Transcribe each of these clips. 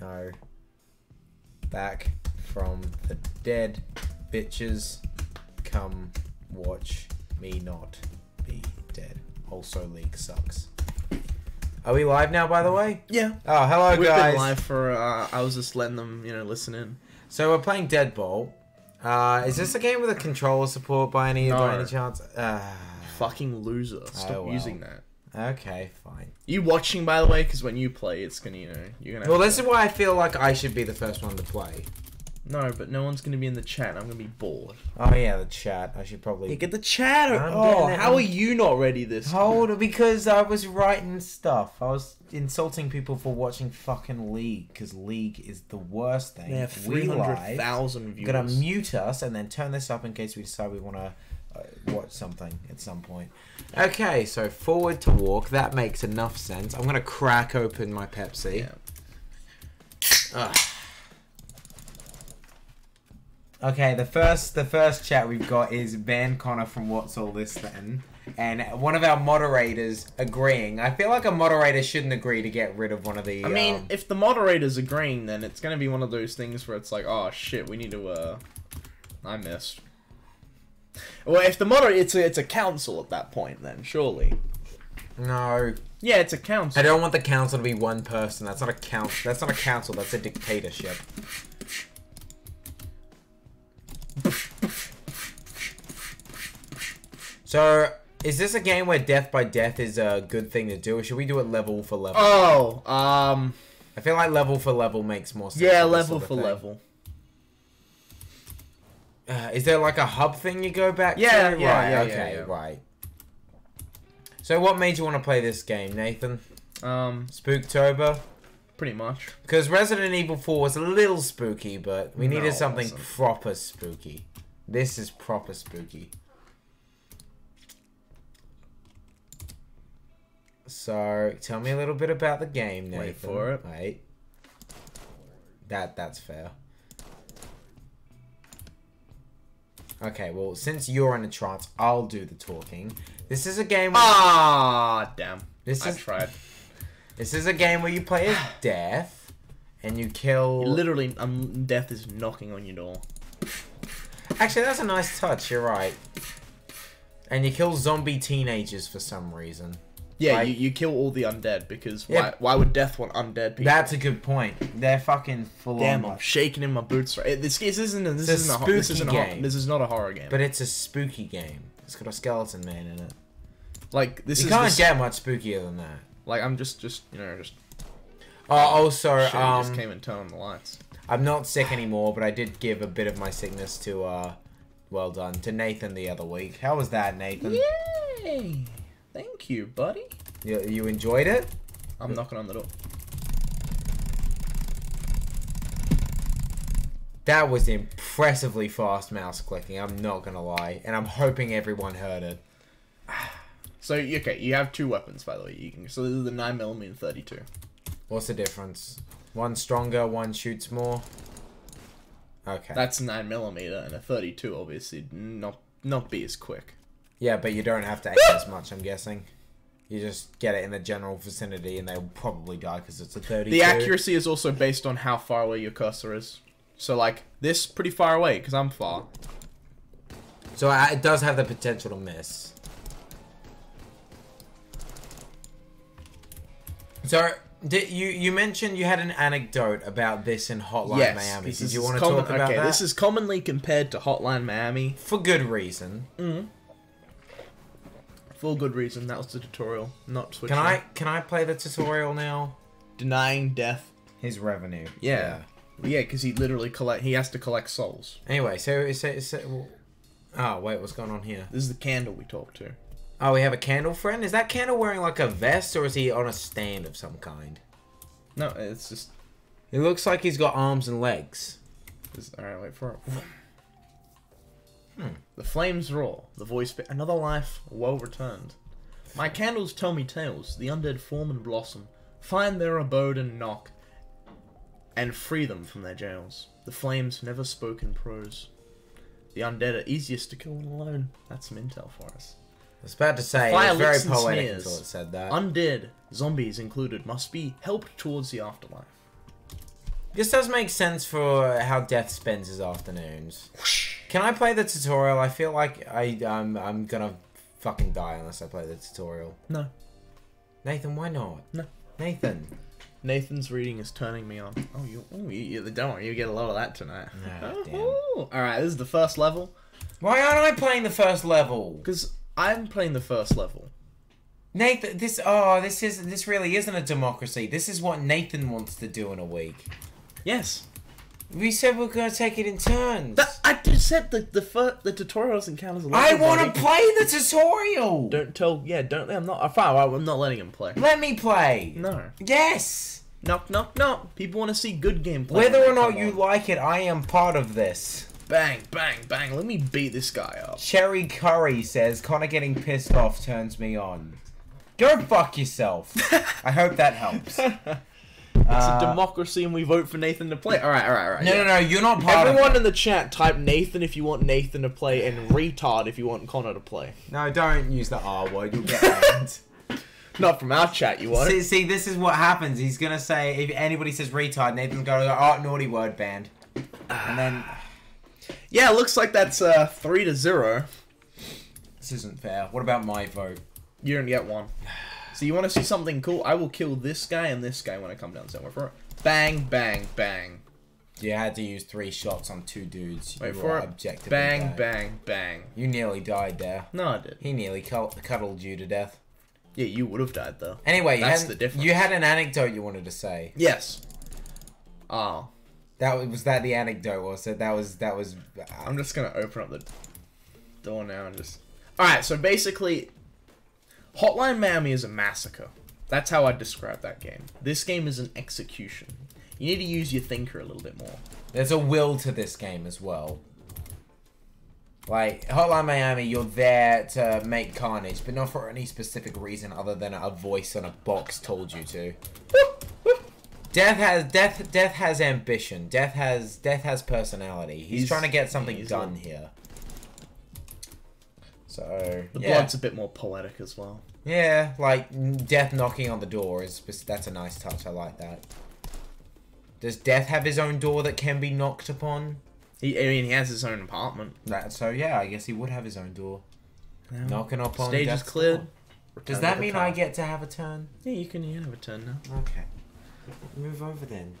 No. Back from the dead. Bitches, come watch me not be dead. Also, League sucks. Are we live now, by the way? Yeah. Oh, hello, We've guys. been live for. Uh, I was just letting them, you know, listen in. So we're playing Deadbolt. Uh, is this a game with a controller support by any by any chance? Uh, Fucking loser. Stop Oh, well. using that. Okay, fine. You watching, by the way, because when you play, it's gonna, you know, you're gonna. Well, this is why I feel like I should be the first one to play. No, but no one's gonna be in the chat. I'm gonna be bored. Oh yeah, the chat. I should probably. Yeah, get the chat. I'm oh, how I'm- are you not ready this? Hold on, because I was writing stuff. I was insulting people for watching fucking League because League is the worst thing. They have we three hundred We're viewers. gonna mute us and then turn this up in case we decide we want to watch something at some point. Okay, so forward to walk. That makes enough sense. I'm gonna crack open my Pepsi. Yeah. Ugh. Okay, the first the first chat we've got is Van Connor from What's All This Then, and one of our moderators agreeing. I feel like a moderator shouldn't agree to get rid of one of the. I mean, um, if the moderator's agreeing, then it's gonna be one of those things where it's like, oh shit, we need to. uh I missed. Well, if the moderator, it's a it's a council at that point, then surely. no, Yeah, it's a council. I don't want the council to be one person. That's not a council. That's not a council. That's a dictatorship. So, is this a game where death by death is a good thing to do, or should we do it level for level? Oh, um, I feel like level for level makes more sense. yeah, level for thing. level. Uh, is there like a hub thing you go back Yeah, to? yeah, right, yeah, okay, yeah, yeah. right. So what made you want to play this game, Nathan? Um, Spooktober? pretty much. Because Resident Evil 4 was a little spooky, but we needed it something wasn't. proper spooky. This is proper spooky. So, tell me a little bit about the game, Nathan. Wait for it. Wait. That that's fair. Okay, well, since you're in a trance, I'll do the talking. This is a game. Where, Ah, damn. this I is tried. this is a game where you play as Death, and you kill. Literally, um, death is knocking on your door. Actually, that's a nice touch. You're right. And you kill zombie teenagers for some reason. Yeah, Like- you, you kill all the undead because Yeah. why, why would death want undead people? That's a good point. They're fucking full Damn, on. I'm shaking in my boots. Right, this, this isn't. A, this It's isn't a. This isn't a. game. This is not a horror game. But it's a spooky game. It's got a skeleton man in it. like this you is. can't just- get much spookier than that. Like I'm just, just you know, just. Oh, also, Shit, you just um, came and turned on the lights. I'm not sick anymore, but I did give a bit of my sickness to, uh, well done, to Nathan the other week. How was that, Nathan? Yay! Thank you, buddy. You, you enjoyed it? I'm knocking on the door. That was impressively fast mouse clicking, I'm not gonna lie. And I'm hoping everyone heard it. So okay, you have two weapons by the way. You can. So this is the nine mm and thirty two. What's the difference? One stronger, one shoots more. Okay. That's nine millimeter and a thirty two. Obviously, not not be as quick. Yeah, but you don't have to aim as much, I'm guessing. You just get it in the general vicinity and they'll probably die because it's a 30. The accuracy is also based on how far away your cursor is. So like this, pretty far away because I'm far. So uh, it does have the potential to miss. So did you you mentioned you had an anecdote about this in Hotline yes, Miami? Did you want to talk about okay, that? this is commonly compared to Hotline Miami. for good reason. For good reason. That was the tutorial, not switching. Can I can I play the tutorial now? denying death? His revenue. Yeah, yeah, because he literally collect. He has to collect souls. Anyway, so so, so oh wait, what's going on here? This is the candle we talked to. Oh, we have a candle friend. Is that candle wearing like a vest or is he on a stand of some kind? No, it's just. It looks like he's got arms and legs. It's, all right, wait for it. Hmm. The flames roar. The voice. Be- Another life well returned. My candles tell me tales. The undead form and blossom. Find their abode and knock. And free them from their jails. The flames never spoke in prose. The undead are easiest to kill when alone. That's some intel for us. I was about to say, Fire it was very poetic sneers. until it said that. Undead, zombies included, must be helped towards the afterlife. This does make sense for how Death spends his afternoons. Can I play the tutorial? I feel like I I'm I'm gonna fucking die unless I play the tutorial. No. Nathan, why not? No. Nathan. Nathan's reading is turning me on. Oh, you, oh, you, you don't worry, you get a lot of that tonight. Ah, damn. All right, this is the first level Why aren't I playing the first level? because I'm playing the first level. Nathan, this oh, this is this really isn't a democracy. This is what Nathan wants to do in a week. Yes. We said we're gonna take it in turns. That, I just said the the fir- the tutorial doesn't count as a. I want to play the tutorial. Don't tell. Yeah, don't. I'm not. I'm fine. I'm not letting him play. Let me play. No. Yes. Knock, knock, knock. People want to see good gameplay. Whether or not you on. like it, I am part of this. Bang, bang, bang. Let me beat this guy up. Cherry Curry says Connor getting pissed off turns me on. Go fuck yourself. I hope that helps. It's Uh, a democracy and we vote for Nathan to play. Alright, alright, alright. No, no, no, you're not part Everyone in the chat type Nathan if you want Nathan to play and retard if you want Connor to play. No, don't use the R word. You'll get banned. Not from our chat, you won't. see, see, this is what happens. He's gonna say if anybody says retard, Nathan's gonna go, oh, naughty word banned. And then Yeah, looks like that's uh three to zero. this isn't fair. What about my vote? You don't get one. So you want to see something cool? I will kill this guy and this guy when I come down somewhere for it. Bang, bang, bang. You had to use three shots on two dudes. Wait you for it. objectively Bang, bad. bang, bang. You nearly died there. No, I did. He nearly cuddled you to death. Yeah, you would have died though. Anyway, you That's had, the difference. You had an anecdote you wanted to say. Yes. Oh, That was, was that the anecdote? Was it? That was that was. Uh, I'm just gonna open up the door now and just. All right. So basically, Hotline Miami is a massacre. That's how I describe that game. This game is an execution. You need to use your thinker a little bit more. There's a will to this game as well. Like Hotline Miami, you're there to make carnage, but not for any specific reason other than a voice on a box told you to. Death has death. Death has ambition. Death has death has personality. He's, He's- trying to get something done a- here. So The yeah, blood's a bit more poetic as well. yeah, like death knocking on the door is that's a nice touch. I like that. Does Death have his own door that can be knocked upon? He, I mean, he has his own apartment. That so yeah, I guess he would have his own door. Knocking up on Stage is cleared. door. Does that mean. I get to have a turn? Yeah, you can. You have a turn now. Okay. Move over then.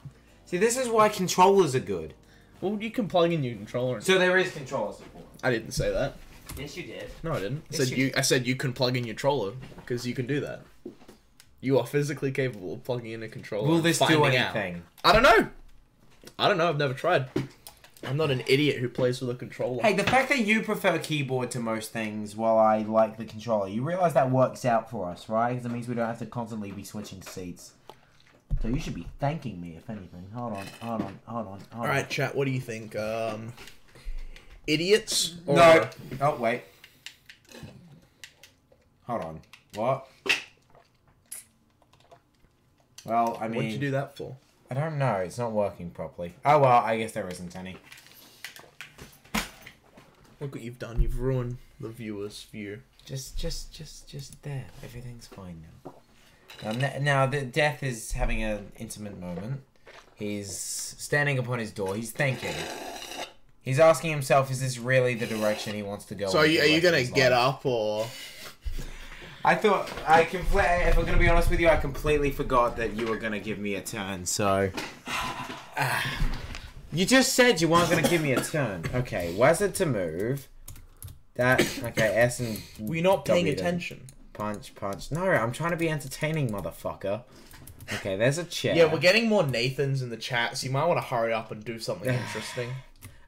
See, this is why controllers are good. Well, you can plug in your controller. So there is controller support. I didn't say that. Yes, you did. No, I didn't. I Yes, said you you. I said you can plug in your controller because you can do that. You are physically capable of plugging in a controller. Will this do finding out. anything? I don't know. I don't know. I've never tried. I'm not an idiot who plays with a controller. Hey, the fact that you prefer keyboard to most things while I like the controller, you realize that works out for us, right? Because it means we don't have to constantly be switching seats. So you should be thanking me, if anything. Hold on, hold on, hold on, hold All right, chat. What do you think? Um, idiots? Or... No. Oh, wait. Hold on. What? Well, I mean, What'd you do that for? I don't know. It's not working properly. Oh well, I guess there isn't any. Look what you've done. You've ruined the viewer's view. Just, just, just, just there. Everything's fine now. Now, ne- now the death is having an intimate moment. He's standing upon his door. He's thinking. He's asking himself, "Is this really the direction he wants to go?" So are you, are you gonna get life? up or? I thought I completely. If I'm gonna be honest with you, I completely forgot that you were gonna give me a turn. So you just said you weren't gonna give me a turn. Okay, was it to move? That okay? S and Were you not paying W attention? punch, punch. No, I'm trying to be entertaining, motherfucker. Okay, there's a chair. Yeah, we're getting more Nathans in the chat, so you might want to hurry up and do something interesting.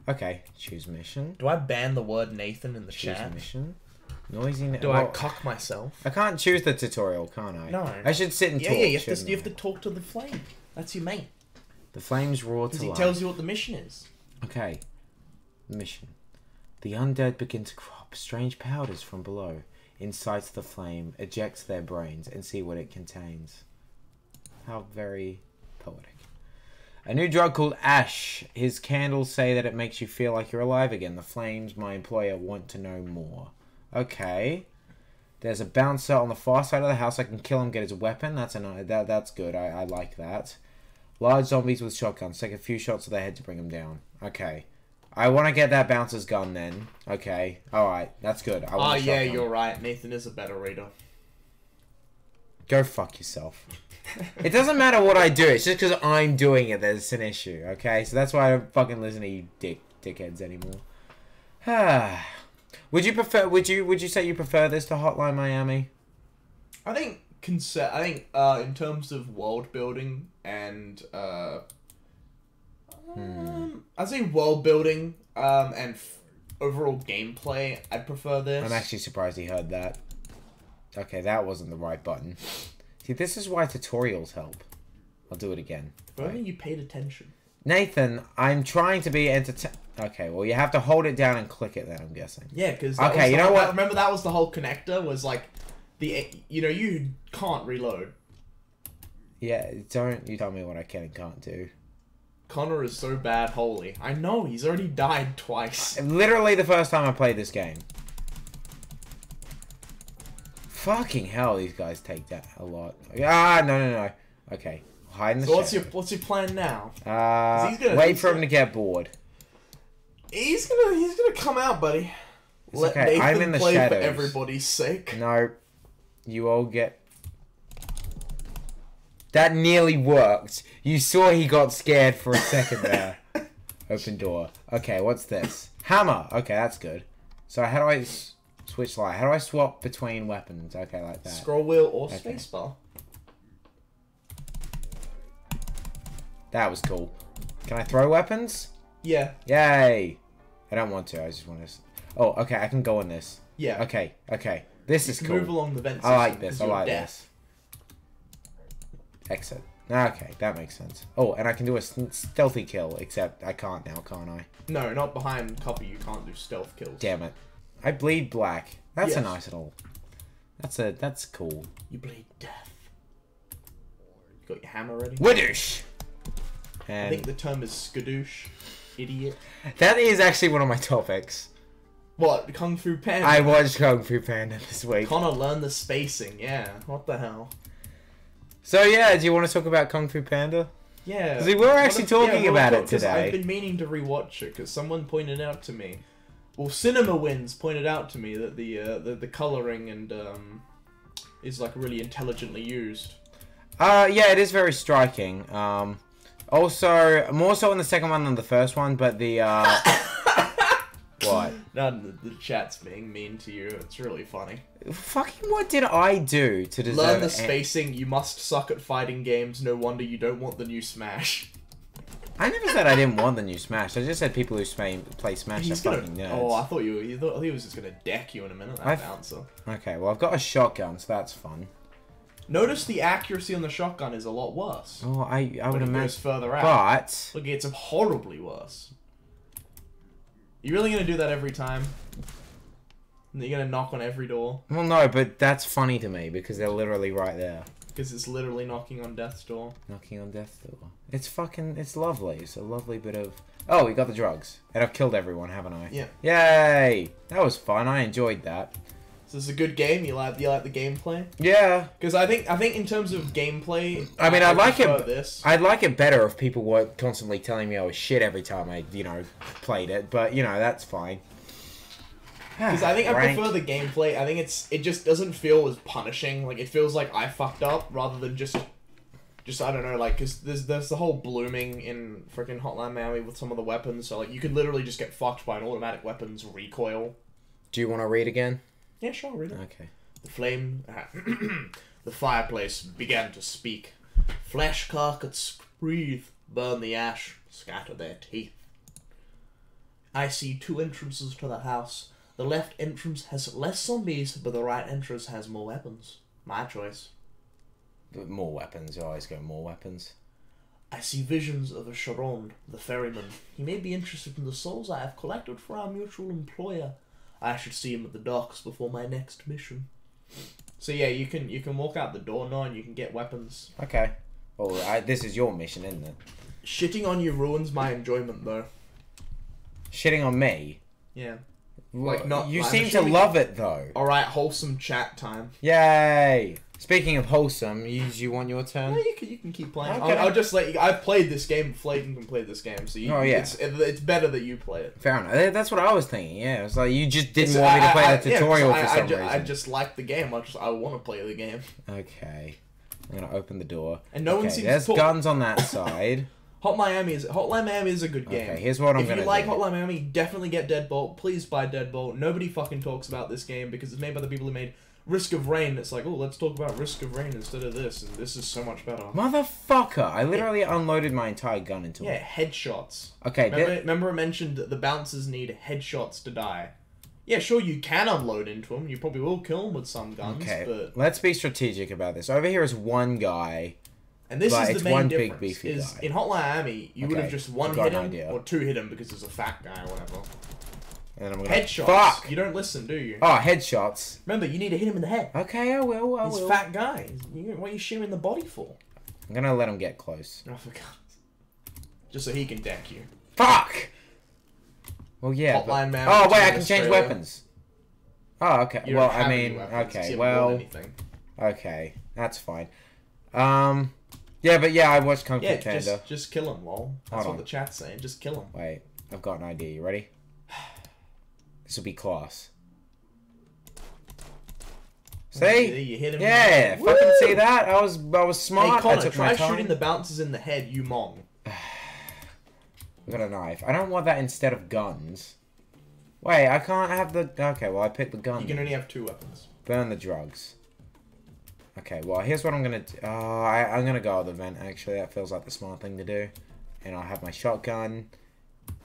Okay, choose mission. Do I ban the word Nathan in the Choose chat? mission. Noisy. Na- Do I well, cock myself? I can't choose the tutorial, can't I? No. I should sit and Yeah, talk. yeah, you have, to, you have to talk to the flame. That's your mate. The flames roar to Because he life. tells you what the mission is. Okay. Mission. The undead begin to crop strange powders from below. Incites the flame, ejects their brains, and see what it contains. How very. A new drug called Ash. His candles say that it makes you feel like you're alive again. The flames, my employer, want to know more. Okay. There's a bouncer on the far side of the house. I can kill him, get his weapon. That's an that, that's good. I, I like that. Large zombies with shotguns. Take a few shots to their head to bring them down. Okay. I want to get that bouncer's gun then. Okay. Alright. That's good. I Oh want a yeah, shotgun. you're right. Nathan is a better reader. Go fuck yourself. It doesn't matter what I do. It's just because I'm doing it that's an issue. Okay, so that's why I don't fucking listen to you dick dickheads anymore. Would you prefer? Would you would you say you prefer this to Hotline Miami? I think concept. I think uh, in terms of world building and uh, um, I'd say world building um, and f- overall gameplay. I'd prefer this. I'm actually surprised he heard that. Okay, that wasn't the right button. See, this is why tutorials help. I'll do it again. If only you paid attention. Nathan, I'm trying to be entertain. Okay, well you have to hold it down and click it. Then I'm guessing. Yeah, because Okay, you know what? Remember that was the whole connector. Was like the you know you can't reload. Yeah, don't you tell me what I can and can't do. Connor is so bad. Holy, I know he's already died twice. Literally the first time I played this game. Fucking hell, these guys take that a lot. Ah, no, no, no. Okay, hide in the So what's your what's your plan now? Uh, he's gonna- wait he's for him gonna- to get bored. He's gonna he's gonna come out, buddy. It's Let okay, Nathan I'm in the play shadows. for everybody's sake. No, you all get. That nearly worked. You saw he got scared for a second there. Open door. Okay, what's this? Hammer. Okay, that's good. So how do I switch light? How do I swap between weapons? Okay, like that. Scroll wheel or Okay. spacebar. That was cool. Can I throw weapons? Yeah, Yay! I don't want to. I just want to. Oh, okay. I can go on this. yeah. Okay, okay. This You is cool. move along the vent. I like this. I like deaf. this. Exit. Okay, that makes sense. Oh, and I can do a stealthy kill, except I can't now, can't I? No, not behind cover. You can't do stealth kills. Damn it. I bleed black. That's a Yes. nice little. That's a. That's cool. You bleed death. You got your hammer ready? Widoosh! I think the term is skadoosh. Idiot. that is actually one of my topics. What? Kung Fu Panda? I watched Kung Fu Panda this week. Connor learned the spacing. Yeah. What the hell? So yeah, do you want to talk about Kung Fu Panda? Yeah. See, we were actually if- talking we'll about it today. I've been meaning to rewatch it because someone pointed out to me. Well, Cinema Wins pointed out to me that the uh, the, the coloring and um, is like really intelligently used. Uh, yeah, it is very striking. Um, also, more so in the second one than the first one, but the, uh... what? None the, the chat's being mean to you. It's really funny. Fucking what did I do to deserve Learn the spacing. You must suck at fighting games. No wonder you don't want the new Smash. I never said I didn't want the new Smash. I just said people who sma- play Smash He's are gonna. fucking oh, nerds. Oh, I thought you. You thought he was just gonna deck you in a minute. That I've- bouncer. Okay, well, I've got a shotgun, so that's fun. Notice the accuracy on the shotgun is a lot worse. Oh, I, I would it goes further out. But, Look, it's horribly worse. You really gonna do that every time? You're gonna knock on every door well, no, but that's funny to me because they're literally right there. Because it's literally knocking on death's door. Knocking on death's door. It's fucking, it's lovely. It's a lovely bit of. Oh, we got the drugs, and I've killed everyone, haven't I? Yeah. Yay! That was fun. I enjoyed that. So it's a good game. You like you like the gameplay? Yeah, Because I think I think in terms of gameplay, I mean, I like it- This. I'd like it better if people weren't constantly telling me I was shit every time I, you know, played it. But you know, that's fine. Because I think I prefer the gameplay. I think it's it just doesn't feel as punishing. Like it feels like I fucked up rather than just, just I don't know. Like because there's there's the whole blooming in freaking Hotline Miami with some of the weapons. So like you could literally just get fucked by an automatic weapons recoil. Do you want to read again? Yeah, sure, read it. Okay. The flame, the fireplace began to speak. Flesh carcass breathe, burn the ash, scatter their teeth. I see two entrances to the house. The left entrance has less zombies, but the right entrance has more weapons. My choice. More weapons. You always go more weapons. I see visions of a Charon, the ferryman. He may be interested in the souls I have collected for our mutual employer. I should see him at the docks before my next mission. So yeah, you can you can walk out the door now and you can get weapons. Okay. Well, I, this is your mission, isn't it? Shitting on you ruins my enjoyment though. Shitting on me. Yeah. Like not- You seem to love it though. Alright, wholesome chat time. Yay! Speaking of wholesome, you, you want your No, turn? you can you can keep playing. Okay. I'll, I'll just let you. I've played this game. Flayton can play this game, so you, Oh, yeah. it's, it's better that you play it. Fair enough. That's what I was thinking. Yeah, it's like you just didn't It's- want me to play I- the yeah, 'cause tutorial I, for I some ju- reason. I just like the game. I just I want to play the game. Okay, I'm gonna open the door. And no one okay, seems there's guns on that side. Hot Miami is Hotline Miami is a good game. Okay, here's what I'm if gonna If you like do. Hotline Miami, definitely get Deadbolt. Please buy Deadbolt. Nobody fucking talks about this game because it's made by the people who made Risk of Rain. It's like, oh, let's talk about Risk of Rain instead of this, and this is so much better. Motherfucker! I literally unloaded my entire gun into Yeah, it. headshots. Okay, Remember, there- remember I mentioned that the bouncers need headshots to die. Yeah, sure, you can unload into them. You probably will kill them with some guns, okay. but Let's be strategic about this. Over here is one guy. And this But is the main one big, difference. beefy is guy. in Hotline Miami, you would have just one hit him idea. or two hit him because there's a fat guy or whatever. And I'm gonna Headshots. Fuck! You don't listen, do you? Oh, headshots. Remember, you need to hit him in the head. Okay, I will. I He's will. fat guy. What are you shooting the body for? I'm gonna let him get close. Oh, for God's Just so he can deck you. Fuck. Well, yeah. but- Hotline man. Oh wait, I can change Australia. weapons. Oh, okay. Well, I mean, okay. Well, anything. okay, that's fine. Um, yeah, but yeah, I watched Kung Fu Yeah, Panda. just, just kill him, lol. That's Hold what on. the chat's saying. Just kill him. Wait, I've got an idea. You ready? This will be class. See? you hit him. Yeah, Woo! fucking see that? I was I was Hey, smart. I Connor, took try my time. shooting the bouncers in the head, you mong. I got a knife. I don't want that instead of guns. Wait, I can't have the. Okay, well I picked the gun. You can only have two weapons. Burn the drugs. Okay, well here's what I'm gonna. Do. Uh, I, I'm gonna go with the vent. Actually, that feels like the smart thing to do. And I'll have my shotgun.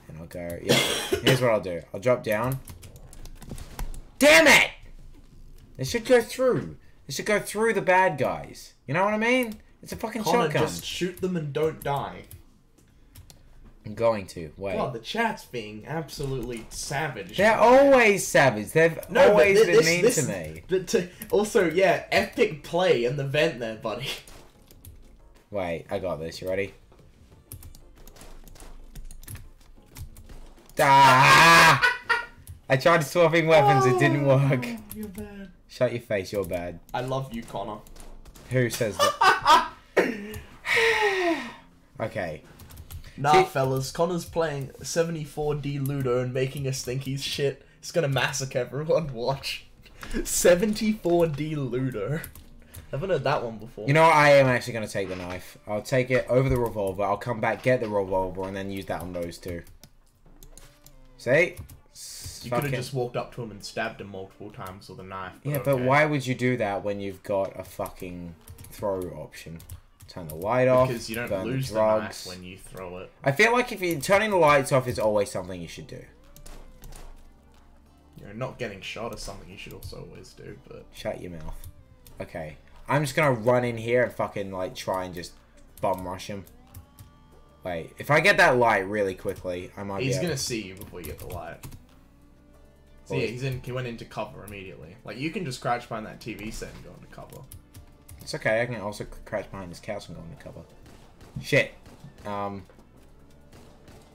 And I'll go. Yeah. here's what I'll do. I'll drop down. Damn it! It should go through. It should go through the bad guys. You know what I mean? It's a fucking Connor, shotgun. just shoot them and don't die. I'm going to. Wait. God, the chat's being absolutely savage. They're always savage. They've No, always been this- mean this- to me. But to, also, yeah, epic play in the vent there, buddy. Wait, I got this. You ready? Ah! I tried swapping weapons. It didn't work. Oh, You're bad. Shut your face. You're bad. I love you, Connor. Who says that? okay. Nah, See- fellas, Connor's playing 74D Ludo and making us think he's shit. He's gonna massacre everyone. Watch. 74D Ludo. I haven't heard that one before. You know what? I am actually going to take the knife. I'll take it over the revolver. I'll come back, get the revolver, and then use that on those two. See? you could have just walked up to him and stabbed him multiple times with a knife. Yeah, but okay. why would you do that when you've got a fucking throw option? Turn the light off. Because you don't lose the the, knife when you throw it. I feel like if you're turning the lights off is always something you should do. You know, not getting shot is something you should also always do, but... Shut your mouth. Okay, I'm just gonna run in here and fucking like try and just bum rush him. Wait, if I get that light really quickly, I might He's gonna see you before you get the light. So yeah, he's in. He went into cover immediately. Like you can just crouch behind that TV set and go into cover. It's okay. I can also crouch behind this couch and go into cover. Shit. Um,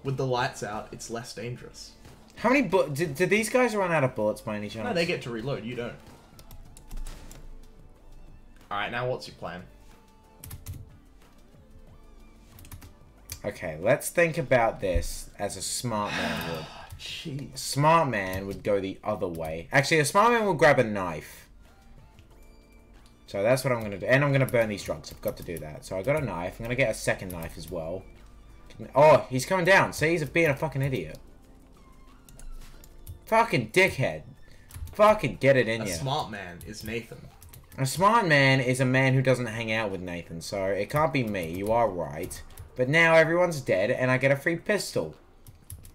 With the lights out, it's less dangerous. how many bu- did, did these guys run out of bullets by any chance? No, they get to reload. You don't. All right, now what's your plan? Okay, let's think about this as a smart man would. A Jeez. smart man would go the other way. Actually, a smart man would grab a knife. So that's what I'm going to do. And I'm going to burn these drugs. I've got to do that. So I got a knife. I'm going to get a second knife as well. Oh, he's coming down. See, he's being a fucking idiot. Fucking dickhead. Fucking get it in A you. smart man is Nathan. A smart man is a man who doesn't hang out with Nathan, so it can't be me. You are right. But now everyone's dead, and I get a free pistol.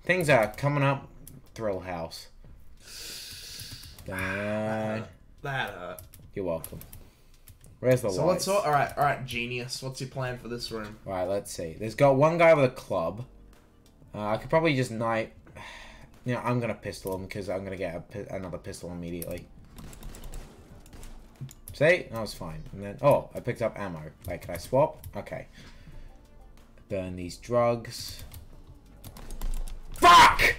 Things are coming up, Thrill House. Dun. That hurt. You're welcome. Where's the So lights? what's all right? All right, genius. What's your plan for this room? Right, let's see. There's got one guy with a club. Uh, I could probably just knife. You know, I'm gonna pistol him because I'm gonna get a, another pistol immediately. See, that was fine. And then, oh, I picked up ammo. Wait, can I swap? Okay. Burn these drugs. Fuck!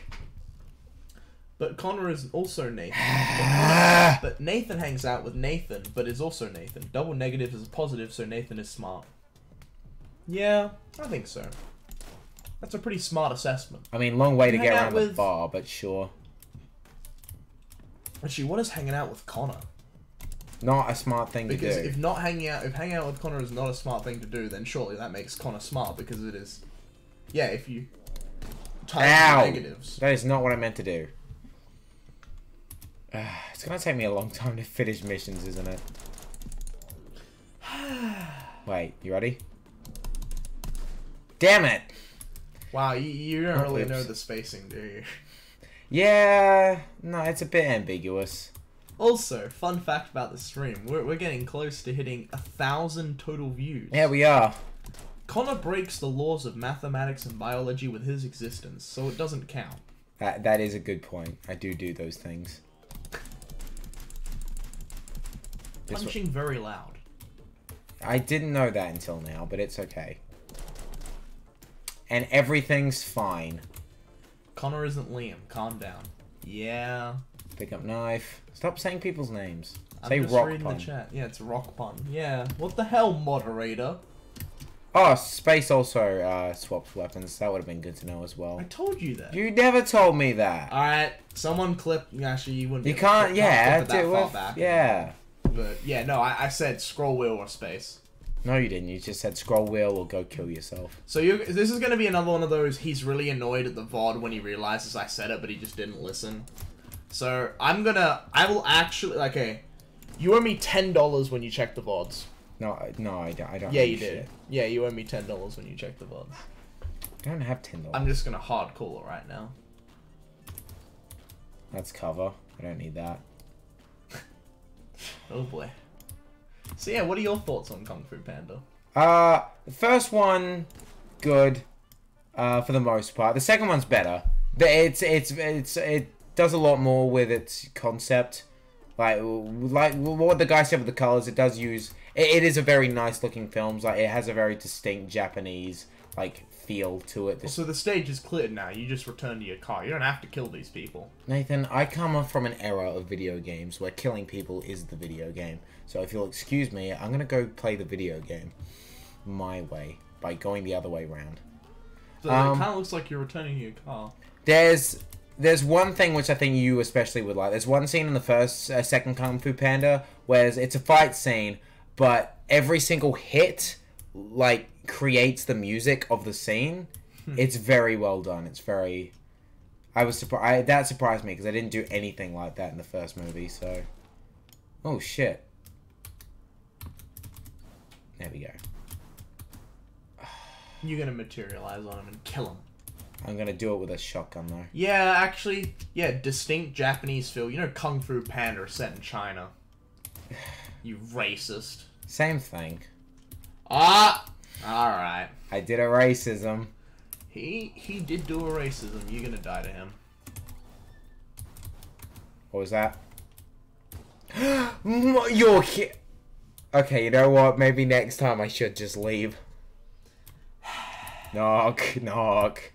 But Connor is also Nathan. But, but Nathan hangs out with Nathan, but is also Nathan. Double negative is a positive, so Nathan is smart. Yeah, I think so. That's a pretty smart assessment. I mean, long way to get around the with- bar, but sure. Actually, what is hanging out with Connor? Not a smart thing Because to do. Because if not hanging out, if hanging out with Connor is not a smart thing to do, then surely that makes Connor smart because it is. Yeah, if you the Ow! negatives. That is not what I meant to do. It's gonna take me a long time to finish missions, isn't it? Wait, you ready? Damn it! Wow, you, you don't Oh, really oops. know the spacing, do you? Yeah, no, it's a bit ambiguous. Also, fun fact about the stream: we're, we're getting close to hitting a thousand total views. Yeah, we are. Connor breaks the laws of mathematics and biology with his existence, so it doesn't count. That that is a good point. I do do those things. This one- Punching very loud. I didn't know that until now, but it's okay. And everything's fine. Connor isn't Liam. Calm down. Yeah. Pick up knife. Stop saying people's names. I'm Say just rock reading pun. the chat. Yeah, it's rock pun. Yeah. What the hell, moderator? Oh, space also uh, swaps weapons. That would have been good to know as well. I told you that. You never told me that. Alright, someone clip. Actually, you wouldn't. You be able to can't. Yeah, clip it that far back. Yeah. But yeah, no, I, I said scroll wheel or space. No, you didn't. You just said scroll wheel or go kill yourself. So you, this is gonna be another one of those. He's really annoyed at the VOD when he realizes I said it, but he just didn't listen. So I'm gonna. I will actually. Okay, you owe me ten dollars when you check the VODs. No, I- no, I don't. I don't Yeah, you shit. did. Yeah, you owe me ten dollars when you check the VODs. I don't have ten dollars. I'm just gonna hard call it right now. That's cover. I don't need that. Oh boy. So yeah, what are your thoughts on Kung Fu Panda? Uh, the first one, good, uh, for the most part. The second one's better. It's it's it's it does a lot more with its concept. Like like what the guy said with the colors, it does use. It, it is a very nice looking film. Like it has a very distinct Japanese like feel to it. This, So the stage is cleared now. You just return to your car. You don't have to kill these people. Nathan, I come from an era of video games where killing people is the video game. So if you'll excuse me, I'm gonna go play the video game my way by going the other way round. So Um, it kind of looks like you're returning to your car. There's there's one thing which I think you especially would like. There's one scene in the first uh, second Kung Fu Panda where it's a fight scene, but every single hit like creates the music of the scene. it's very well done. It's very I was surprised. That surprised me because I didn't do anything like that in the first movie. So, oh shit. There we go. You're gonna materialize on him and kill him. I'm gonna do it with a shotgun though. Yeah, actually, yeah, distinct Japanese feel. You know, Kung Fu Panda set in China. You racist. Same thing. Ah, all right. I did a racism. He he did do a racism. You're gonna die to him. What was that? You're ki- Okay, you know what? Maybe next time I should just leave. Knock, knock.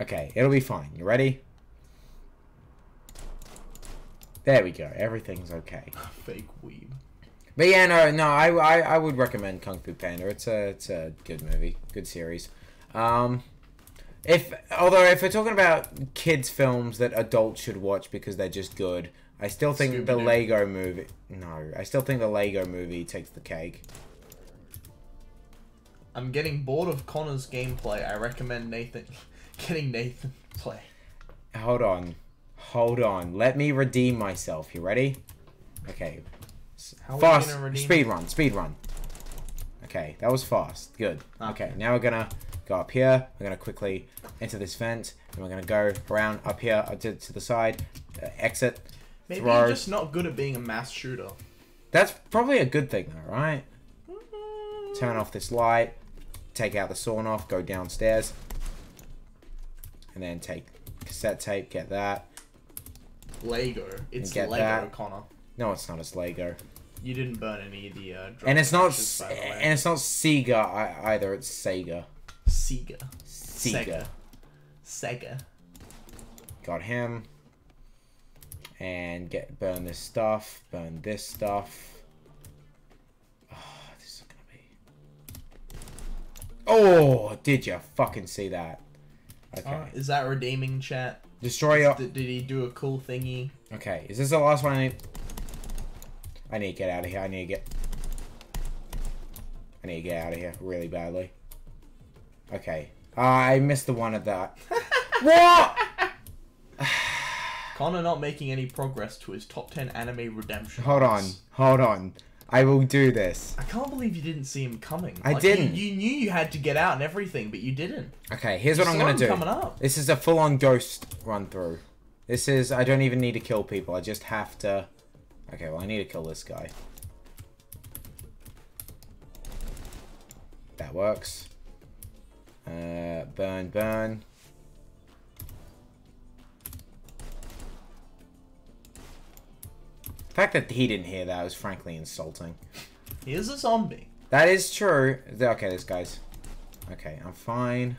Okay, it'll be fine. You ready? There we go. Everything's okay. Fake weeb. But yeah, no, no, I, I, I would recommend Kung Fu Panda. It's a, it's a good movie, good series. Um, if although if we're talking about kids films that adults should watch because they're just good, I still think the Scooby-Doo. Lego movie. No, I still think the Lego movie takes the cake. I'm getting bored of Connor's gameplay. I recommend Nathan getting Nathan play. Hold on, hold on. Let me redeem myself. You ready? Okay. S- How are you fast gonna speed run, speed run. Okay, that was fast. Good. Okay. Okay. now we're gonna go up here. We're gonna quickly enter this vent, and we're gonna go around up here up to, to the side, uh, exit. Maybe Throw. you're just not good at being a mass shooter. That's probably a good thing, though, right? Mm-hmm. Turn off this light, take out the sawn off, go downstairs, and then take cassette tape. Get that. Lego. It's get Lego, that. Connor. No, it's not. It's Lego. You didn't burn any of the uh, And it's not. patches, by the way. And it's not Sega either. It's Sega. Sega. Sega. Sega. Sega. Got him. and get burn this stuff, burn this stuff. Oh, this is gonna be. Oh, did you fucking see that? Okay. Uh, is that redeeming chat? Destroy your. Did, did he do a cool thingy? Okay, is this the last one I need? I need to get out of here. I need to get. I need to get out of here really badly. Okay. Ah, I missed the one at that. what? Connor not making any progress to his top 10 anime redemption. Hold on. Hold on. I will do this. I can't believe you didn't see him coming. I Like, didn't. You, you knew you had to get out and everything, but you didn't. Okay, here's You what I'm gonna do. coming up. This is a full-on ghost run through. This is I don't even need to kill people. I just have to. Okay, well I need to kill this guy. That works. Uh, burn, burn. The fact that he didn't hear that was frankly insulting. He is a zombie. That is true. Okay, this guy's. Okay, I'm fine.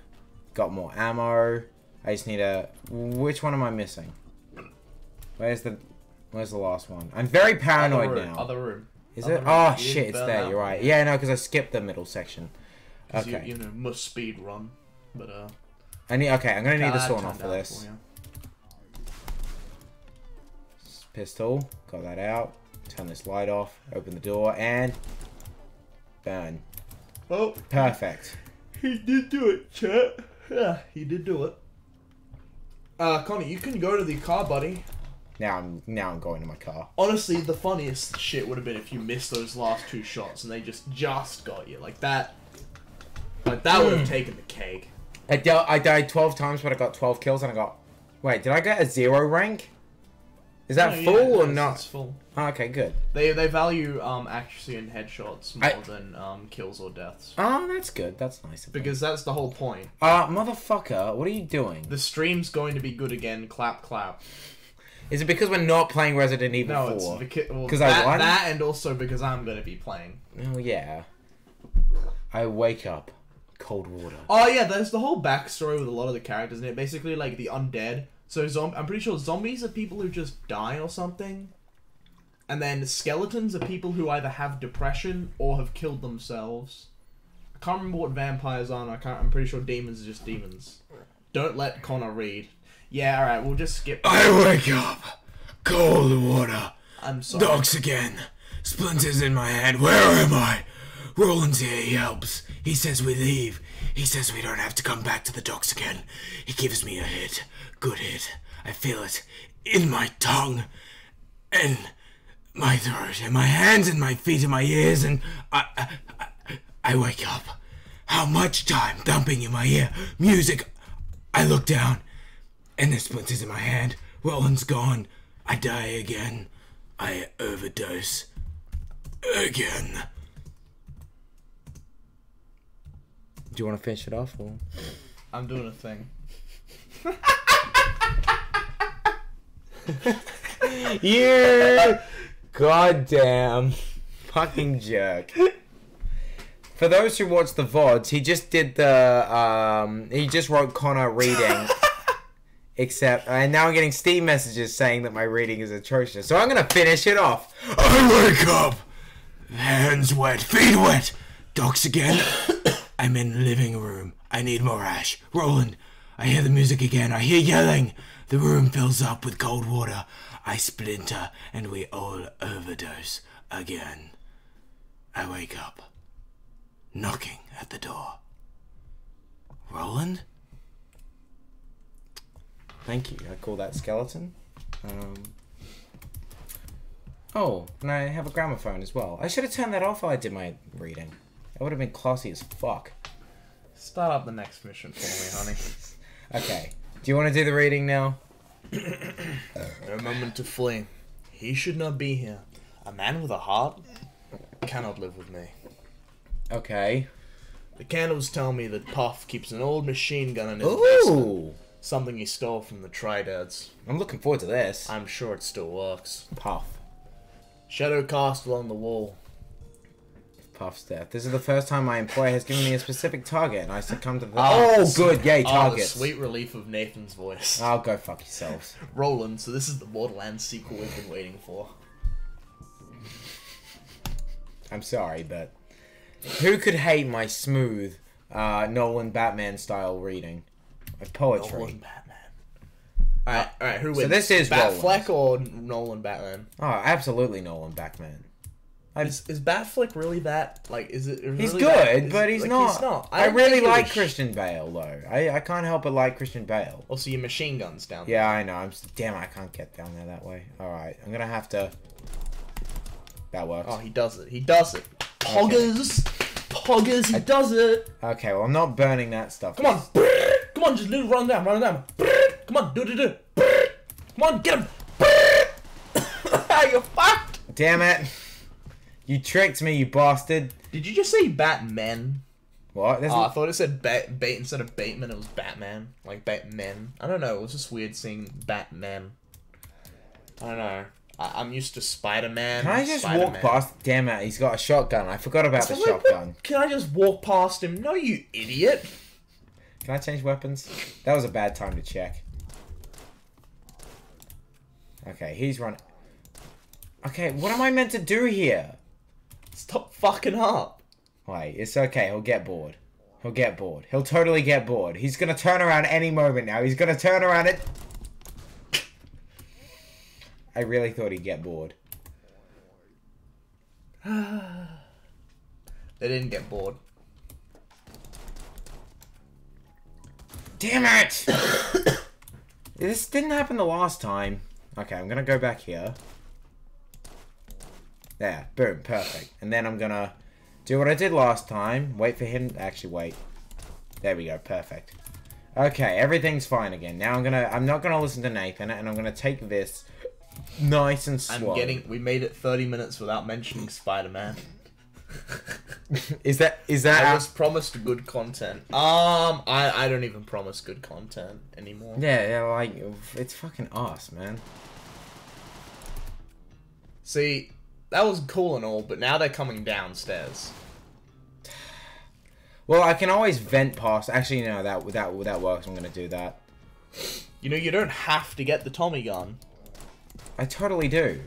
Got more ammo. I just need a. Which one am I missing? Where's the. Where's the last one? I'm very paranoid other room, now. Other room. Is other it? room. Oh You shit, it's there. You're right. Yeah, no, because I skipped the middle section. Okay. You, you know, must speed run. But, uh. I need. Okay, I'm gonna need the sawn off for this. Pistol. Got that out. Turn this light off. Open the door and. Burn. Oh, Perfect. he did do it, chat. Yeah, he did do it. Uh, Connie, you can go to the car, buddy. Now I'm now I'm going to my car. Honestly, the funniest shit would have been if you missed those last two shots and they just just got you like that. Like that would have taken the cake. I, di- I died 12 times, but I got 12 kills, and I got. Wait, did I get a zero rank? Is that No, full no, or not? It's full. Oh, okay, good. They they value um accuracy and headshots more I- than um kills or deaths Oh, that's good. That's nice. because that's the whole point. Uh, motherfucker, what are you doing? The stream's going to be good again. Clap clap. Is it because we're not playing Resident Evil No, 4? it's because well, I that, won? that and also because I'm going to be playing. Oh, yeah. I wake up. Cold water. Oh yeah, there's the whole backstory with a lot of the characters in it. Basically, like the undead. So zom- I'm pretty sure zombies are people who just die or something, and then skeletons are people who either have depression or have killed themselves. I can't remember what vampires are. And I can't. I'm pretty sure demons are just demons. Don't let Connor read. Yeah, all right. We'll just skip. I wake up. Cold water. I'm sorry. Dogs again. Splinters in my head. Where am I? Roland's here. He helps. He says we leave. He says we don't have to come back to the docks again. He gives me a hit. Good hit. I feel it in my tongue and my throat and my hands and my feet and my ears and I, I, I, I wake up. How much time thumping in my ear? Music. I look down and there's splinters in my hand. Roland's gone. I die again. I overdose. Again. Do you want to finish it off? Or? I'm doing a thing. You goddamn fucking jerk. For those who watch the VODs, he just did the, um, he just wrote Connor reading. Except, and now I'm getting Steam messages saying that my reading is atrocious. So I'm gonna finish it off. I wake up! Hands wet, feet wet! Docks again. I'm in living room. I need more ash. Roland, I hear the music again. I hear yelling. The room fills up with cold water. I splinter and we all overdose again. I wake up. Knocking at the door. Roland? Thank you. I call that skeleton. Um, oh, and I have a gramophone as well. I should have turned that off while I did my reading. That would have been classy as fuck. Start up the next mission for me, honey. Okay. Do you want to do the reading now? A moment to flee. He should not be here. A man with a heart cannot live with me. Okay. The candles tell me that Puff keeps an old machine gun in his basement. Something he stole from the Tridads. I'm looking forward to this. I'm sure it still works. Puff. Shadow cast along the wall. Puff's death. This is the first time my employer has given me a specific target, and I succumb to the. Oh, Oh, good, yay, Oh, targets. sweet relief of Nathan's voice. I'll go fuck yourselves. Roland, so this is the Borderlands sequel we've been waiting for. I'm sorry, but who could hate my smooth uh, Nolan Batman style reading of poetry? Nolan Batman. Alright, alright, who wins? So this is Batfleck or Nolan Batman? Oh, absolutely Nolan Batman. I- Is, is Batfleck really that? Like, is it? He's really good, that- is- but he's like, not. He's not. I, don't really like was- Christian Bale though. I, I can't help but like Christian Bale. Also, your machine guns down. There. Yeah, I know. I'm s- damn. I can't get down there that way. All right, I'm gonna have to. That works. Oh, he does it. He does it. Poggers, poggers. He does it. Okay, well I'm not burning that stuff. Come on, come on, just do run down, run down. Come on, do do do. Come on, get him. You're fucked. Damn it! You tricked me, you bastard. Did you just say Batman? What? There's Oh, I thought it said Bat Bait instead of Bateman. It was Batman, like Batman. I don't know. It was just weird seeing Batman. I don't know. I- I'm used to Spider Man. Can I just walk past? Damn it! He's got a shotgun. I forgot about the shotgun. Can I just walk past him? No, you idiot. Can I change weapons? That was a bad time to check. Okay, he's running. Okay, what am I meant to do here? Stop fucking up. Wait, it's okay. He'll get bored. He'll get bored. He'll totally get bored. He's gonna turn around any moment now. He's gonna turn around it. I really thought he'd get bored. They didn't get bored. Damn it! this didn't happen the last time. Okay, I'm gonna go back here. There, boom, perfect. And then I'm gonna do what I did last time. Wait for him. Actually, wait. There we go, perfect. Okay, everything's fine again. Now I'm gonna. I'm not gonna listen to Nathan, and I'm gonna take this nice and I'm getting. We made it 30 minutes without mentioning Spider Man. Is that is that? I was promised good content. Um, I I don't even promise good content anymore. yeah, yeah, like it's fucking us, man. See, that was cool and all, but now they're coming downstairs. Well, I can always vent past. Actually, no, that that that works. I'm gonna do that. You know, you don't have to get the Tommy gun. I totally do.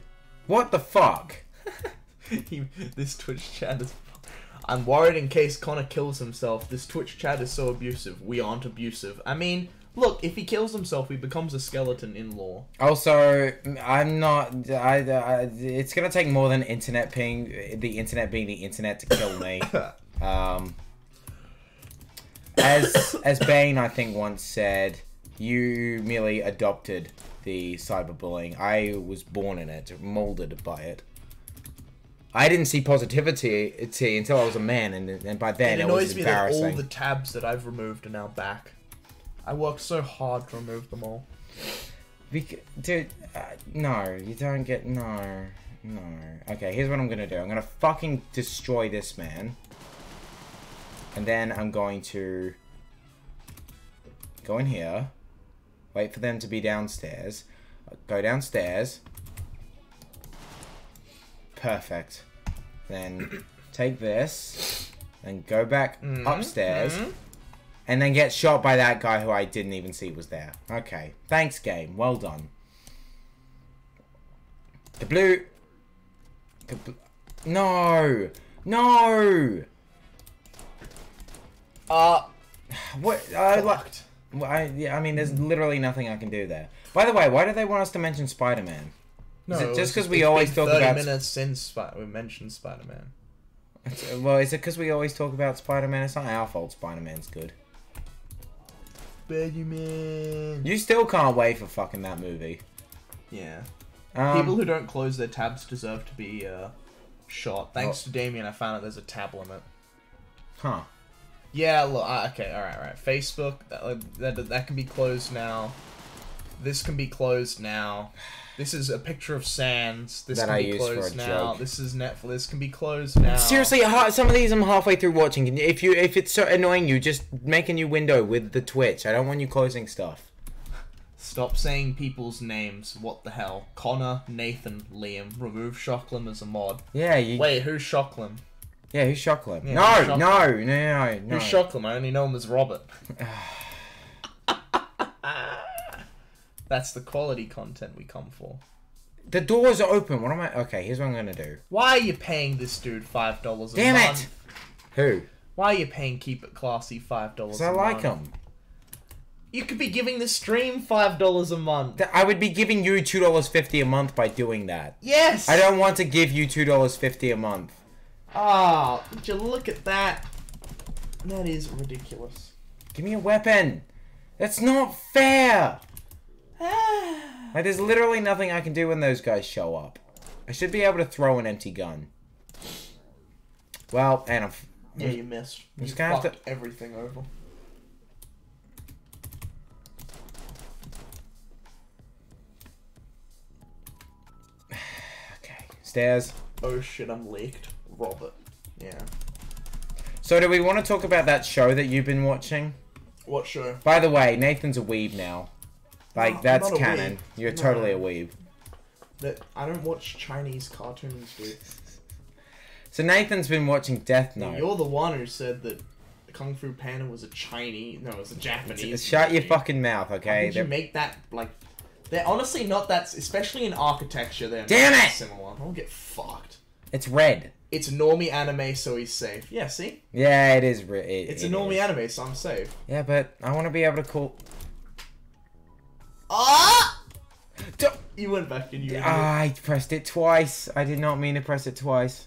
What the fuck? He- this Twitch chat is. I'm worried in case Connor kills himself. This Twitch chat is so abusive. We aren't abusive. I mean, look, if he kills himself, he becomes a skeleton in law. Also, I'm not. I, I. It's gonna take more than internet ping. The internet being the internet to kill me. um. As as Bane, I think once said, you merely adopted the cyberbullying. I was born in it, molded by it. I didn't see positivity until I was a man, and, and by then It it, was annoys me that all the tabs that I've removed are now back. I worked so hard to remove them all. Bec- dude, uh, no, you don't get no, no. Okay, here's what I'm gonna do. I'm gonna fucking destroy this man, and then I'm going to go in here, wait for them to be downstairs, go downstairs. Perfect. Then take this, and go back upstairs mhm. and then get shot by that guy who I didn't even see was there. Okay. Thanks, game. Well done. The blue. No! No! Uh, What? I well, I, yeah, I mean, there's literally nothing I can do there. By the way, why do they want us to mention Spider Man? No, Is it it just was 'cause we always talk 30 about- minutes since Spi- we mentioned Spider Man. Well, is it because we always talk about Spider Man? It's not our fault Spider Man's good. Spider Man. You still can't wait for fucking that movie. Yeah. Um, People who don't close their tabs deserve to be uh, shot. Thanks to Damien, I found out there's a tab limit. Huh. Yeah, look, uh, okay, alright, alright. Facebook, that, uh, that, that can be closed now. This can be closed now. This is a picture of Sans. This That can I be use for a closed now. joke. This is Netflix. This can be closed now. Seriously, some of these I'm halfway through watching. If you if it's so annoying you, just make a new window with the Twitch. I don't want you closing stuff. Stop saying people's names. What the hell? Connor, Nathan, Liam. Remove Shocklim as a mod. Yeah, you. Wait, who's Shocklim? Yeah, who's Shocklim? Yeah, no, who's no, no, no, no. Who's Shocklam? I only know him as Robert. That's the quality content we come for. The doors are open. What am I? Okay, here's what I'm gonna do. Why are you paying this dude five dollars a month? Damn month? it! Who? Why are you paying Keep It Classy five dollars? Because I like them. You could be giving the stream five dollars a month. I would be giving you two dollars fifty a month by doing that. Yes. I don't want to give you two dollars fifty a month. Ah, would you look at that? That is ridiculous. Give me a weapon. That's not fair. Like, there's literally nothing I can do when those guys show up. I should be able to throw an empty gun. Well, and I'm. Yeah, you missed. You just gonna have to- everything over. Okay. Stairs. Oh shit, I'm leaked. Robert. Yeah. So, do we want to talk about that show that you've been watching? What show? By the way, Nathan's a weeb now. Like, that's canon. You're No. totally a weeb. That I don't watch Chinese cartoons, dude. So, Nathan's been watching Death Note. You're the one who said that Kung Fu Panda was a Chinese. No, it was a Japanese. Shut your fucking mouth, How okay? did you They're- make that like? They're honestly not that, especially in architecture. They're Damn not it! similar. I'll get fucked. It's red. It's normie anime, so he's safe. Yeah, see, Yeah, it is. It, it's it a normie is. anime, so I'm safe. Yeah, but I want to be able to call. Ah! Don't- You went back and you. Ah, I pressed it twice. I did not mean to press it twice.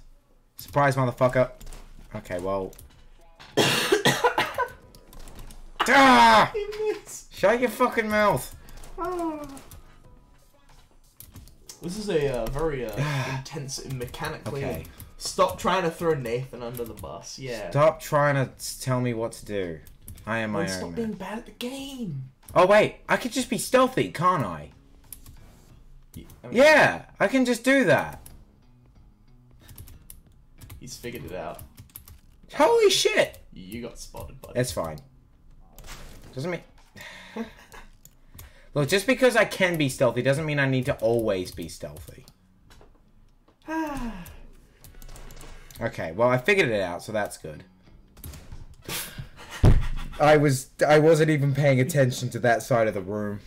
Surprise, motherfucker. Okay, well. ah! Shut your fucking mouth. Ah. This is a uh, very uh, intense and mechanically. Okay. Stop trying to throw Nathan under the bus. Yeah. Stop trying to tell me what to do. I am my Well, own stop man. being bad at the game. Oh wait, I could just be stealthy, can't I? Yeah, I can just do that. He's figured it out. Holy shit! You, you got spotted, buddy. That's fine. Doesn't mean. Look, just because I can be stealthy doesn't mean I need to always be stealthy. Okay, well I figured it out, so that's good. I was I wasn't even paying attention to that side of the room.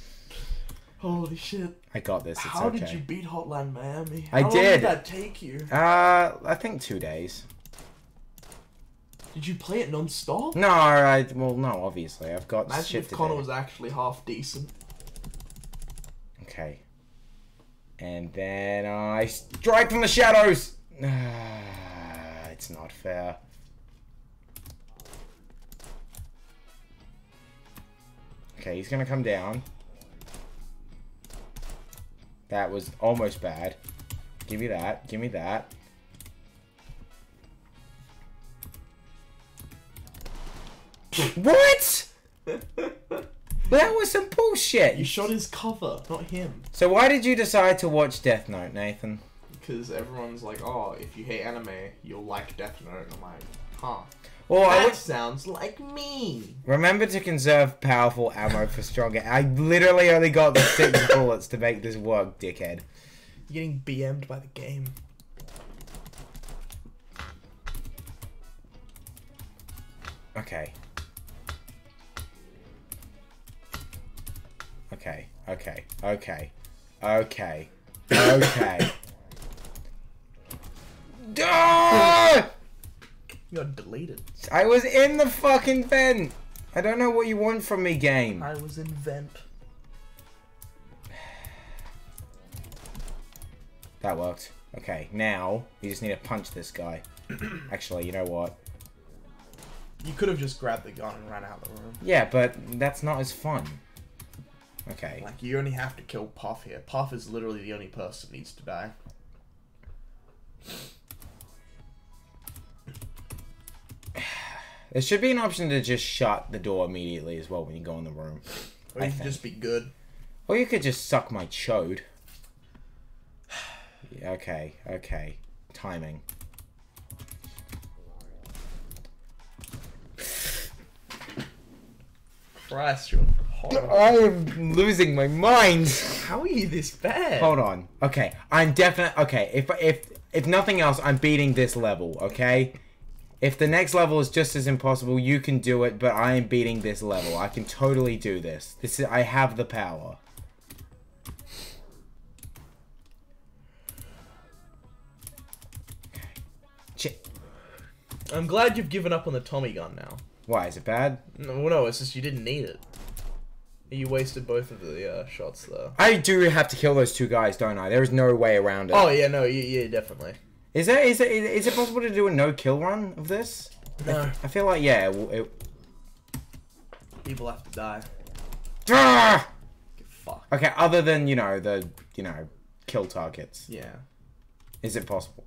Holy shit. I got this. It's How okay. did you beat Hotline Miami? I How long did. did that take you? Uh, I think two days. Did you play it non-stop? No, I well no, obviously I've got Imagine shit if Connor do. was actually half decent. Okay. And then I strike from the shadows. It's not fair. Okay, he's gonna come down. That was almost bad. Give me that. Give me that. what? That was some bullshit. You shot his cover, not him. So why did you decide to watch Death Note, Nathan? Because everyone's like, oh, if you hate anime, you'll like Death Note. And I'm like, huh. I That would sounds like me. remember to conserve powerful ammo for stronger. I literally only got the six bullets to make this work, dickhead. You're getting BM'd by the game. Okay. Okay. Okay. Okay. Okay. Okay. Ah! You got deleted. I was in the fucking vent. I don't know what you want from me, game. I was in vent. That worked. Okay, now you just need to punch this guy. Actually, you know what? You could have just grabbed the gun and ran out of the room. Yeah, but that's not as fun. Okay. Like, you only have to kill Puff here. Puff is literally the only person that needs to die. There should be an option to just shut the door immediately as well when you go in the room. Or I you think. just be good. Or you could just suck my chode. Yeah, okay, okay. Timing. Christ, you're horrible. I am losing my mind. How are you this bad? Hold on. Okay, I'm definitely okay. If if if nothing else, I'm beating this level. Okay, If the next level is just as impossible, you can do it, but I am beating this level. I can totally do this. This is, I have the power. Okay. Shit. I'm glad you've given up on the Tommy gun now. Why, is it bad? No, no, it's just you didn't need it. You wasted both of the uh, shots there. I do have to kill those two guys, don't I? There is no way around it. Oh yeah, no, yeah, yeah, definitely. Is there is it is it possible to do a no kill run of this? No, I feel like yeah. It, it, people have to die. Ah! Okay, other than you know the you know kill targets, Yeah. is it possible?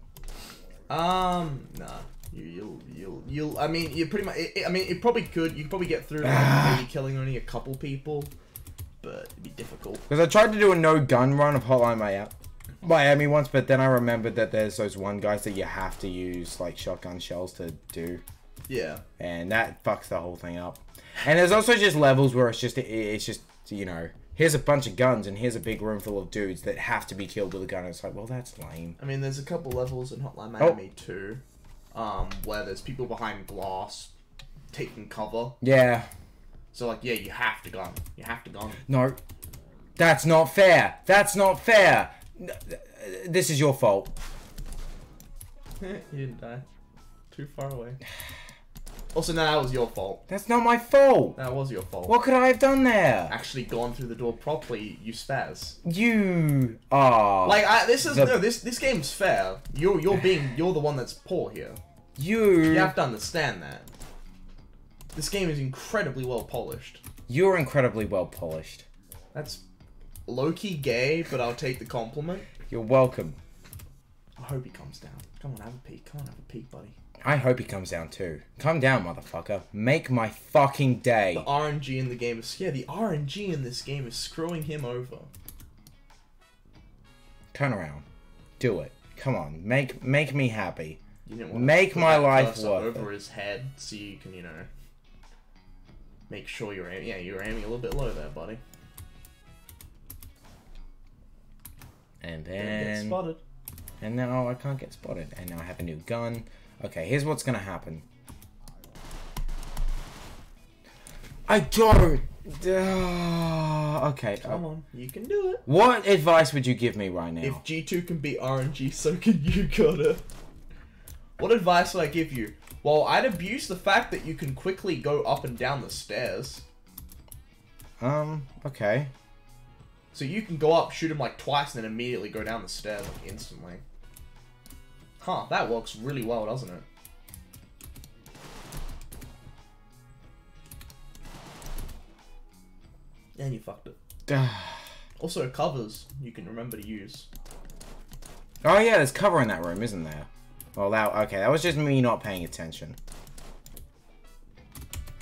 Um, nah. You, you'll, you'll, you'll. I mean, you pretty much. It, I mean, it probably could. You could probably get through Ah. like, maybe killing only a couple people, but it'd be difficult. Because I tried to do a no gun run of Hotline Miami, Miami once, but then I remembered that there's those one guys that you have to use like shotgun shells to do, Yeah. and that fucks the whole thing up. And there's also just levels where it's just it's just you know here's a bunch of guns and here's a big room full of dudes that have to be killed with a gun. It's like well that's lame. I mean, there's a couple levels in Hotline Oh. Miami too, um, where there's people behind glass taking cover. Yeah, So like, yeah, you have to gun. You have to gun. no, that's not fair. That's not fair. N- uh, This is your fault. you didn't die. Too far away. Also, no, that was your fault. That's not my fault. That was your fault. What could I have done there? Actually, gone through the door properly, you spaz. You are Like, I, this is The- no, this this game's fair. You're you're being you're the one that's poor here. you. You have to understand that. This game is incredibly well polished. You're incredibly well polished. That's low key gay, but I'll take the compliment. You're welcome. I hope he comes down. Come on, have a peek. Come on, have a peek, buddy. I hope he comes down too. Come down, motherfucker. Make my fucking day. The RNG in the game is yeah. The RNG in this game is screwing him over. Turn around. Do it. Come on. Make make me happy. You didn't wanna Make my life worth over his head so you can you know make sure you're aim- yeah you're aiming a little bit low there, buddy. And then spotted. and now I can't get spotted. And now I have a new gun. Okay, here's what's gonna happen. I don't. Uh, okay. Come on, you can do it. what advice would you give me right now? If G2 can beat RNG, so can you, gotta. What advice would I give you? Well, I'd abuse the fact that you can quickly go up and down the stairs. Um. Okay. So you can go up, shoot him like twice, and then immediately go down the stairs like instantly. Huh, that works really well, doesn't it? And you fucked it. Also, covers you can remember to use. Oh yeah, there's cover in that room, isn't there? Well, that okay. That was just me not paying attention.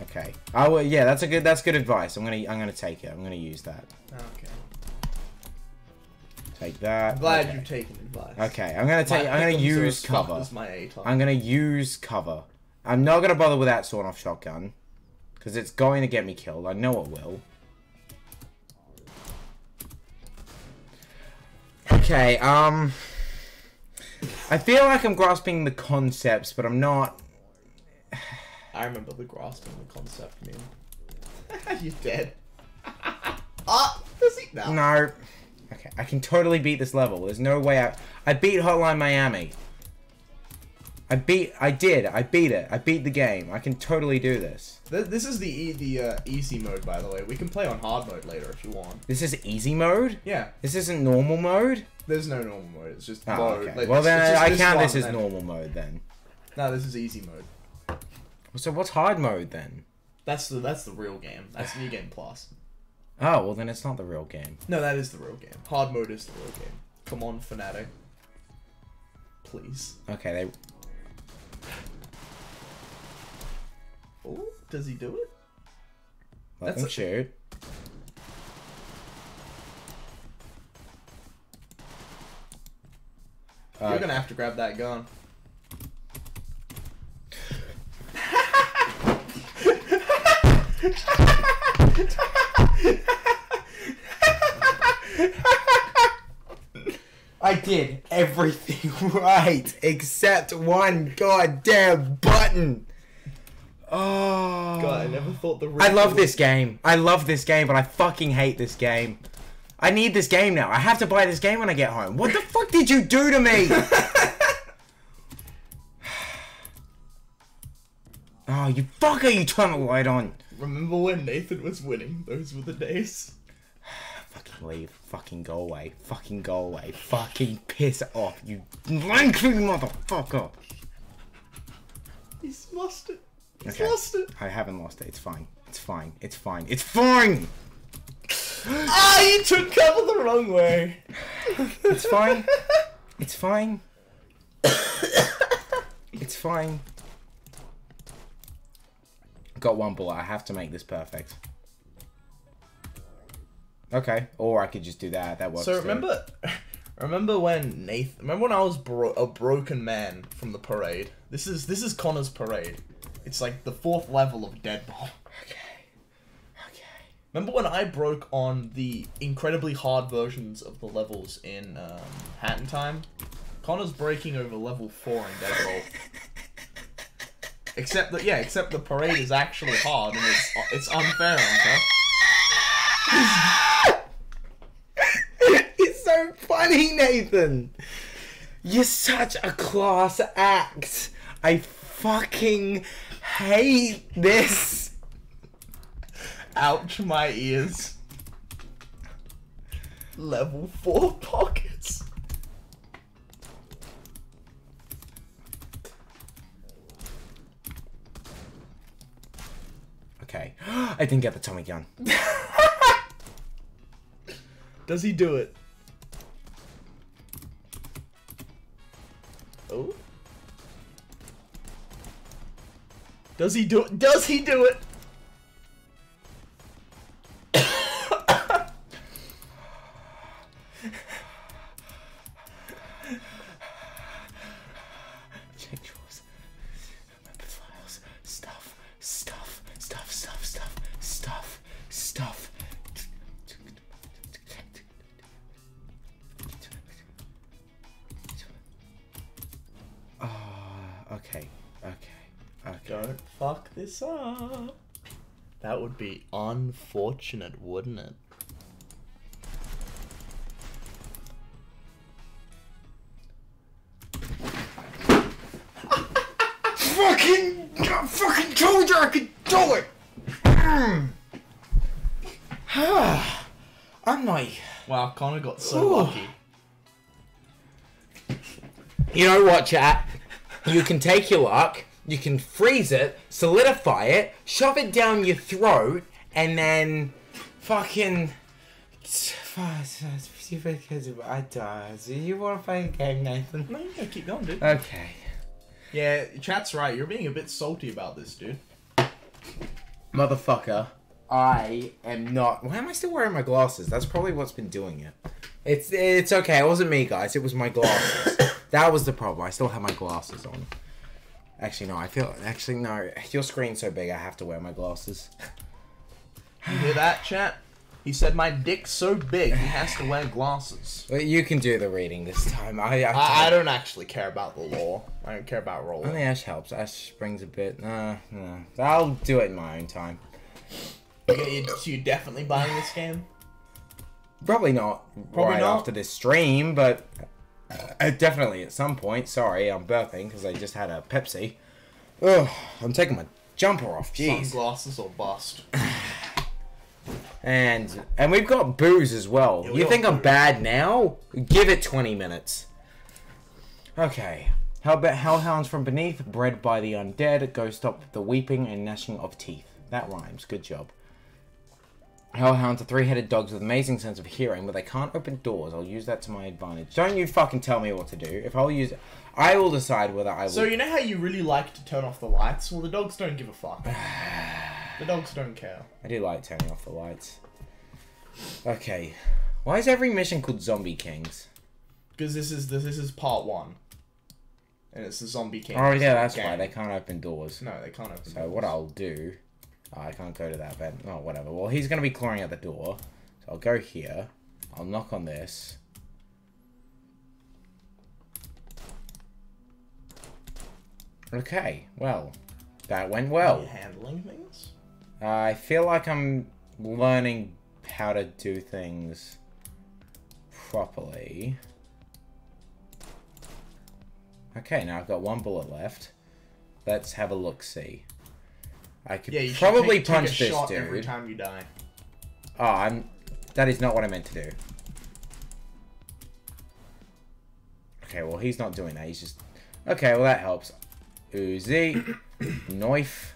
Okay. Oh well, yeah, that's a good. That's good advice. I'm gonna. I'm gonna take it. I'm gonna use that. Okay. Take that. I'm glad okay. you've taken advice. Okay, I'm gonna take. My I'm gonna use cover. my A type. I'm gonna use cover. I'm not gonna bother with that sawn off shotgun, because it's going to get me killed. I know it will. Okay. Um. I feel like I'm grasping the concepts, but I'm not. I remember the grasping the concept meme. You're dead. Ah, does he? No. No. Okay, I can totally beat this level. There's no way I. I beat Hotline Miami. I beat. I did. I beat it. I beat the game. I can totally do this. Th- This is the e- the uh, easy mode, by the way. We can play on hard mode later if you want. This is easy mode. Yeah, This isn't normal mode. there's no normal mode. It's just Oh, mode. okay. Like, well then just I this count this as then- normal mode then. No, this is easy mode. So what's hard mode then? That's the that's the real game. That's New Game Plus. Oh well then it's not the real game. No, that is the real game. Hard mode is the real game. Come on, Fnatic. Please. Okay, they. Oh, does he do it? Let That's a- shoot. You're Uh, gonna have to grab that gun. I did everything right except one goddamn button. Oh. God, I never thought the. I love this game. I love this game, but I fucking hate this game. I need this game now. I have to buy this game when I get home. What the fuck did you do to me? oh, you fucker, you turn the light on. Remember when Nathan was winning? Those were the days. Fucking leave. Fucking go away. Fucking go away. Fucking piss off, you lanky motherfucker. He's lost it. He's Okay. lost it. I haven't lost it. It's fine. It's fine. It's fine. It's fine. Ah, you took cover the wrong way. It's fine. It's fine. it's fine. Got one bullet. I have to make this perfect. Okay, or I could just do that. That works. So too. remember, remember when Nathan? Remember when I was bro- a broken man from the parade? This is this is Connor's parade. It's like the fourth level of Deadbolt. Okay. Okay. Remember when I broke on the incredibly hard versions of the levels in um, Hat in Time? Connor's breaking over level four in Deadbolt. Except that, yeah, except the parade is actually hard and it's it's unfair, okay? it's so funny, Nathan. You're such a class act. I fucking hate this. Ouch, my ears. Level four pockets. Okay. I didn't get the Tommy gun. Does he do it? Oh. Does he do it? Does he do it? Up. That would be unfortunate, wouldn't it? Fucking, I fucking told you I could do it. Mm. I'm like, Wow, Connor got so Ooh. lucky. You know what, chat? You can take your luck, you can freeze it, solidify it, shove it down your throat, and then fucking. I die. You want to play a game, Nathan? No, you gotta keep going, dude. Okay. Yeah, chat's right. You're being a bit salty about this, dude. Motherfucker. I am not. Why am I still wearing my glasses? That's probably what's been doing it. It's it's okay. It wasn't me, guys. It was my glasses. that was the problem. I still have my glasses on. Actually, no. I feel. Actually, no. Your screen's so big. I have to wear my glasses. You hear that, chat? He said my dick's so big he has to wear glasses. But you can do the reading this time. I I, I, I don't actually care about the law. I don't care about roll. I think Ash helps. Ash brings a bit. Nah, nah. I'll do it in my own time. You, you definitely buying this game? Probably not Probably right not. after this stream, but uh, definitely at some point. Sorry, I'm burping because I just had a Pepsi. Ugh, I'm taking my jumper off. Jeez. Sunglasses or bust. And and we've got booze as well. Yeah, we you think I'm booze. bad now? Give it 20 minutes. Okay. How about hellhounds from beneath, bred by the undead, go stop the weeping and gnashing of teeth. That rhymes. Good job. Hellhounds are three-headed dogs with amazing sense of hearing, but they can't open doors. I'll use that to my advantage. Don't you fucking tell me what to do. If I'll use, I will decide whether I will. So you know how you really like to turn off the lights? Well, the dogs don't give a fuck. the dogs don't care. I do like turning off the lights. Okay. Why is every mission called Zombie Kings? Because this is this, this is part one, and it's the zombie king. Oh yeah, that's game. why they can't open doors. No, they can't open. So what I'll do, Oh, I can't go to that vent. Oh, whatever. Well, he's going to be clawing at the door. So I'll go here. I'll knock on this. Okay, well, that went well. Are you handling things? Uh, I feel like I'm learning how to do things properly. Okay, now I've got one bullet left. Let's have a look-see. I could Yeah, you probably take, take punch a this shot every dude. time you die. Oh, I'm. That is not what I meant to do. Okay, well he's not doing that. He's just. Okay, well that helps. Uzi, knife.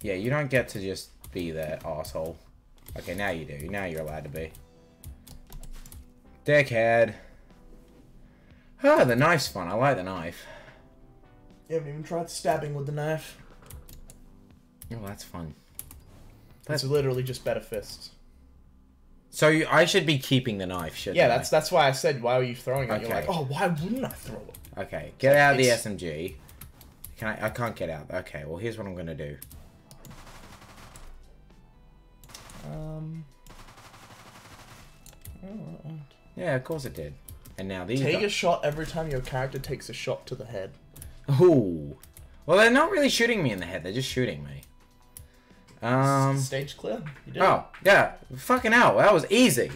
Yeah, you don't get to just be there, asshole. Okay, now you do. Now you're allowed to be. Dickhead. Ah, the knife's fun. I like the knife. You haven't even tried stabbing with the knife. Oh, that's fun. It's literally just better fists. So you, I should be keeping the knife, shouldn't Yeah, I? that's that's why I said why were you throwing it? You're like, oh, why wouldn't I throw it? Okay, get out of the SMG. Can I? I can't get out. Okay, well here's what I'm gonna do. Um. Yeah, of course it did. And now these. Take are- a shot every time your character takes a shot to the head. Ooh. Well, they're not really shooting me in the head. They're just shooting me. Um. Stage clear. You did. Oh yeah, fucking hell, that was easy.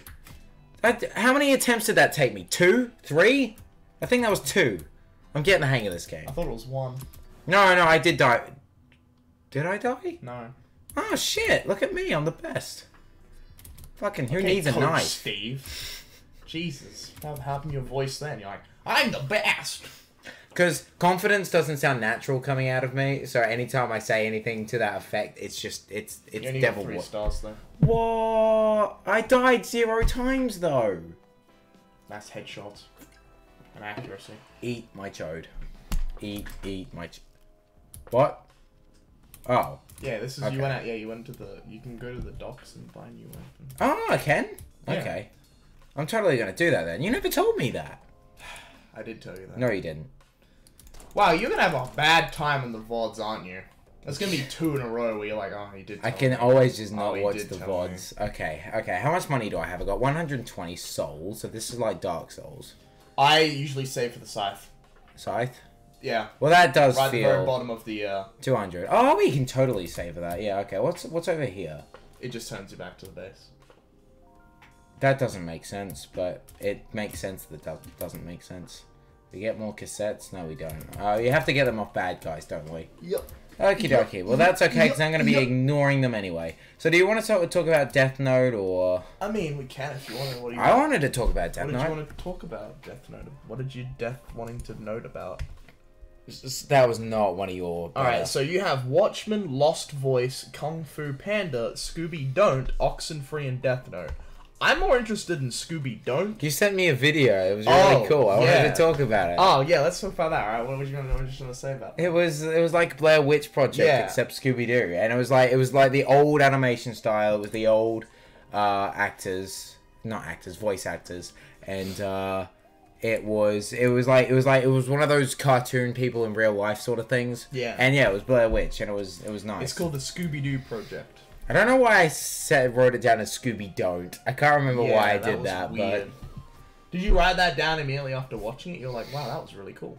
That, how many attempts did that take me? Two, three? I think that was two. I'm getting the hang of this game. I thought it was one. No, no, I did die. Did I die? No. Oh shit! Look at me, I'm the best. Fucking who Okay, needs a Coach knife? Steve. Jesus. How happened your voice then? You're like, I'm the best. Because confidence doesn't sound natural coming out of me, so anytime I say anything to that effect, it's just it's it's You devil three stars though. What? I died zero times though. That's headshots. And accuracy. Eat my chode. Eat eat my. Ch- what? Oh. Yeah, this is Okay. you went out. Yeah, you went to the. You can go to the docks and buy a new weapon. Oh, ah, I can. Yeah. Okay. I'm totally gonna do that then. You never told me that. I did tell you that. No, you didn't. Wow, you're gonna have a bad time in the VODs, aren't you? There's gonna be two in a row where you're like, oh, he did. I can me. always just Oh, not he watch the tell me. VODs. Okay, okay. How much money do I have? I got 120 souls, so this is like Dark Souls. I usually save for the scythe. Scythe? Yeah, Well, that does right at the feel bottom of the. uh 200. Oh, we can totally save for that. Yeah, okay. What's what's over here? It just turns you back to the base. That doesn't make sense, but it makes sense that does, doesn't make sense. We get more cassettes? No, we don't. Uh, you have to get them off bad guys, don't we? Yep. Okie dokie. Well, that's okay, because I'm going to be Yep. ignoring them anyway. So, do you want to talk, talk about Death Note, or... I mean, we can if you want. What do you? I wanted to talk about Death Note. what did you want to talk about, Death Note? What did you Death wanting to note about? That was not one of your... All right, so you have Watchmen, Lost Voice, Kung Fu Panda, Scooby Don't, Oxenfree, and Death Note. I'm more interested in Scooby Don't. You sent me a video. It was really Oh, cool. I yeah. wanted to talk about it. Oh yeah, let's talk about that. All right, what were you gonna, what was you gonna say about? It? It was it was like Blair Witch Project Yeah. except Scooby Doo, and it was like it was like the old animation style. It was the old uh, actors, not actors, voice actors, and uh, it was it was like it was like it was one of those cartoon people in real life sort of things. Yeah. and yeah, it was Blair Witch, and it was it was nice. It's called the Scooby Doo Project. I don't know why I said wrote it down as Scooby Don't. I can't remember why I did was that, weird. Did you write that down immediately after watching it? You're like, wow, that was really cool.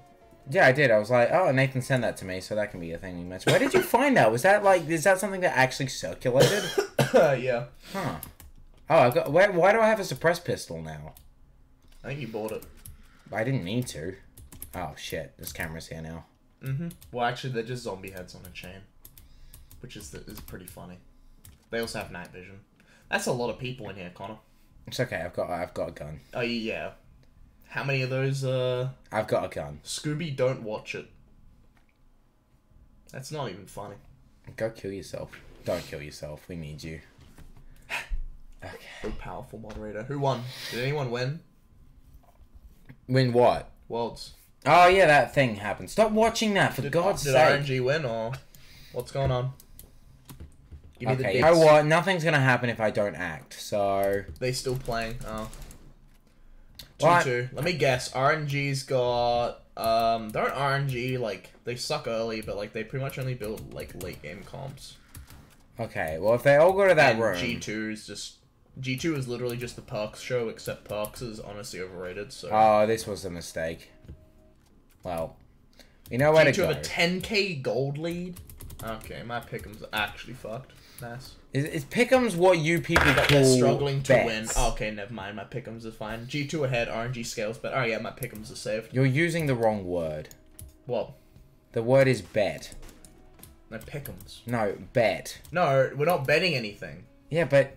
yeah, I did. I was like, oh, Nathan sent that to me, so that can be a thing we mentioned. Where did you find that? Was that like is that something that actually circulated? yeah, Huh. Oh, I've got. Why, why do I have a suppressed pistol now? I think you bought it. I didn't need to. Oh shit! This camera's here now. Mm-hmm. Well, actually, they're just zombie heads on a chain, which is is pretty funny. They also have night vision. That's a lot of people in here, Connor. It's okay. I've got. I've got a gun. Oh yeah. How many of those uh I've got a gun. Scooby don't watch it? That's not even funny. Go kill yourself. Don't kill yourself. We need you. Okay. So powerful moderator. Who won? Did anyone win? Win what? Worlds. Oh yeah, that thing happened. Stop watching that for Did, God's did sake. Did RNG win or what's going on? Give me the Okay. You know what? Nothing's gonna happen if I don't act. So They still playing. Oh. Two Well, I- two. Let me guess. RNG's got um. Don't RNG like they suck early, but like they pretty much only build like late game comps. okay. Well, if they all go to that and room, G two is just G two is literally just the Perkz show, except Perkz is honestly overrated. So Oh, this was a mistake. Well, You know where to to go. have a 10k gold lead. Okay, my pick'em's actually fucked. Nice. Is, is Pick'em's what you people But call they're struggling to win. bets? Oh, okay, never mind. My pick'em's are fine. G2 ahead, RNG scales, but oh yeah, my pick'em's are saved. You're using the wrong word. What? The word is bet. No, pick'em's. No, bet. No, we're not betting anything. Yeah, but.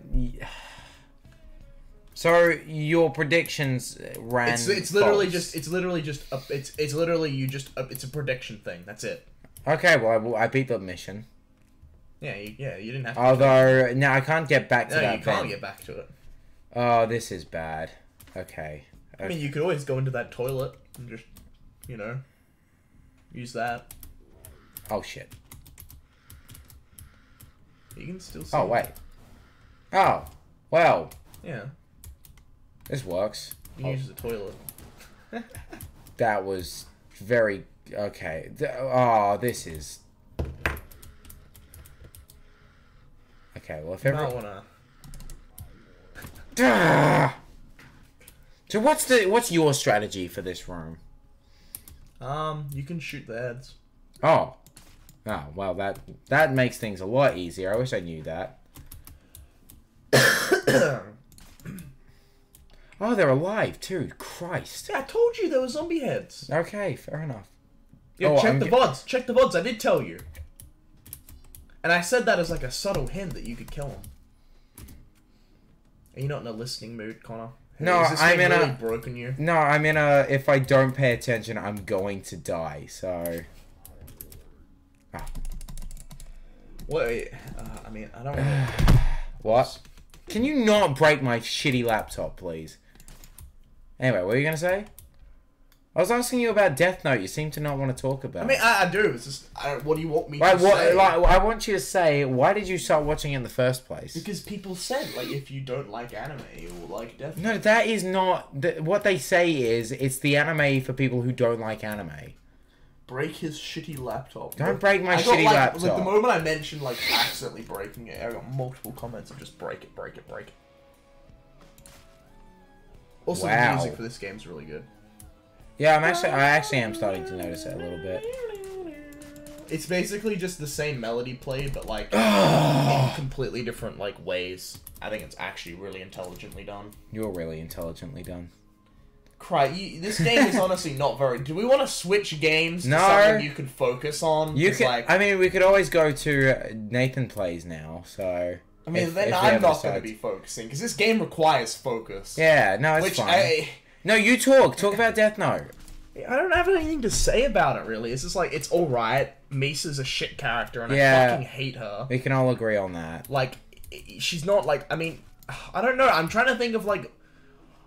So your predictions ran. It's it's literally false. just it's literally just a, it's it's literally you just a, it's a prediction thing. That's it. Okay, well, I, I beat the mission. Yeah, you, yeah, you didn't have to. Although now I can't get back to no, that. you can't get back to it. Oh, this is bad. Okay. I mean, you could always go into that toilet and just, you know, use that. Oh shit. You can still see. Oh wait. Oh, well, Yeah, this works. you can Oh. use the toilet. That was very okay. Oh, this is. Okay, well if You every. might wanna. Ah! So what's the what's your strategy for this room? Um, you can shoot the heads. Oh. Oh, well that that makes things a lot easier. I wish I knew that. Oh, they're alive too. Christ. Yeah, I told you there were zombie heads. Okay, fair enough. Yeah, Oh, check I'm the VODs. Check the VODs. I did tell you. And I said that as like a subtle hint that you could kill him. Are you not in a listening mood, Connor? No, I'm in a- broken you. No, I'm in a uh, if I don't pay attention, I'm going to die. So ah. Wait, uh, I mean, I don't. Really... what? Can you not break my shitty laptop, please? Anyway, what were you gonna say? I was asking you about Death Note. You seem to not want to talk about. I mean. I, I do. It's just, I don't, what do you want me like to what? say? Like I want you to say, why did you start watching it in the first place? because people said like if you don't like anime or like Death. Note. No, that is not. What they say is it's the anime for people who don't like anime. break his shitty laptop. Don't break my I got, shitty like, laptop. Like the moment I mentioned like accidentally breaking it, I got multiple comments of just break it, break it, break it. Also, Wow. the music for this game's really good. Yeah, I'm actually. I actually am starting to notice it a little bit. It's basically just the same melody played, but like in completely different like ways. I think it's actually really intelligently done. You're really intelligently done. Cry, you, this game is honestly not very. Do we want to switch games No. to something you can focus on? You can. like, I mean, we could always go to uh, Nathan plays now. So. I mean, if- then if I'm not going to be focusing because this game requires focus. Yeah, no, it's which fine. I, No, you talk. Talk about Death Note. I don't have anything to say about it really. It's just like it's all right. Misa's a shit character, and I fucking hate her. We can all agree on that. Like, she's not like. I mean, I don't know. I'm trying to think of like.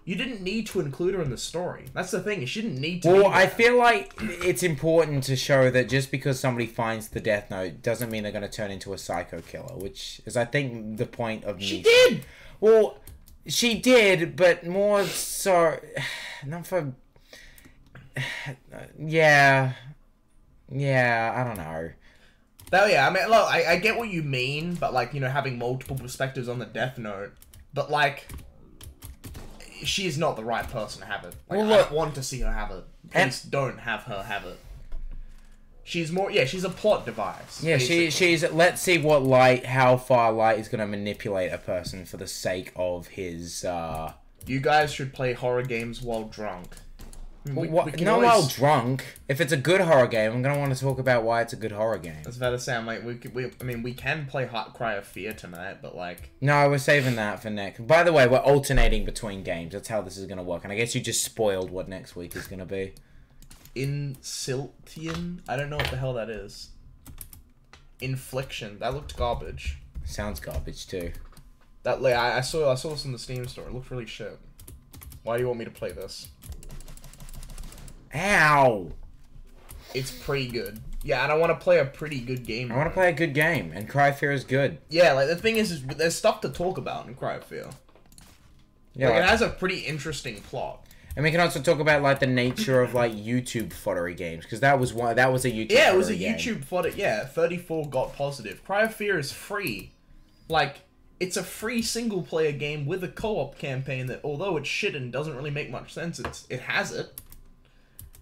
You didn't need to include her in the story. That's the thing. She didn't need to. Well, be I there. feel like it's important to show that just because somebody finds the Death Note doesn't mean they're going to turn into a psycho killer, which is, I think, the point of she me. did. Well, she did, but more so, not for. Yeah, yeah, I don't know. Oh yeah, I mean, look, I, I get what you mean, but like you know, having multiple perspectives on the Death Note, but like, she is not the right person to have it. Like, Well, I look- don't want to see her have it. And- Please don't have her have it. She's more, yeah, she's a plot device. Yeah, she she's. Let's see what light, how far light is going to manipulate a person for the sake of his. uh You guys should play horror games while drunk. I mean, we- not always- while drunk. If it's a good horror game, I'm going to want to talk about why it's a good horror game. Was about to I'm like, we, could, we, I mean, we can play Hot Cry of Fear tonight, but like, No, we're saving that for next. By the way, we're alternating between games. That's how this is going to work. And I guess you just spoiled what next week is going to be. Insiltian? I don't know what the hell that is. Infliction. That looked garbage. Sounds garbage too. That like I, I saw I saw this in the Steam store. It looked really shit. Why do you want me to play this? Ow! It's pretty good. Yeah, and I want to play a pretty good game. I want to play a good game, and Cry Fear is good. Yeah, like the thing is, is there's stuff to talk about in Cry Fear. Yeah, Like, like- it has a pretty interesting plot. And we can also talk about like the nature of like YouTube foddery games because that was one. That was a YouTube. Yeah, it was a game. YouTube fodder. Yeah, 34 got positive. Cry of Fear is free. Like, it's a free single player game with a co op campaign that, although it's shit and doesn't really make much sense, it's it has it.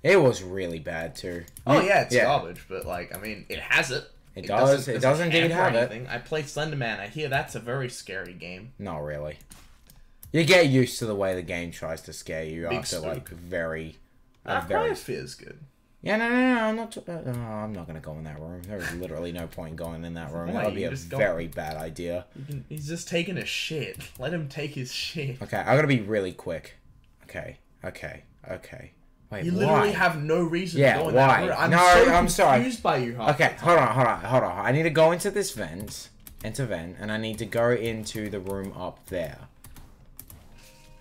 It was really bad too. Oh yeah, it's garbage, but like I mean, it has it. It doesn't it does indeed have it. anything. I play Slenderman. I hear that's a very scary game. Not really. You get used to the way the game tries to scare you Big after like very. That very Cry of Fear is good. yeah, no, no, no, I'm not. Uh, no, I'm not gonna go in that room. There's literally no point going in that room. That would be a very bad idea. Can, he's just taking a shit. Let him take his shit. Okay, I gotta be really quick. Okay, okay, okay. Wait, You literally why? have no reason Yeah, to go in why? that room. I'm No, so I'm sorry. confused by you. Okay, hold on, hold on, hold on. I need to go into this vent, into vent, and I need to go into the room up there.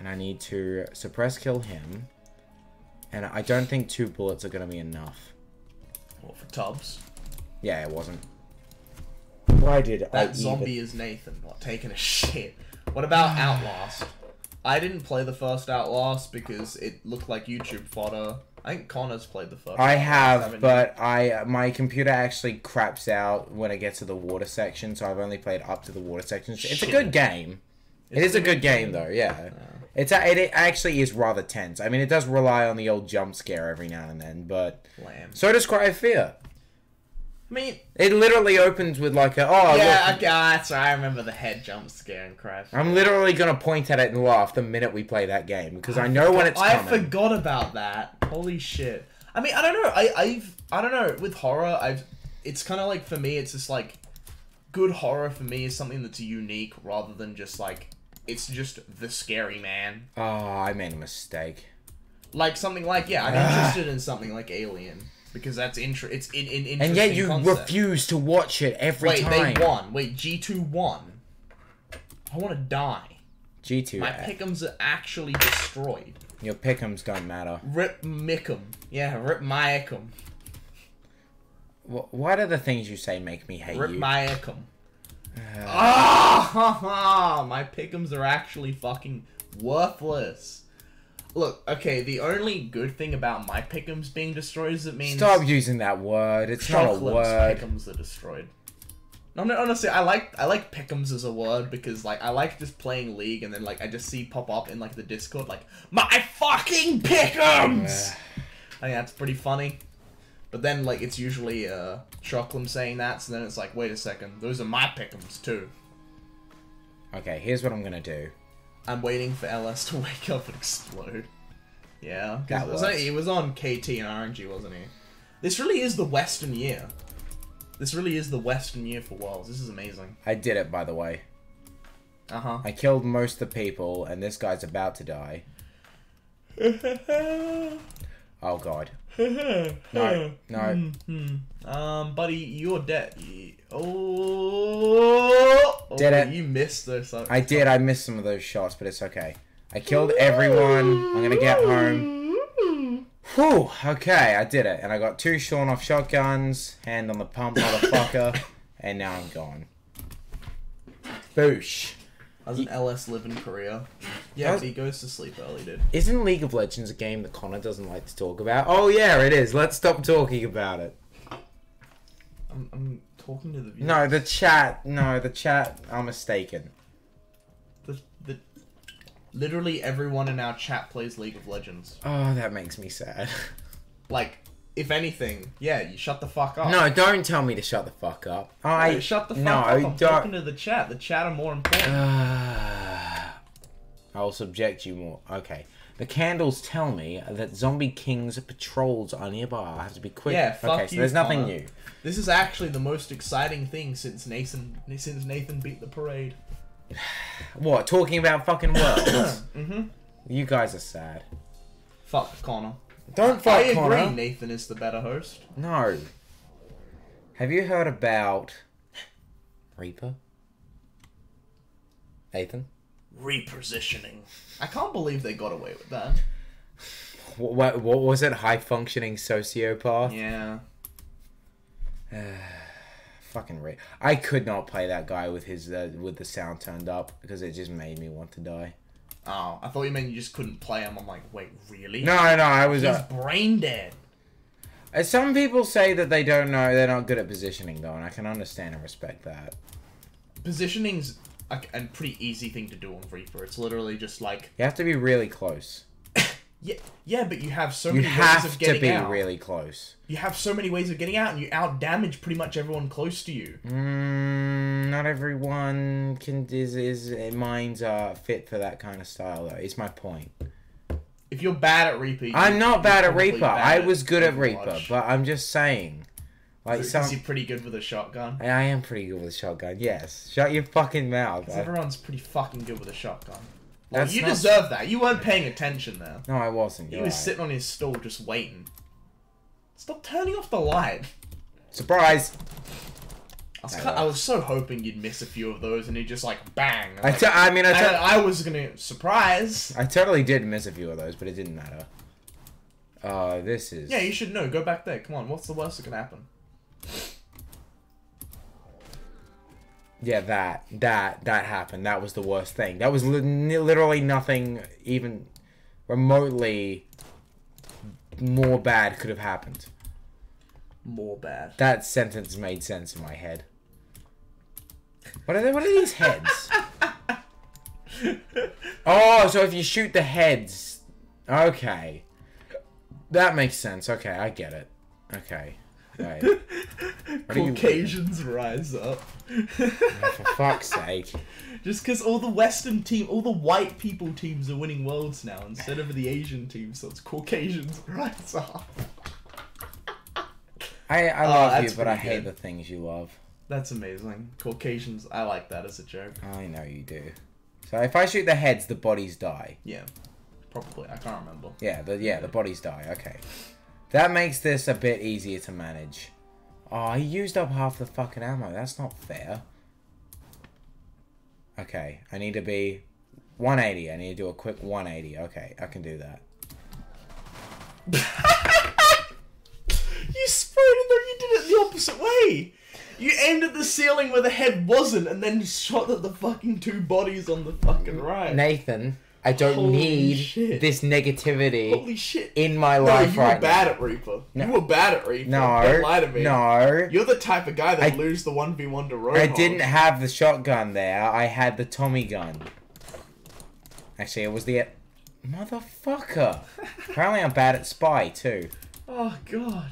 And I need to suppress kill him. And I don't think two bullets are gonna be enough. Well, for Tubbs, Yeah, it wasn't. Why did I that even- zombie is Nathan, not taking a shit. What about Outlast? I didn't play the first Outlast because it looked like YouTube fodder. I think Connor's played the first. I have, haven't you? but I my computer actually craps out when I get to the water section, so I've only played up to the water section. It's a good game. It is a good game though, yeah. It's it, actually is rather tense. I mean, it does rely on the old jump scare every now and then, but Lamb. so does Cry of Fear. I mean, It literally opens with like a oh yeah, look, that's right. I remember the head jump scare and crash. I'm literally gonna point at it and laugh the minute we play that game because I know when it's I coming. forgot about that. Holy shit. I mean, I don't know. I, I've, I don't know. With horror, I've, it's kind of like for me, it's just like, good horror for me is something that's unique rather than just like, it's just the scary man. Oh, I made a mistake. Like something like, yeah, I'm Ah. interested in something like Alien because that's inter- it's in, in interesting And yet you concept. refuse to watch it every Wait, time. they won. Wait, G two won. I want to die. G2. My uh, pickums are actually destroyed. Your pickums don't matter. Rip Mickum. Yeah, rip my Ickum. Wh- Why do the things you say make me hate Rip you? my Ickum. Ah, my pickums are actually fucking worthless. Look, okay, the only good thing about my pickums being destroyed is it means Stop using that word. It's not a word. pickums are destroyed. No, no, honestly, I like I like pickums as a word because like I like just playing League and then like I just see pop up in like the Discord like my fucking pickums. I think that's pretty funny. But then like it's usually uh Chocolum saying that, so then it's like, wait a second, those are my pickums too. Okay, here's what I'm gonna do. I'm waiting for LS to wake up and explode. Yeah, That it was, works. he was on KT and RNG, wasn't he? This really is the Western year. This really is the Western year for Worlds. This is amazing. I did it, by the way. Uh huh. I killed most of the people, and this guy's about to die. Oh god. No, no. Hmm, hmm, hmm. um, buddy, you're dead. Oh. oh, Did oh, it. You missed this. I did. I missed some of those shots, but it's okay. I killed everyone. I'm gonna get home. Whew. Okay, I did it, and I got two shorn off shotguns, hand on the pump, motherfucker, and now I'm gone. Boosh. Doesn't LS live in Korea? Yeah, but he goes to sleep early, dude. Isn't League of Legends a game that Connor doesn't like to talk about? Oh yeah, it is. Let's stop talking about it. I'm, I'm talking to the viewers. No, the chat. No, the chat I'm mistaken. The, the, literally everyone in our chat plays League of Legends. Oh, that makes me sad. Like, if anything, yeah, you shut the fuck up. No, don't tell me to shut the fuck up. I No, shut the fuck no, up. I'm don't. talking to the chat. The chat are more important. I'll subject you more. Okay. The candles tell me that Zombie King's patrols are nearby. I have to be quick. Yeah, fuck okay, so you, there's nothing Connor. new. This is actually the most exciting thing since Nathan since Nathan beat the parade. What? Talking about fucking worlds? mm-hmm. you guys are sad. Fuck Connor. Don't I fuck agree. Nathan is the better host. No. Have you heard about Reaper? Nathan? Repositioning. I can't believe they got away with that. What, what, what was it? High functioning sociopath? Yeah. Fucking Re- I could not play that guy with his uh, with the sound turned up because it just made me want to die. Oh, I thought you meant you just couldn't play him. I'm like, wait, really? No, no, I was. He's Uh, brain dead. uh, some people say that they don't know, they're not good at positioning though, and I can understand and respect that. Positioning's a, a pretty easy thing to do on Reaper. It's literally just like You have to be really close. Yeah, yeah, but you have so You many ways of getting out. You have to be out. really close. You have so many ways of getting out, and you out damage pretty much everyone close to you. Mm, not everyone can is is minds are fit for that kind of style though. Is my point. If you're bad at Reaper, you- I'm not bad at Reaper. bad I was good at Reaper, Overwatch. but I'm just saying, like Because some. you're pretty good with a shotgun. I I am pretty good with a shotgun. Yes, shut your fucking mouth. Everyone's pretty fucking good with a shotgun. Well, you deserve that. You weren't paying attention there. no, I wasn't. He was right. sitting on his stool just waiting. Stop turning off the light. Surprise! I was, I I was so hoping you'd miss a few of those, and you just like bang. I Like, t- I mean, I, I was gonna surprise. I totally did miss a few of those, but it didn't matter. Uh, this is. Yeah, you should know. Go back there. Come on. What's the worst that can happen? Yeah, that that that happened. That was the worst thing. That was li- literally nothing even remotely more bad could have happened. More bad. That sentence made sense in my head. What are they, what are these heads? oh, so if you shoot the heads, okay, that makes sense. Okay, I get it. Okay, right. Caucasians rise up. For fuck's sake. Just because all the Western team, all the white people teams are winning worlds now instead of the Asian teams, so it's Caucasians rise up. I, I Oh, love you, but I pretty hate good. the things you love. That's amazing. Caucasians, I like that as a joke. I know you do. So if I shoot the heads, the bodies die. Yeah, probably. I can't remember. Yeah, the yeah, the bodies die. Okay. That makes this a bit easier to manage. Oh, he used up half the fucking ammo. That's not fair. Okay, I need to be 180. I need to do a quick 180. Okay, I can do that. You sprayed it though. You did it the opposite way. You aimed at the ceiling where the head wasn't, and then shot at the fucking two bodies on the fucking right. Nathan, I don't Holy need shit. this negativity Holy shit! in my No, life you right were bad now. at Reaper. No. You were bad at Reaper. No, Don't lie to me. no. You're the type of guy that I- lose the one v one to Roadhog. I didn't have the shotgun there. I had the Tommy gun. Actually, it was the motherfucker. Apparently, I'm bad at spy too. Oh god.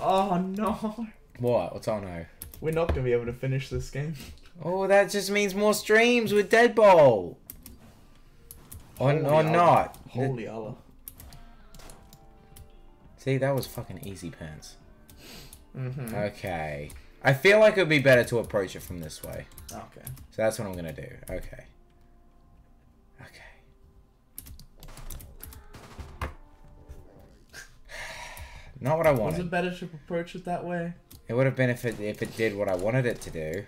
Oh no. What? What's on no? We're not gonna be able to finish this game. Oh, that just means more streams with Deadbolt. Or, Holy or Allah. not. Holy Allah. See, that was fucking easy pants. Mm-hmm. Okay. I feel like it would be better to approach it from this way. Okay. So that's what I'm gonna do. Okay. Okay. Not what I wanted. Was it better to approach it that way? It would have been if it if it did what I wanted it to do.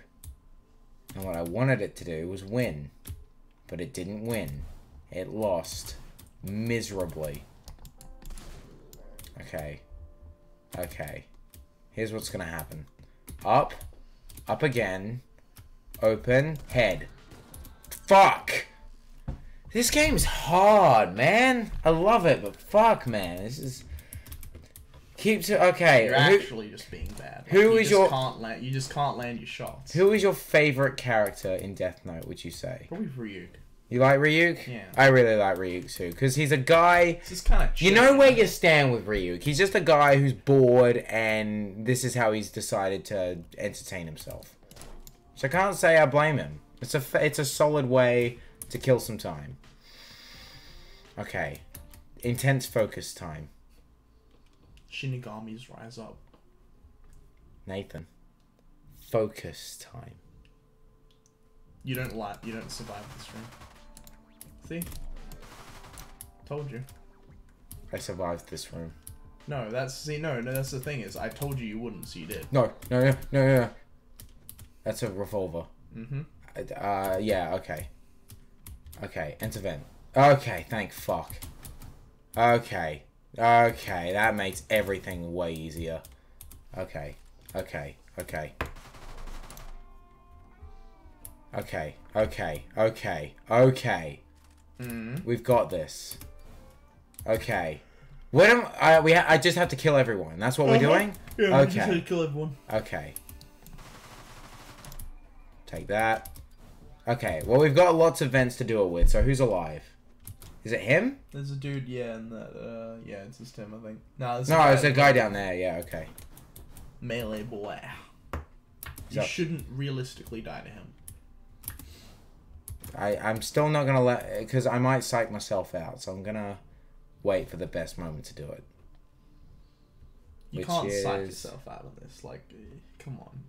And what I wanted it to do was win. But it didn't win. It lost miserably. Okay. Okay. Here's what's gonna happen. Up. Up again. Open. Head. Fuck! This game's hard, man. I love it, but fuck, man. This is... Keeps it... Okay. You're who- actually just being bad. who you is your- Can't land, you just can't land your shots. Who is your favorite character in Death Note, would you say? Probably Ryuk. You like Ryuk? Yeah. I really like Ryuk too, because he's a guy. Just kind of. You know where you stand with Ryuk. He's just a guy who's bored, and this is how he's decided to entertain himself. So I can't say I blame him. It's a it's a solid way to kill some time. Okay, intense focus time. Shinigami's rise up. Nathan, focus time. You don't like. You don't survive this room. See. Told you. I survived this room. No, that's see. No, no. That's the thing is, I told you you wouldn't, so you did. No, no, no, no, no. That's a revolver. Mm-hmm. Uh, yeah, okay. Okay, enter vent. Okay, thank fuck. Okay. Okay, that makes everything way easier. Okay, okay, okay. Okay, okay, okay, okay. Mm. We've got this. Okay. What am I? We ha- I just have to kill everyone. That's what we're Uh-huh. doing. Yeah, we just Okay. to kill everyone. Okay. Take that. Okay, well we've got lots of vents to do it with, so who's alive? Is it him? There's a dude, yeah, and that, uh, yeah, it's just him, I think. No, there's No, guy it's a guy down there. Yeah, okay. Melee boy. You So- shouldn't realistically die to him. I I'm still not gonna let because I might psych myself out, so I'm gonna wait for the best moment to do it. You Which can't psych yourself out of this. Like, come on.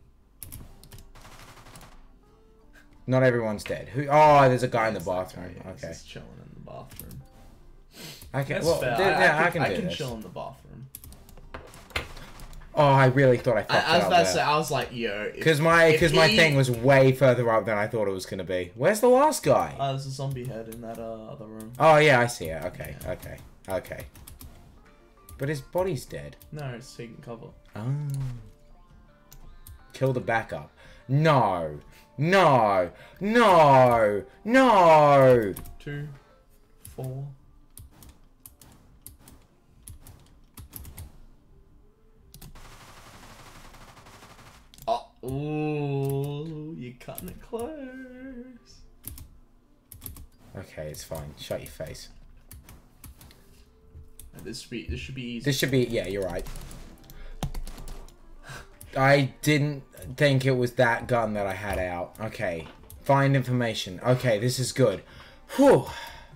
Not everyone's dead. Who? Oh, there's a guy in the bathroom. guy, yeah, he's Okay, just chilling in the bathroom. I can. That's Well, fair. I, yeah, I, I can, can do I can chill in the bathroom. Oh, I really thought I I, fucked I was it about to say. I was like, yo. Because my because my he- thing was way further up than I thought it was gonna be. Where's the last guy? Uh, there's a zombie head in that uh, other room. oh yeah, I see it. Okay, okay, okay. But his body's dead. No, it's taking cover. Oh. Kill the backup. No. No. No. No. Two, four. Oh, ooh, you're cutting it close. Okay, it's fine. Shut your face. This should be this should be easy. This should be. Yeah, you're right. I didn't think it was that gun that I had out. Okay. Find information. Okay, this is good. Whew.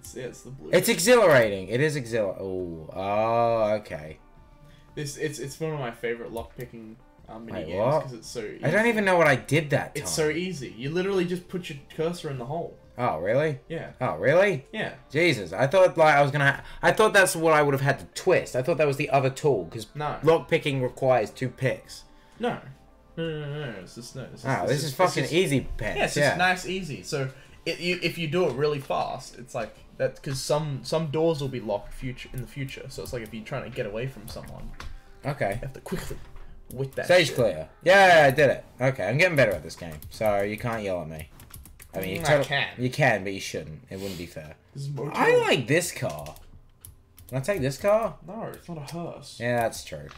It's, yeah, it's the blue. It's exhilarating. It is exhilarating. Oh, oh, okay. this it's it's one of my favorite lockpicking um, mini Wait, games because it's so. Easy. I don't even know what I did that time. It's so easy. You literally just put your cursor in the hole. Oh, really? Yeah. Oh, really? Yeah. Jesus, I thought like I was gonna. I thought that's what I would have had to twist. I thought that was the other tool because No. lock picking requires two picks. No. No, no, no, no. It's just no. It's just, Oh, this is fucking just- easy pants. Yeah, it's Yeah. just nice, easy. So, it, you, if you do it really fast, it's like that because some some doors will be locked future in the future. So it's like if you're trying to get away from someone, Okay. you have to quickly with that. Stage shit. clear. Yeah, I did it. Okay, I'm getting better at this game, so you can't yell at me. I mean, you, Mm, I totally- can. you can, but you shouldn't. It wouldn't be fair. This is I like this car. Can I take this car? No, it's not a hearse. Yeah, that's true.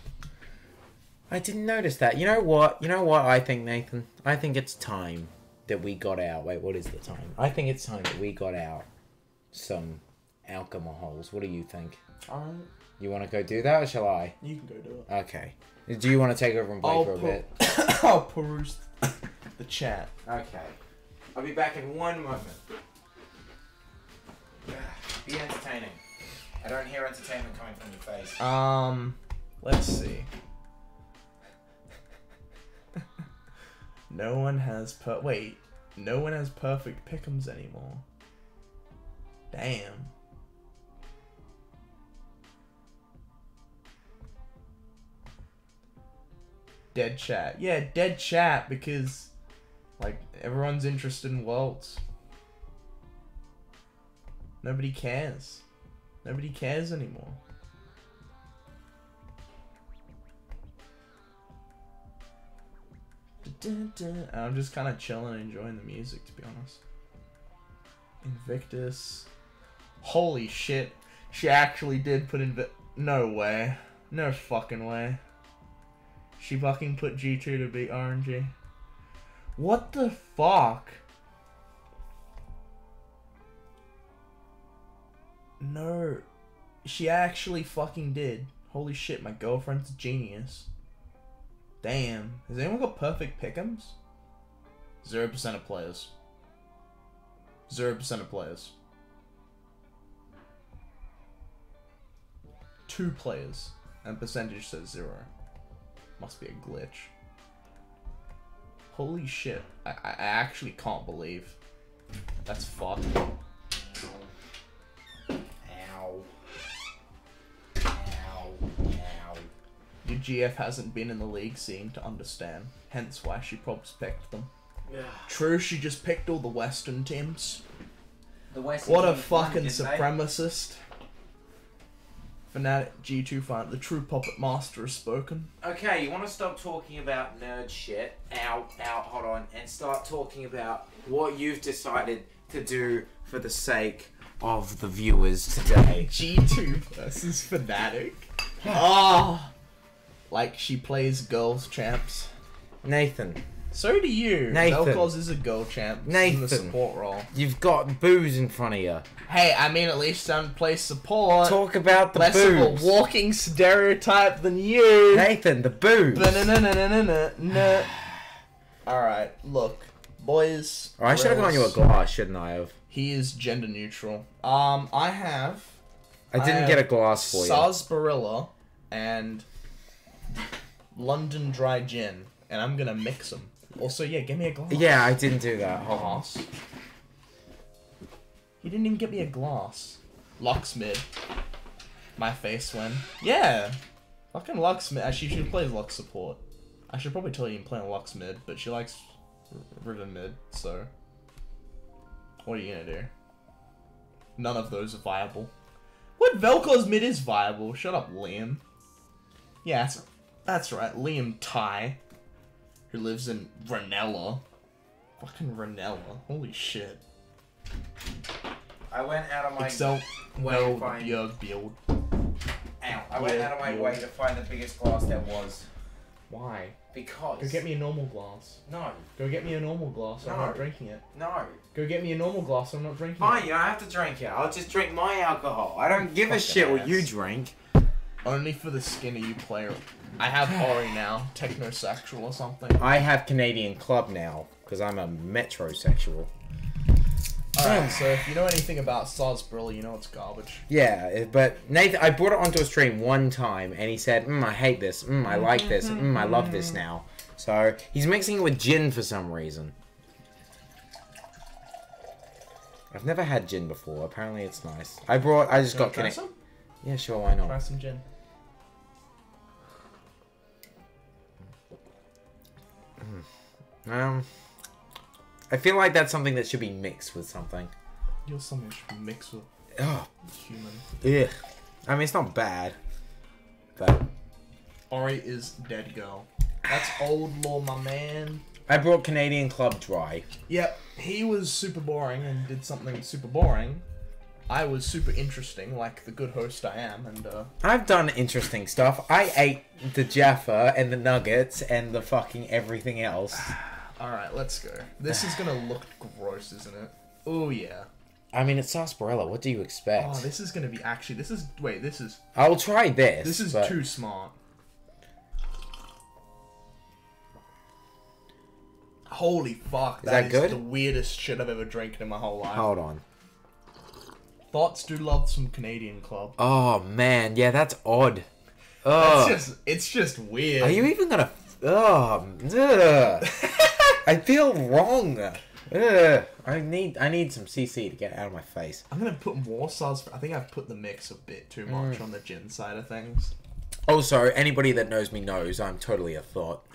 I didn't notice that. You know what? You know what I think, Nathan? I think it's time that we got out. Wait, what is the time? I think it's time that we got out some alcohols. What do you think? Alright, You want to go do that, or shall I? you can go do it. Okay. Do you want to take over and play I'll for a bit? I'll peruse the chat. Okay. I'll be back in one moment. Be entertaining. I don't hear entertainment coming from your face. Um, let's see. no one has per wait. No one has perfect pickums anymore. Damn. Dead chat. Yeah, dead chat because like everyone's interested in worlds. Nobody cares. Nobody cares anymore. I'm just kind of chilling enjoying the music, to be honest. Invictus. Holy shit. She actually did put Invi- No way. No fucking way. She fucking put G2 to beat RNG. What the fuck? No. She actually fucking did. Holy shit, my girlfriend's a genius. Damn. Has anyone got perfect? Zero percent of players. Zero percent of players. Two players. And percentage says zero. Must be a glitch. Holy shit. I, I I actually can't believe. That's fucked. Ow. Ow. Ow. Your GF hasn't been in the league scene to understand. Hence why she probably picked them. Yeah. True, she just picked all the Western teams. The West What a fucking supremacist. Fnatic G2 fan, the true puppet master has spoken. Okay, you want to stop talking about nerd shit, ow, ow, hold on, and start talking about what you've decided to do for the sake of the viewers today. G2 versus Fnatic. Ah! like she plays girls champs. Nathan, So do you. Nathan. Vel'Koz is a girl champ in the support role. You've got booze in front of you. Hey, I mean, at least I'm play support. Talk about the Less boobs. of a walking stereotype than you. Nathan, the boobs. Ba-na-na-na-na-na-na. Alright, look. Boys. Oh, I should have gone you a glass, shouldn't I have? He is gender neutral. Um, I have I didn't I get a glass for you. sarsaparilla and London dry gin, and I'm gonna mix them. Also, yeah, give me a glass. Yeah, I didn't do that. Hold on. He didn't even get me a glass. Luxmid. My face when. Yeah. Fucking Luxmid. Actually, she plays Lux support. I should probably tell you play on Lux mid, but she likes Riven mid, so. What are you gonna do? None of those are viable. What Vel'Koz mid is viable? Shut up, Liam. Yeah, that's, that's right. Liam Ty, who lives in Ranella. Fucking Ranella. Holy shit. I went out of my Excel. way Well, to find. Build. Ow. I went out of my way to find the biggest glass there was Why? because. Go get me a normal glass. No, Go get me a normal glass. I'm not drinking it. no. Go get me a normal glass. I'm not drinking Fine, it. Fine, you don't have to drink it. I'll just drink my alcohol. I don't give a Fucking shit what you drink. Only for the skinny you play. I have Ori now, technosexual or something. I have Canadian Club now because I'm a metrosexual. Alright, so if you know anything about sarsaparilla, you know it's garbage. Yeah, but Nathan, I brought it onto a stream one time, and he said, mm, "I hate this. Mm, I like this. Mm, I love this now." So he's mixing it with gin for some reason. I've never had gin before. Apparently, it's nice. I brought. I just You got try Cana- some? Yeah, sure. Why not? Try not? some gin. Um, I feel like that's something that should be mixed with something. You're something should mix with Oh, human. yeah. I mean, it's not bad, but Ori is dead girl. That's old law, my man. I brought Canadian Club Dry. Yep, he was super boring and did something super boring. I was super interesting, like the good host I am, and uh, I've done interesting stuff. I ate the Jaffa and the nuggets and the fucking everything else. all right, let's go. This is gonna look gross, isn't it? Oh yeah. I mean, it's sarsaparilla. What do you expect? Oh, this is gonna be actually. This is wait. This is I'll try this. this is but- too smart. Holy fuck! Is that is good? the weirdest shit I've ever drank in my whole life. Hold on. Thoughts do love some Canadian club. Oh man, yeah, that's odd. It's Oh, just it's just weird. are you even gonna? Oh, ugh. I feel wrong. Ugh. I need I need some CC to get out of my face. I'm gonna put more sauce. I think I've put the mix a bit too Mm. much on the gin side of things. Also, anybody that knows me knows I'm totally a thought.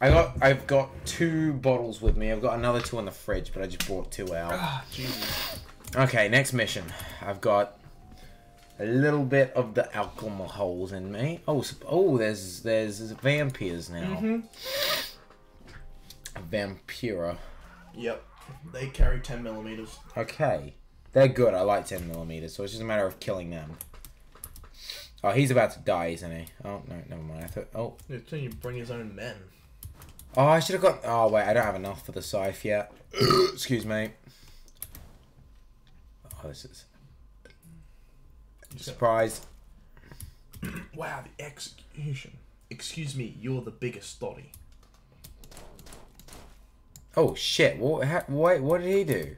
I got I've got two bottles with me. I've got another two in the fridge, but I just bought two out. Ah, Jesus. Okay, next mission. I've got a little bit of the alcohols in me. Oh, oh, there's there's vampires now. Mm-hmm. Vampira. Yep. They carry 10 millimeters. Okay, they're good. I like ten millimeters, so it's just a matter of killing them. Oh, he's about to die, isn't he? Oh no, never mind. I thought. Oh, It's when you bring his own men. Oh, I should have got. Oh wait, I don't have enough for the scythe yet. Excuse me. Oh, this is surprise. Wow, the execution. Excuse me, you're the biggest thotty. Oh shit! What? How, wait, what did he do?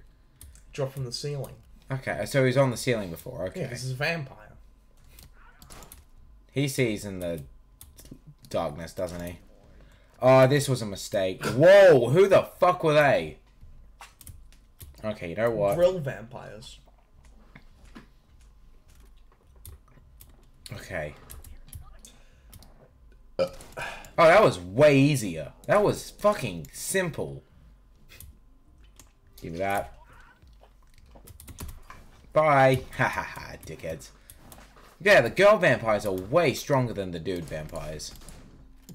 Drop from the ceiling. Okay, so he's on the ceiling before. Okay, Yeah, this is a vampire. he sees in the darkness, doesn't he? Oh, this was a mistake. Whoa! Who the fuck were they? Okay, you know what? Grill vampires. Okay. Oh, that was way easier. That was fucking simple. Give me that. Bye. Ha ha ha, dickheads. Yeah, the girl vampires are way stronger than the dude vampires.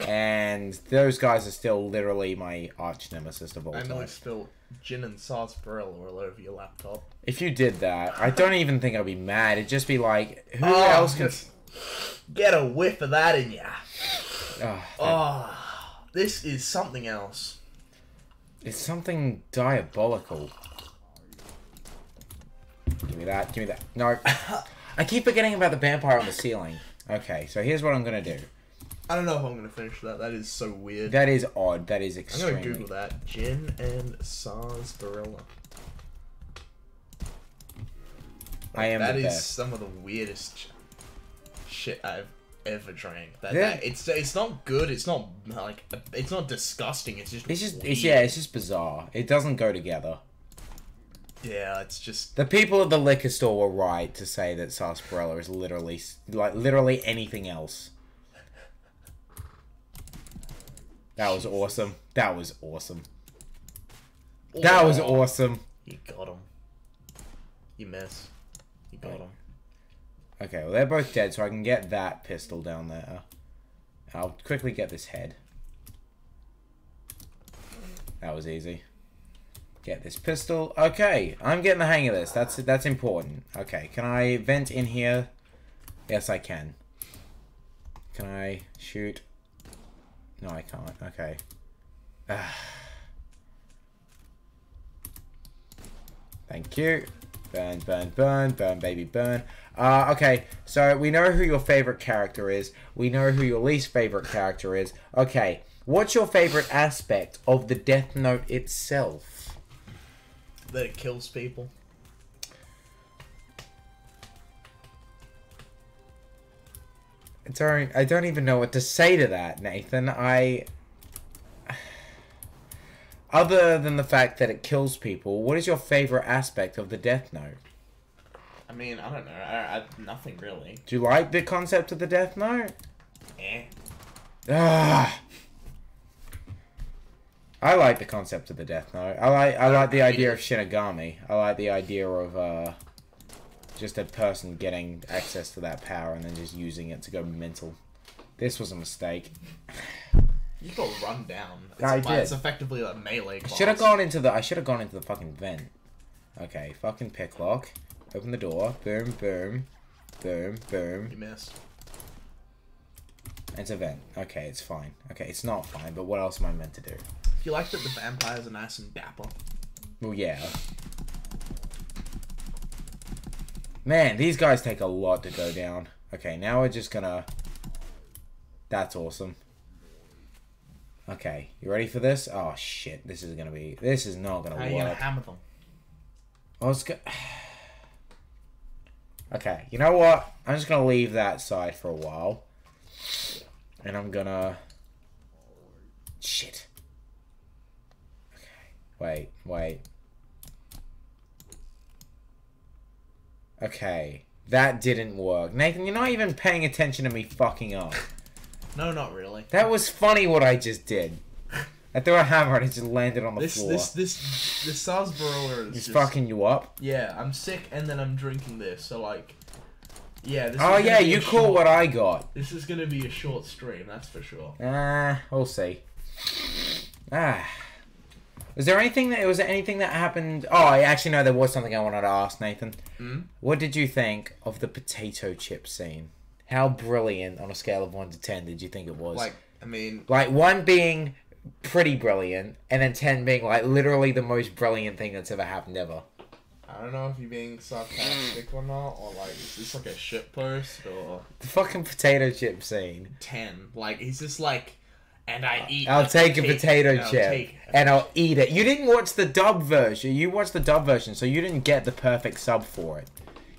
And those guys are still literally my arch nemesis of all I know I time. spilled gin and sarsaparilla all over your laptop. If you did that, I don't even think I'd be mad. It'd just be like, who Oh, else can. Get a whiff of that in ya. Oh, Oh, This is something else. It's something diabolical. Give me that. Give me that. No. I keep forgetting about the vampire on the ceiling. Okay, so here's what I'm gonna do. I don't know if I'm gonna finish that. That is so weird. That is odd. That is extreme. I'm gonna Google that. Gin and sarsaparilla. I am That is best. some of the weirdest shit I've ever drank. That, Yeah. that- it's it's not good. It's not like it's not disgusting. It's just It's just. It's yeah. It's just bizarre. It doesn't go together. yeah. It's just The people at the liquor store were right to say that sarsaparilla is literally like literally anything else. That was awesome. That was awesome. That was Oh, awesome. You got him. You miss. You got him. Okay, well they're both dead, so I can get that pistol down there. I'll quickly get this head. That was easy. Get this pistol. Okay, I'm getting the hang of this. That's that's important. Okay, can I vent in here? Yes, I can. Can I shoot? No, I can't. Okay. Thank you. Burn, burn, burn, burn, baby, burn. Uh, okay, so we know who your favorite character is. We know who your least favorite character is. Okay, what's your favorite aspect of the Death Note itself? That it kills people. I don't, I don't even know what to say to that, Nathan. I. Other than the fact that it kills people, what is your favorite aspect of the Death Note? I mean, I don't know. I, I nothing really. Do you like the concept of the Death Note? Eh. Ah. I like the concept of the Death Note. I like I like the idea of Shinigami. I like the idea of uh, just a person getting access to that power and then just using it to go mental. This was a mistake. You got run down. It's, I did. It's effectively like melee. Class. Should have gone into the. I should have gone into the fucking vent. Okay, fucking pick lock. Open the door. Boom, boom, boom, boom. You missed. It's a vent. Okay, it's fine. Okay, it's not fine. But what else am I meant to do? Do you like that the vampires are nice and dapper? Well, yeah. Man, these guys take a lot to go down. Okay, now we're just gonna. That's awesome. Okay, you ready for this? Oh shit, this is gonna be. This is not gonna How are you gonna hammer them? I was go- Okay, you know what? I'm just gonna leave that side for a while. And I'm gonna. Shit. Okay, wait, wait. Okay, that didn't work. Nathan, you're not even paying attention to me fucking up. No, not really. That was funny what I just did. I threw a hammer and it just landed on the This floor. this this this sarsaparilla is He's just, fucking you up. Yeah, I'm sick and then I'm drinking this, so like, yeah. This Oh yeah, you caught short- what I got. This is gonna be a short stream, that's for sure. Ah, we'll see. Ah. Was there anything that was there anything that happened? Oh, I actually know there was something I wanted to ask Nathan. Hmm? What did you think of the potato chip scene? How brilliant on a scale of one to ten did you think it was? Like, I mean, like one being pretty brilliant, and then ten being like literally the most brilliant thing that's ever happened ever. I don't know if you're being sarcastic or not, or like, is this like a shit post or The fucking potato chip scene. ten? Like, he's just like, and I eat. I'll take a potato I'll chip take- and I'll eat it. You didn't watch the dub version. You watched the dub version, so you didn't get the perfect sub for it.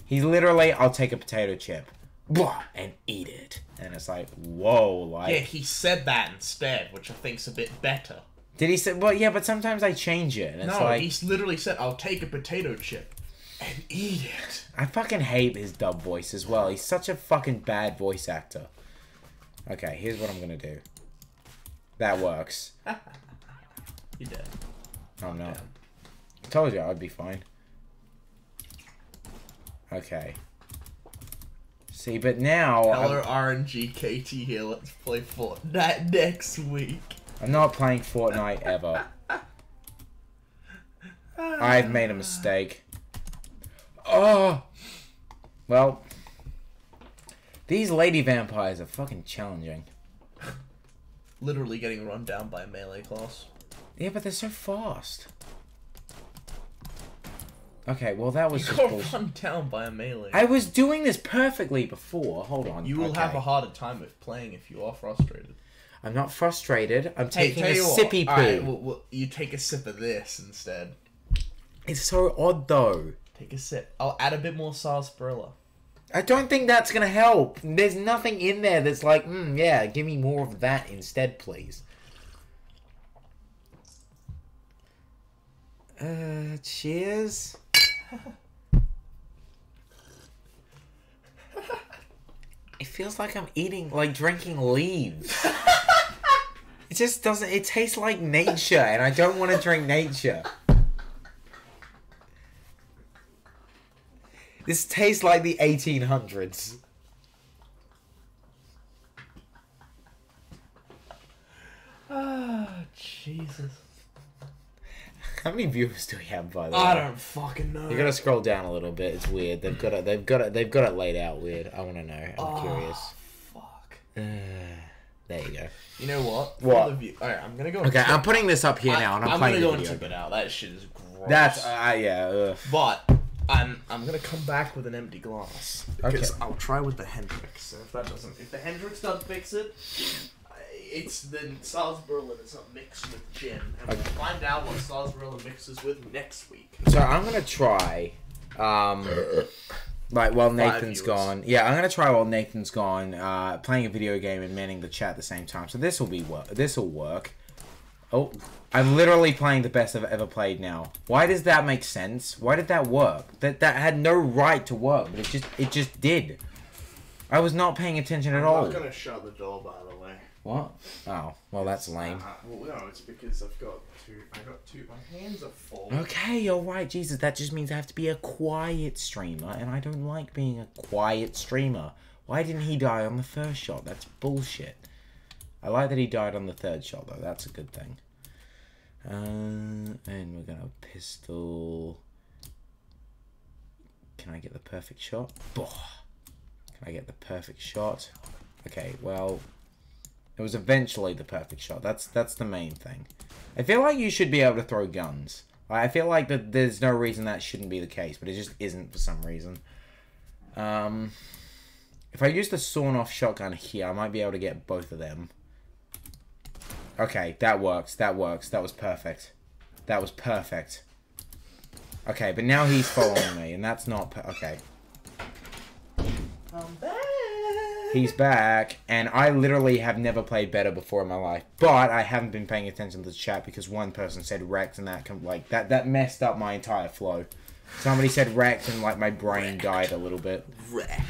He's literally, I'll take a potato chip, blah, and eat it. And it's like, whoa, like. Yeah, he said that instead, which I think's a bit better. Did he say? Well, yeah, but sometimes I change it, and it's no, like, he literally said, "I'll take a potato chip and eat it." I fucking hate his dub voice as well. He's such a fucking bad voice actor. Okay, here's what I'm gonna do. That works. You did. Oh no. I told you I'd be fine. Okay. See, but now I'm, Hello, RNG KT here. Let's play Fortnite next week. I'm not playing Fortnite ever. I've made a mistake. Oh! Well, these lady vampires are fucking challenging. Literally getting run down by a melee class. Yeah, but they're so fast. Okay, well that was You just got bullshit. run down by a melee. I was doing this perfectly before. Hold on. you will have a harder time with playing if you are frustrated. I'm not frustrated. I'm Hey, taking a what, sippy poo. well, well, you take a sip of this instead. It's so odd though. Take a sip. I'll add a bit more sarsaparilla. I don't think that's gonna help. There's nothing in there that's like, mm, yeah, give me more of that instead, please. Uh, cheers. it feels like I'm eating, like drinking leaves. it just doesn't. It tastes like nature, and I don't want to drink nature. This tastes like the 1800s. Ah, Jesus. How many viewers do we have by the way? I don't fucking know. You gotta scroll down a little bit. It's weird. They've got it. They've got it. They've got it laid out weird. I want to know. I'm Oh, curious. Fuck. Uh, there you go. You know what? What? The Alright, I'm gonna go. Okay, I'm putting this up here now, and I'm, I'm playing gonna go and tip it out. That shit is gross. That's uh, yeah. Ugh. But I'm I'm gonna come back with an empty glass because Okay. I'll try with the Hendrick's. And if that doesn't, if the Hendrick's doesn't fix it, it's then sarsaparilla is not mixed with gin, and we'll find out what sarsaparilla mixes with next week. So I'm gonna try. Um, like while Nathan's gone. Yeah, I'm gonna try while Nathan's gone. Uh, playing a video game and manning the chat at the same time. So this will be work. This will work. Oh, I'm literally playing the best I've ever played now. Why does that make sense? Why did that work? That that had no right to work, but it just it just did. I was not paying attention at all. I'm gonna shut the door, by the way. What? Oh, well that's lame. Uh, well, no, it's because I've got two. I got two. My hands are full. Okay, you're right, Jesus. That just means I have to be a quiet streamer, and I don't like being a quiet streamer. Why didn't he die on the first shot? That's bullshit. I like that he died on the third shot, though. That's a good thing. Uh, and we're gonna pistol. Can I get the perfect shot? Boah. Can I get the perfect shot? Okay, well, it was eventually the perfect shot. That's that's the main thing. I feel like you should be able to throw guns. I feel like that there's no reason that shouldn't be the case, but it just isn't for some reason. Um, if I use the sawn-off shotgun here, I might be able to get both of them. Okay, that works. That works. That was perfect. That was perfect. Okay, but now he's following me, and that's not per- okay. I'm back. He's back, and I literally have never played better before in my life. But I haven't been paying attention to the chat because one person said wrecked, and that com- like that that messed up my entire flow. Somebody said wrecked, and like my brain died a little bit. wrecked.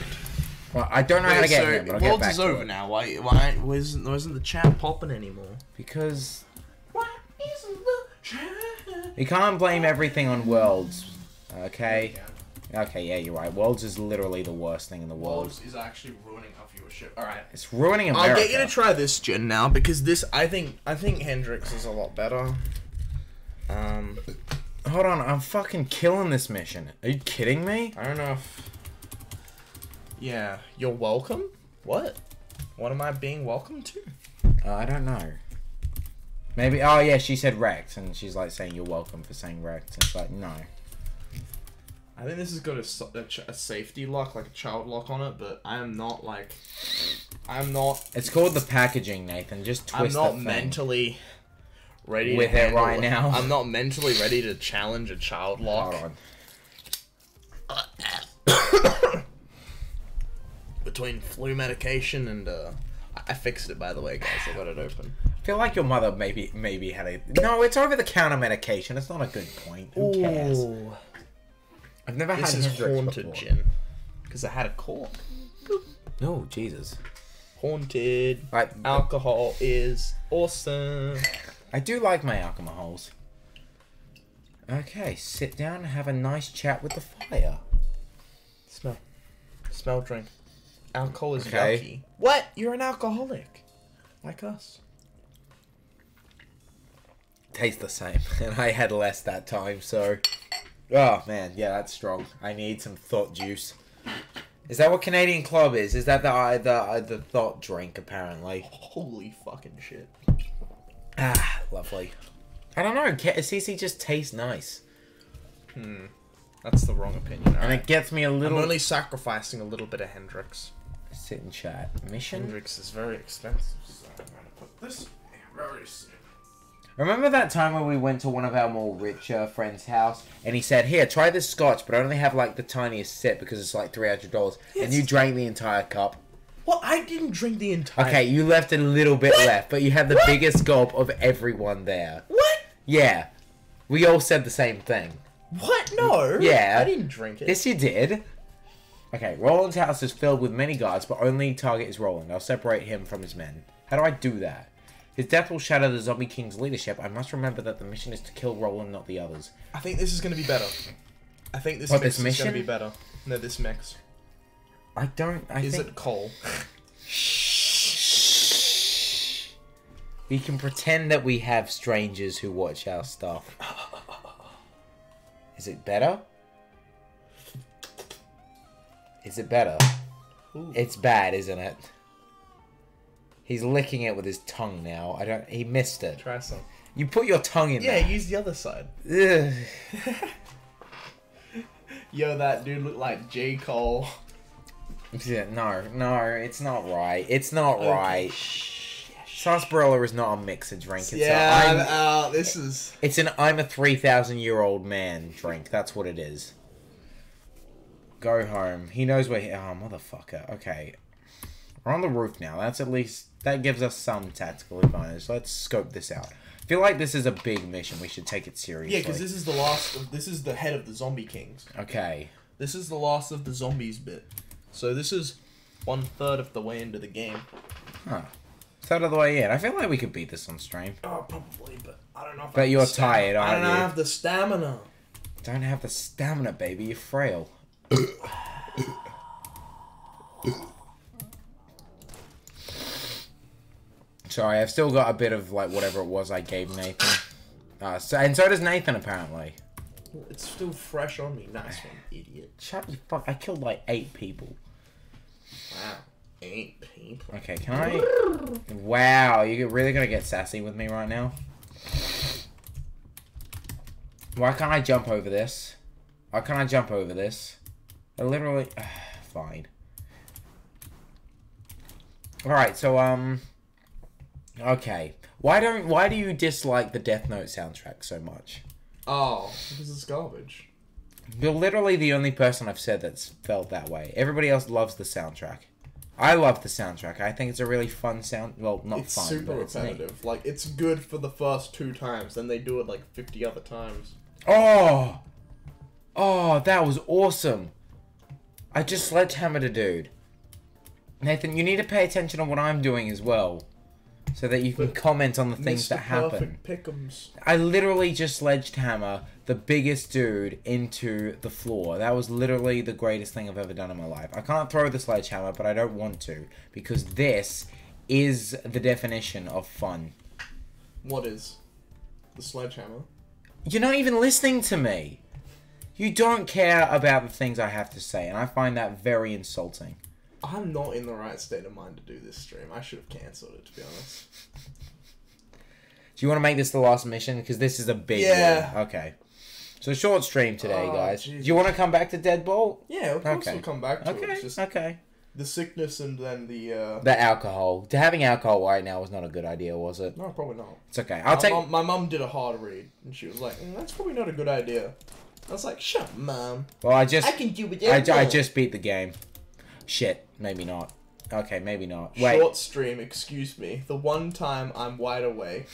Well, I don't know how to get him, but I'll get Worlds back is to over it. now. Why? Why wasn't wasn't the chat popping anymore? because Why isn't the chat? you can't blame everything on worlds. Okay. Okay, yeah, you're right. Worlds is literally the worst thing in the world. Worlds is actually ruining our viewership. All right. It's ruining America. I'll get you to try this gin now because this I think I think Hendrick's is a lot better. Um, Hold on, I'm fucking killing this mission. Are you kidding me? I don't know if. Yeah, you're welcome. What? What am I being welcome to? Uh, I don't know. Maybe. Oh yeah, she said wrecked, and she's like saying you're welcome for saying wrecked. It's like no. I think this has got a, a, a safety lock, like a child lock on it, but I am not like. I'm not. It's called the packaging, Nathan. Just twist. I'm not mentally ready With it right now. I'm not mentally ready to challenge a child lock Hold on. Between flu medication and uh. I- I fixed it by the way, guys. I got it open. I feel like your mother maybe maybe had a no. It's over the counter medication. It's not a good point. Who cares? I've never This had is Hendrick's haunted before. gin. Because I had a cork. No, Jesus. Haunted. Right, Alcohol is awesome. I do like my alcohols. Okay, sit down and have a nice chat with the fire. Smell. Smell, drink. Alcohol is Okay. yucky. What? You're an alcoholic. Like us. Tastes the same, and I had less that time, so. Oh man, yeah, that's strong. I need some thought juice. Is that what Canadian Club is? Is that the uh, the uh, the thought drink? Apparently. Holy fucking shit. Ah, lovely. I don't know. Ca- CC just tastes nice, Hmm, That's the wrong opinion. and alright. it gets me a I'm little. only sacrificing a little bit of Hendrick's. Sit and chat. Mission. Hendrick's is very expensive, so I'm gonna put this very soon. Remember that time when we went to one of our more richer friends' house, and he said, "Here, try this scotch, but I only have like the tiniest sip because it's like three hundred dollars." And you drank the entire cup. Well, I didn't drink the entire. Okay, you left a little bit What? left, but you had the What? biggest gulp of everyone there. What? Yeah, we all said the same thing. What? No. Yeah. I didn't drink it. Yes, you did. Okay, Roland's house is filled with many guards, but only target is Roland. I'll separate him from his men. How do I do that? His death will shatter the Zombie King's leadership. I must remember that the mission is to kill Roland, not the others. I think this is gonna be better. I think this What, mix this is gonna be better. No, this mix. I don't. I is think it Cole? we can pretend that we have strangers who watch our stuff. Is it better? Is it better? Ooh. It's bad, isn't it? He's licking it with his tongue now. I don't. He missed it. Try some. You put your tongue in there. Yeah, there. use the other side. Ugh. Yo, that dude looked like J. Cole. Yeah, No, no, it's not right. It's not Okay. right. Sarsaparilla is not a mixer drink. It's yeah, a, I'm I'm, out. This is. it's an I'm a three thousand year old man drink. That's what it is. Go home. He knows where. He, oh motherfucker. Okay, we're on the roof now. That's at least that gives us some tactical advantage. Let's scope this out. I feel like this is a big mission. We should take it seriously. Yeah, because this is the last. Of, this is the head of the zombie kings. Okay. This is the last of the zombies bit. So this is one third of the way into the game. Huh. Third of the way in. I feel like we could beat this on stream. Oh, probably, but I don't know. If But you're tired, I don't you? have the stamina. Don't have the stamina, baby. You're frail. Sorry, I've still got a bit of like whatever it was I gave Nathan. Uh, so, and so does Nathan apparently. It's still fresh on me. Nice one, idiot. Shut fuck! I killed like eight people. Wow. Eight people. Okay, can I? Wow, you're really gonna get sassy with me right now? Why can't I jump over this? Why can't I jump over this? I literally. fine. Alright, so, um. Okay. Why don't. Why do you dislike the Death Note soundtrack so much? Oh, because it's garbage. You're literally the only person I've said that's felt that way. Everybody else loves the soundtrack. I love the soundtrack. I think it's a really fun sound. Well, not it's fun, super but it's neat. repetitive. Like it's good for the first two times, then they do it like fifty other times. Oh! Oh, that was awesome. I just sledgehammered a dude. Nathan, you need to pay attention to what I'm doing as well. So that you can But comment on the things Mr. that happen. Pick'ems. I literally just sledgehammer the biggest dude into the floor. That was literally the greatest thing I've ever done in my life. I can't throw the sledgehammer, but I don't want to. Because this is the definition of fun. What is the sledgehammer? You're not even listening to me. You don't care about the things I have to say, and I find that very insulting. I'm not in the right state of mind to do this stream. I should have cancelled it to be honest. Do you want to make this the last mission? Because this is a big Yeah. one. Okay. So short stream today, Oh, guys. Do you want to come back to Deadbolt? Yeah, of course Okay. we'll come back to it. Okay. It's just Okay. the sickness and then the uh The alcohol. To having alcohol right now was not a good idea, was it? No, probably not. It's okay. I'll my take. Mom, my mum did a hard read and she was like, mm, "That's probably not a good idea." I was like, "Shut, up, mum. Well, I just. I can do I, whatever." I just beat the game. Shit. Maybe not. Okay, maybe not. Wait. Short stream, excuse me. The one time I'm wide awake.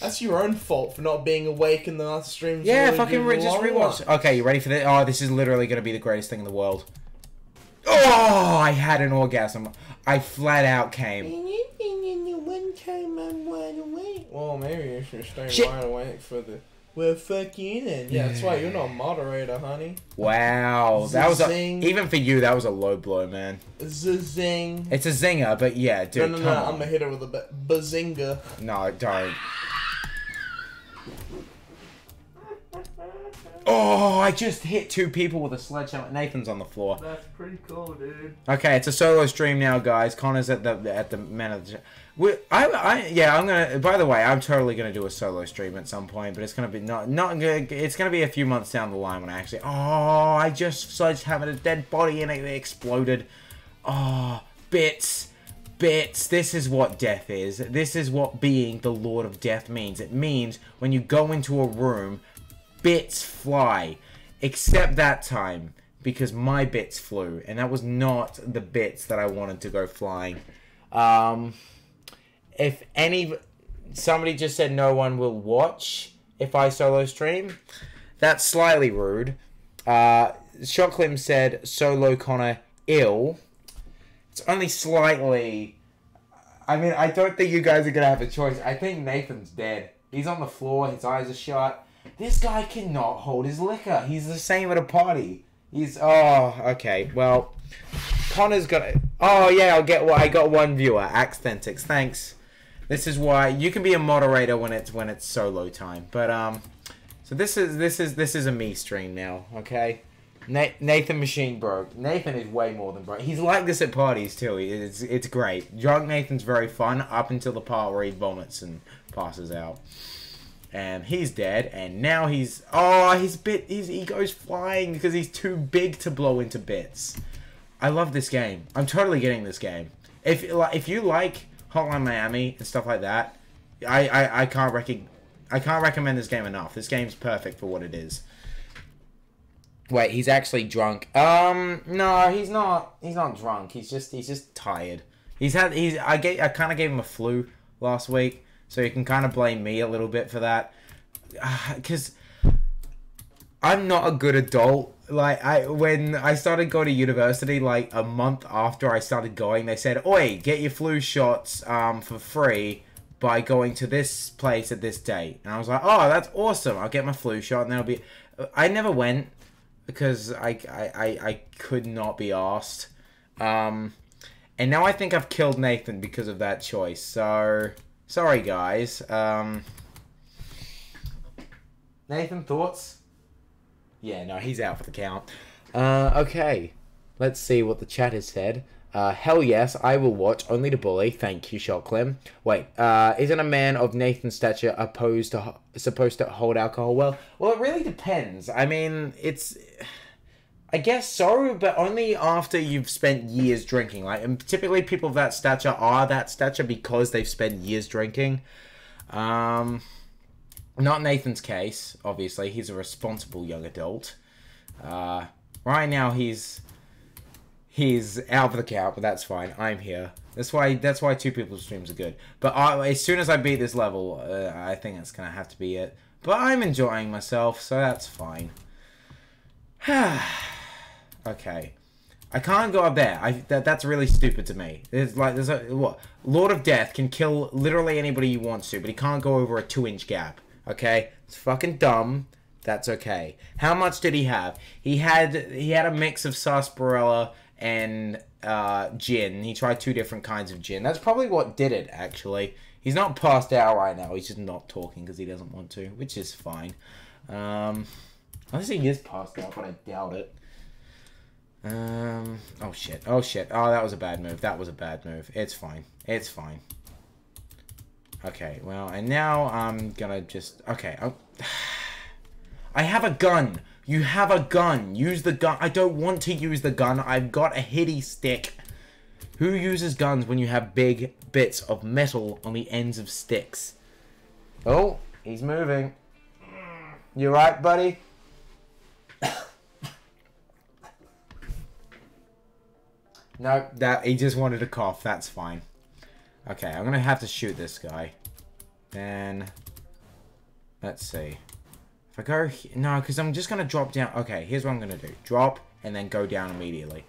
That's your own fault for not being awake in the last stream. Yeah, fucking re- just rewatch. one. Okay, you ready for this? Oh, this is literally gonna be the greatest thing in the world. Oh, I had an orgasm. I flat out came. One time I'm wide awake. Well, maybe you should stay Shit. wide awake for the. Well, fuck you then. Yeah, that's why you're not a moderator, honey. Wow, that was a, Zing. even for you. That was a low blow, man. Zing. It's a zinger, but yeah, dude, no, come no. on. I'm gonna hit her with a ba- bazinga. No, don't. Oh, I just hit two people with a sledgehammer. Nathan's on the floor. That's pretty cool, dude. Okay, it's a solo stream now, guys. Connor's at the at the man of the. We, I, I, yeah, I'm gonna. By the way, I'm totally gonna do a solo stream at some point, but it's gonna be not, not. It's gonna be a few months down the line when I actually. Oh, I just started having a dead body and it exploded. Oh, bits, bits. This is what death is. This is what being the Lord of Death means. It means when you go into a room, bits fly. Except that time because my bits flew, and that was not the bits that I wanted to go flying. Um, if any, somebody just said no one will watch if I solo stream. That's slightly rude. Uh, Shocklim said solo Connor ill. It's only slightly. I mean, I don't think you guys are gonna have a choice. I think Nathan's dead. He's on the floor. His eyes are shut. This guy cannot hold his liquor. He's the same at a party. He's oh okay. Well, Connor's got. Oh yeah, I'll get. what I got one viewer. Accentix. Thanks. This is why you can be a moderator when it's when it's solo time. But um, so this is this is this is a me stream now. Okay. Na- Nathan Machine broke. Nathan is way more than broke. He's like this at parties too. It's it's great. Drunk Nathan's very fun up until the part where he vomits and passes out. And he's dead. And now he's oh he's bit he goes flying because he's too big to blow into bits. I love this game. I'm totally getting this game. If if you like Hotline Miami and stuff like that, I I, I can't rec- I can't recommend this game enough. This game's perfect for what it is. Wait, he's actually drunk. Um, no, he's not. He's not drunk. He's just he's just tired. He's had he's I gave I kind of gave him a flu last week, so you can kind of blame me a little bit for that, because I'm not a good adult. Like I when I started going to university, like a month after I started going, they said, "Oi, get your flu shots um for free." By going to this place at this date, and I was like, "Oh, that's awesome! I'll get my flu shot, and that'll be." I never went because I, I, I, I could not be asked. Um, and now I think I've killed Nathan because of that choice. So, sorry guys. Um, Nathan, thoughts? Yeah, no, he's out for the count. Uh, okay. Let's see what the chat has said. Uh, hell yes, I will watch. Only to bully. Thank you, Shotclim. Wait, uh, isn't a man of Nathan's stature opposed to supposed to hold alcohol? Well, well, it really depends. I mean, it's. I guess so, but only after you've spent years drinking. Like, and typically people of that stature are that stature because they've spent years drinking. Um, not Nathan's case, obviously. He's a responsible young adult. Uh, right now, he's he's out of the count, but that's fine. I'm here. That's why that's why two people's streams are good. But I, as soon as I beat this level, uh, I think that's gonna have to be it. But I'm enjoying myself, so that's fine. okay. I can't go up there. I that, that's really stupid to me. There's like there's a what Lord of Death can kill literally anybody he wants to, but he can't go over a two inch gap. Okay, it's fucking dumb. That's okay. How much did he have? He had he had a mix of sarsaparilla and uh, gin. He tried two different kinds of gin. That's probably what did it. Actually, he's not passed out right now. He's just not talking because he doesn't want to, which is fine. Um, unless he is passed out, but I doubt it. Um. Oh shit. Oh shit. Oh, that was a bad move. That was a bad move. It's fine. It's fine. Okay. Well, and now I'm gonna just. Okay. Oh. i I have a gun. You have a gun. Use the gun. I don't want to use the gun. I've got a hitty stick. Who uses guns when you have big bits of metal on the ends of sticks? Oh, he's moving. You right, buddy? no, that he just wanted to cough. That's fine. Okay, I'm gonna have to shoot this guy. Then, let's see. If I go... No, because I'm just going to drop down... Okay, here's what I'm going to do. Drop, and then go down immediately.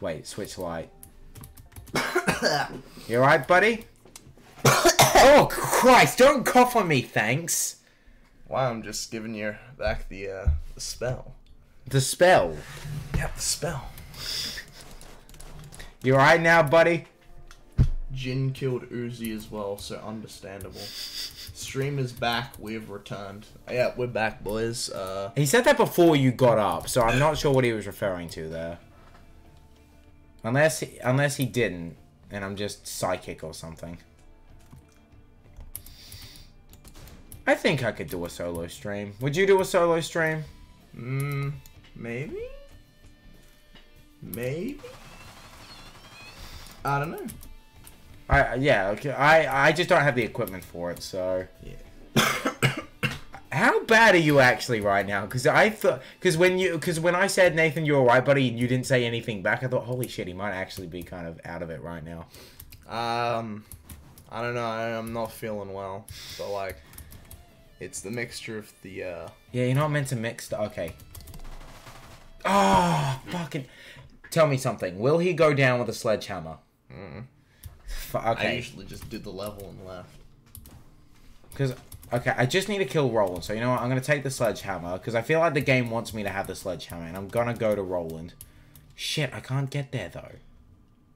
Wait, switch light. you alright, buddy? oh, Christ, don't cough on me, thanks. Wow, I'm just giving you back the, uh, the spell. The spell? Yep, the spell. You alright now, buddy? Jin killed Uzi as well, so understandable. Stream is back. We've returned. Yeah, we're back, boys. Uh, He said that before you got up, so I'm not sure what he was referring to there. Unless he, unless he didn't, and I'm just psychic or something. I think I could do a solo stream. Would you do a solo stream? mm, maybe. Maybe. I don't know. I yeah, okay. I I just don't have the equipment for it, so. Yeah. How bad are you actually right now? Because I thought, because when you, because when I said Nathan, you're alright, buddy, and you didn't say anything back, I thought, holy shit, he might actually be kind of out of it right now. Um, I don't know. I, I'm not feeling well. So like, it's the mixture of the uh. Yeah, you're not meant to mix. The, okay. Oh, fucking. Tell me something. Will he go down with a sledgehammer? Mm. Fu- I usually just do the level and left. Because okay, I just need to kill Roland. So you know what? I'm gonna take the sledgehammer because I feel like the game wants me to have the sledgehammer, and I'm gonna go to Roland. Shit, I can't get there though.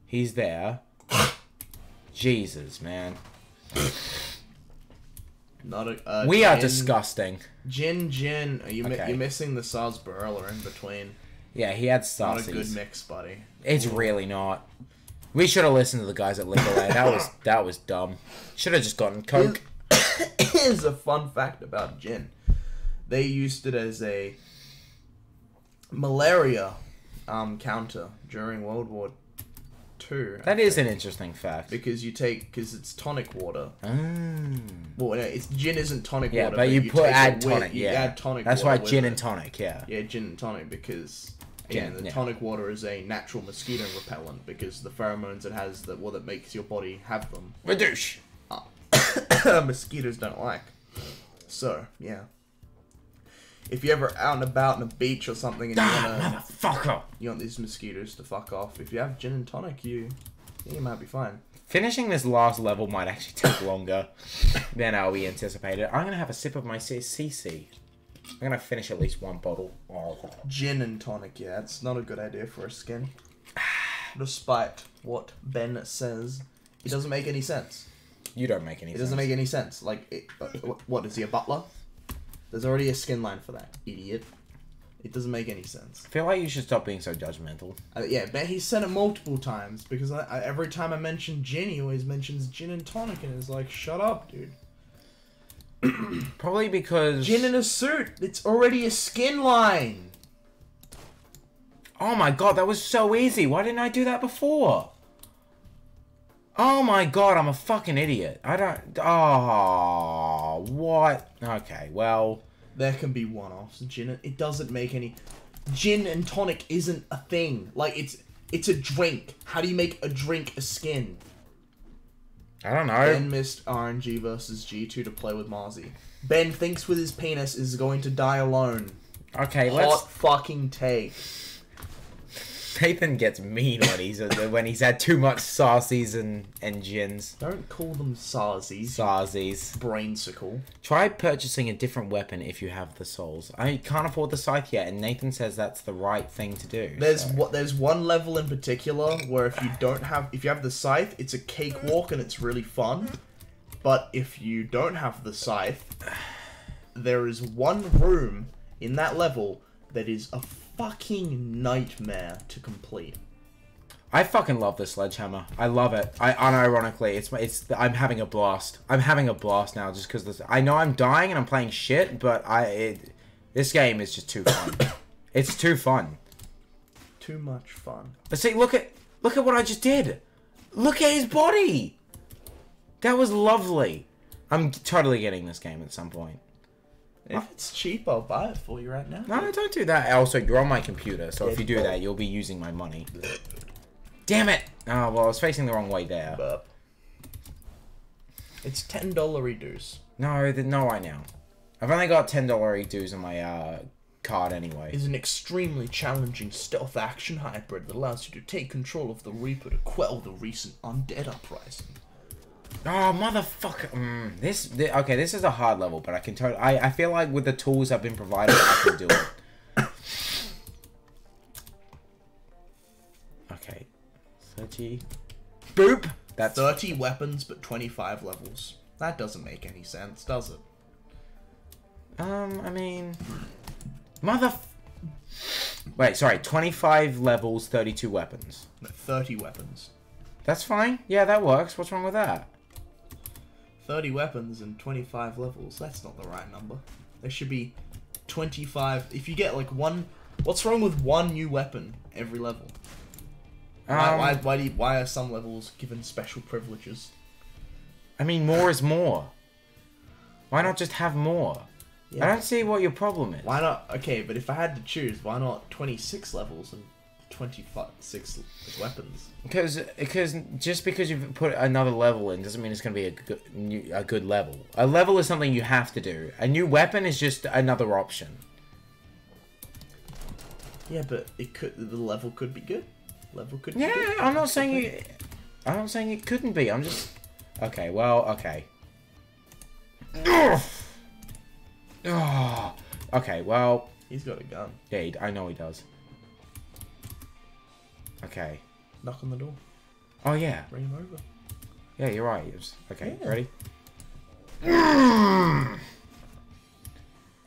He's there. Jesus, man. Not a. Uh, we are disgusting. Jin Jin, are you mi- Okay. you're missing the sarsaparilla in between. Yeah, he had Not a good mix, buddy. It's really not. We should have listened to the guys at Liquorland. That was that was dumb. Should have just gotten Coke. Here's a fun fact about gin. They used it as a malaria um, counter during World War Two. That is an interesting fact. because you take because it's tonic water. Mm. Well, no, it's gin isn't tonic Yeah, water. but you put take add with- tonic. You yeah, add tonic. That's why with gin it. and tonic. Yeah. Yeah, gin and tonic because Again, the yeah. tonic water is a natural mosquito repellent because the pheromones it has that well that makes your body have them Redouche. mosquitoes don't like. So yeah, if you're ever out and about on a beach or something and you wanna Ah, you want these mosquitoes to fuck off, if you have gin and tonic, you you might be fine. Finishing this last level might actually take longer than uh, we anticipated. I'm gonna have a sip of my C- CC. I'm gonna finish at least one bottle. Oh. Gin and tonic, yeah, it's not a good idea for a skin. Despite what Ben says, it doesn't make any sense. You don't make any It sense. doesn't make any sense. Like, it, uh, what is he a butler? There's already a skin line for that, idiot. It doesn't make any sense. I feel like you should stop being so judgmental. Uh, yeah, but he said it multiple times because I, I, every time I mention gin, he always mentions gin and tonic, and it's like, shut up, dude. Probably because. Gin in a suit. It's already a skin line. Oh my god, that was so easy. Why didn't I do that before? Oh my god, I'm a fucking idiot. I don't. Oh, what? Okay, well. There can be one-offs. Gin. It doesn't make any. Gin and tonic isn't a thing. Like it's it's a drink. How do you make a drink a skin? I don't know. Ben missed RNG versus G2 to play with Marzi. Ben thinks with his penis is going to die alone. Okay, Hot let's. fucking take. Nathan gets mean when he's when he's had too much saucies and and gins. Don't call them Sarsies. Saucies. Brainsicle. Try purchasing a different weapon if you have the souls. I can't afford the scythe yet, and Nathan says that's the right thing to do. There's so- what there's one level in particular where if you don't have if you have the scythe, it's a cakewalk and it's really fun. But if you don't have the scythe, there is one room in that level that is a fucking nightmare to complete. I fucking love this sledgehammer. I love it. I unironically, it's it's. I'm having a blast. I'm having a blast now just because this. I know I'm dying and I'm playing shit, but I it, this game is just too fun. it's too fun. Too much fun. But see, look at look at what I just did. Look at his body. That was lovely. I'm totally getting this game at some point. If it's cheap, I'll buy it for you right now. No, don't do that. Also, you're on my computer, so if you do that, you'll be using my money. Damn it! Oh, well, I was facing the wrong way there. But it's ten dollar reduce. No, no, I know. I've only got ten dollar dues on my uh, card anyway. Is an extremely challenging stealth action hybrid that allows you to take control of the Reaper to quell the recent undead uprising. Oh, motherfucker! Mm, this, thi- okay, this is a hard level, but I can totally. I, I feel like with the tools I've been provided, I can do it. Okay, thirty. Boop. That's 30 weapons, but 25 levels. That doesn't make any sense, does it? Um, I mean, mother. Wait, sorry. Twenty-five levels, thirty-two weapons. No, 30 weapons. That's fine. Yeah, that works. What's wrong with that? 30 weapons and 25 levels. That's not the right number. There should be 25. If you get like one. What's wrong with one new weapon every level? Why, Um, why, why, do you, why are some levels given special privileges? I mean, more is more. Why not just have more? I don't see what your problem is. Why not? Okay, but if I had to choose, why not 26 levels and 26 weapons? Because because just because you've put another level in doesn't mean it's going to be a good new, a good level. A level is something you have to do. A new weapon is just another option. Yeah, but it could the level could be good. Level could be Yeah, good. I'm not saying you. I'm not saying it couldn't be. I'm just. Okay, well, okay. Ugh. Ugh. Okay, well, He's got a gun. yeah, he, I know he does. Okay. Knock on the door. Oh yeah, Bring him over. yeah, you're right. Was- okay, Yeah. ready?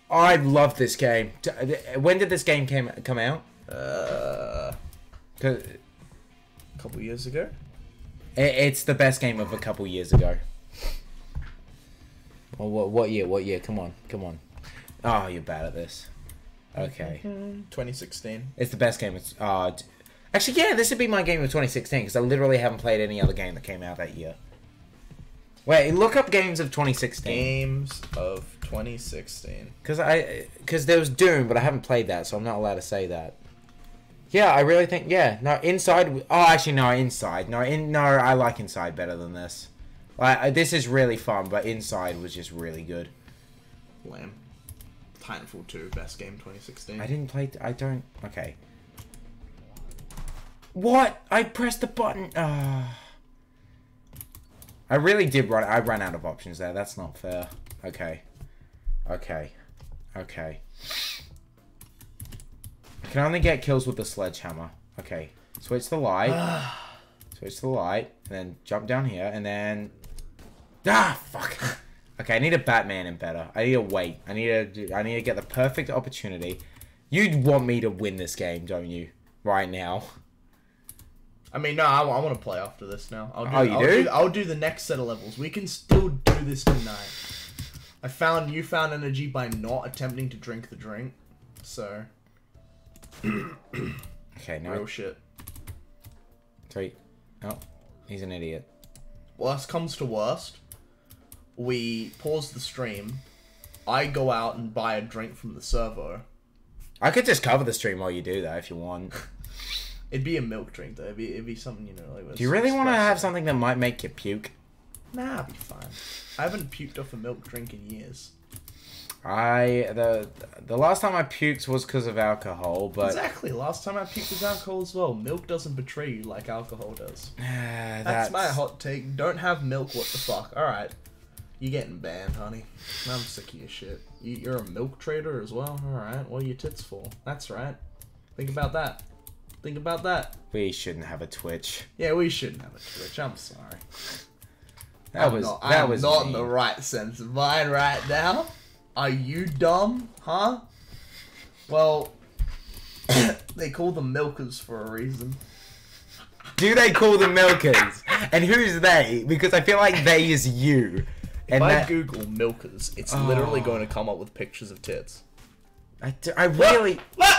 I love this game. Uh, When did this game came come out? Uh, a couple years ago. it- It's the best game of a couple years ago. Well, what, what year? What year? Come on, come on. Oh, you're bad at this. Okay, 2016. it's the best game. It's uh, actually, yeah, this would be my game of 2016 because I literally haven't played any other game that came out that year. Wait, look up games of 2016 Games of 2016. because I because there was Doom, but I haven't played that, so I'm not allowed to say that. Yeah, I really think yeah. No, Inside. Oh, actually, no, Inside. No, in no, I like Inside better than this. Like uh, this is really fun, but Inside was just really good. Lamb. Titanfall 2, best game 2016. I didn't play. I don't. Okay. What? I pressed the button. Ah. I really did run. I ran out of options there. That's not fair. Okay. Okay. Okay. I can only get kills with the sledgehammer. Okay. Switch the light. Switch the light. And then jump down here. And then. Ah, fuck. Okay, I need a Batman in better. I need to wait. I need to. do- I need to get the perfect opportunity. You'd want me to win this game, don't you? Right now. I mean, no, I, want to play after this now. I'll do, Oh, you I'll do? I'll do the next set of levels. We can still do this tonight. I found you found energy by not attempting to drink the drink. So, Okay, now. real shit. Three. Oh, he's an idiot. Worst comes to worst, we pause the stream. I go out and buy a drink from the servo. I could just cover the stream while you do that if you want. It'd be a milk drink though. It'd be, it'd be something you know like. Do you really want to have something that might make you puke? Nah, it'd be fine. I haven't puked off a milk drink in years. I the the last time I puked was because of alcohol, but Exactly. Last time I puked was alcohol as well. Milk doesn't betray you like alcohol does. that's, That's, my hot take. Don't have milk. What the fuck? All right. You're getting banned, honey. I'm sick of your shit. You, you're a milk trader as well. All right. What are your tits for? That's right. Think about that. Think about that. We shouldn't have a Twitch. Yeah, we shouldn't have a Twitch. I'm sorry. That I'm was not, that I'm was not in the right sense of mind right now. Are you dumb, huh? Well, they call them milkers for a reason. Do they call them milkers? and who's they? Because I feel like they is you. If And I Google milkers, it's literally Oh. going to come up with pictures of tits. I I really. Look, look,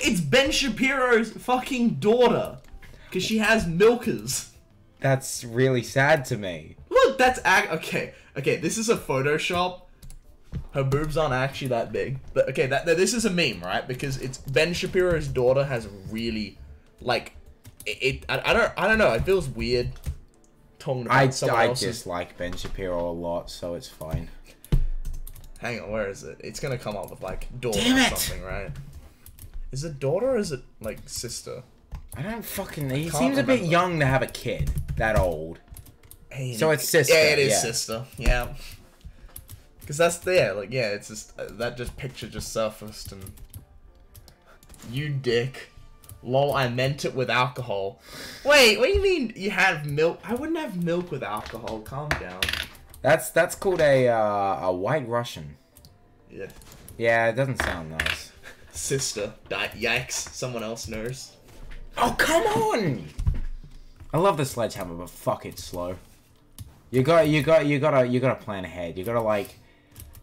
it's Ben Shapiro's fucking daughter, because she has milkers. That's really sad to me. Look, that's act. Okay, okay, this is a Photoshop. Her boobs aren't actually that big, but okay, that, that this is a meme, right? Because it's Ben Shapiro's daughter has really, like, it. it I, I don't. I don't know. It feels weird talking about I, someone I else's. dislike Ben Shapiro a lot, so it's fine. Hang on, where is it? It's gonna come up with like Damn or something, right? Is it daughter or is it like sister? I don't fucking. He seems a bit young to have a kid that old. Hey, So it's sister, Yeah, it is yeah. sister. Yeah. Because that's there, like, yeah, it's just uh, that just picture just surfaced and you dick. Lol, I meant it with alcohol. Wait, what do you mean you have milk? I wouldn't have milk with alcohol. Calm down. That's that's called a uh, a white Russian. Yeah. Yeah, it doesn't sound nice. Sister. Yikes. Someone else knows. Oh come on! I love the sledgehammer, but fuck it's slow. You got you got you gotta you gotta plan ahead. You gotta like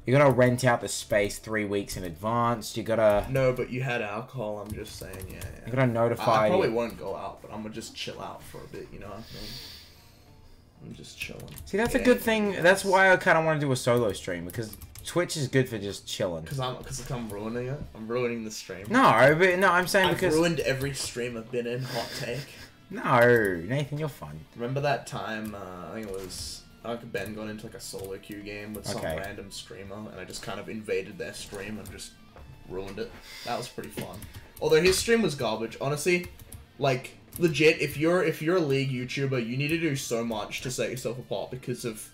you gotta rent out the space three weeks in advance. You gotta No, but you had alcohol. I'm just saying, yeah. you yeah. gotta notify. I probably won't go out, but I'm gonna just chill out for a bit. You know what I mean? I'm just chilling. See, that's a good thing. That's why I kind of want to do a solo stream because Twitch is good for just chilling. Because I'm, cause I'm ruining it. I'm ruining the stream. No, but no, I'm saying because I've because ruined every stream I've been in. Hot take. no, Nathan, you're fun. Remember that time? Uh, I think it was. Like Ben got into like a solo queue game with some Okay. random streamer, and I just kind of invaded their stream and just ruined it. That was pretty fun. Although his stream was garbage, honestly. Like legit, if you're if you're a league YouTuber, you need to do so much to set yourself apart because of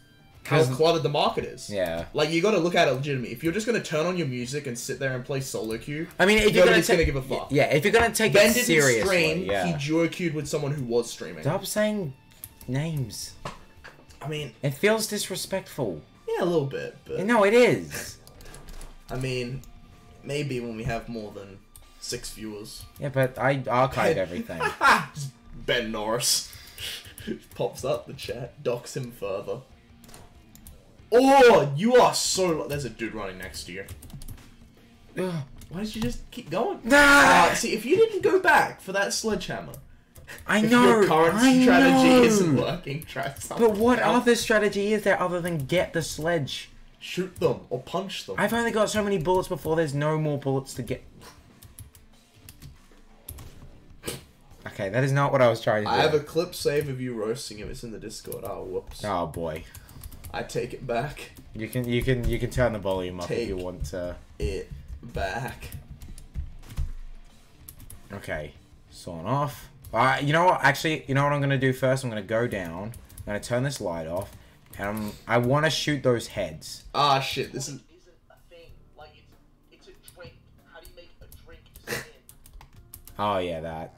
how cluttered the market is. Yeah. Like you got to look at it legitimately. If you're just gonna turn on your music and sit there and play solo queue, I mean, if you're gonna, Nobody's take, gonna give a fuck. Yeah, if you're gonna take Ben it didn't seriously, stream. yeah. He duo queued with someone who was streaming. Stop saying names. I mean, It feels disrespectful. yeah, a little bit, but No, it is. I mean, maybe when we have more than six viewers. Yeah, but I archived everything. Ben Norris pops up the chat, docks him further. Oh, you are so. There's a dude running next to you. Ugh. Why did you just keep going? Ah! Uh, see, if you didn't go back for that sledgehammer, I know. your current I strategy know. isn't working, try something. But what else. other strategy is there other than get the sledge? Shoot them or punch them. I've only got so many bullets before there's no more bullets to get. Okay, that is not what I was trying to do. I have a clip save of you roasting him. It's in the Discord. Oh, whoops. Oh boy. I take it back. You can you can you can turn the volume up if you want to. It back. Okay, sawn off. Uh, you know what? Actually, you know what I'm gonna do first? I'm gonna go down. I'm gonna turn this light off, and I'm, I want to shoot those heads. Ah, shit. This is. isn't a thing. Like it's it's a drink. How do you make a drink? Oh yeah, that.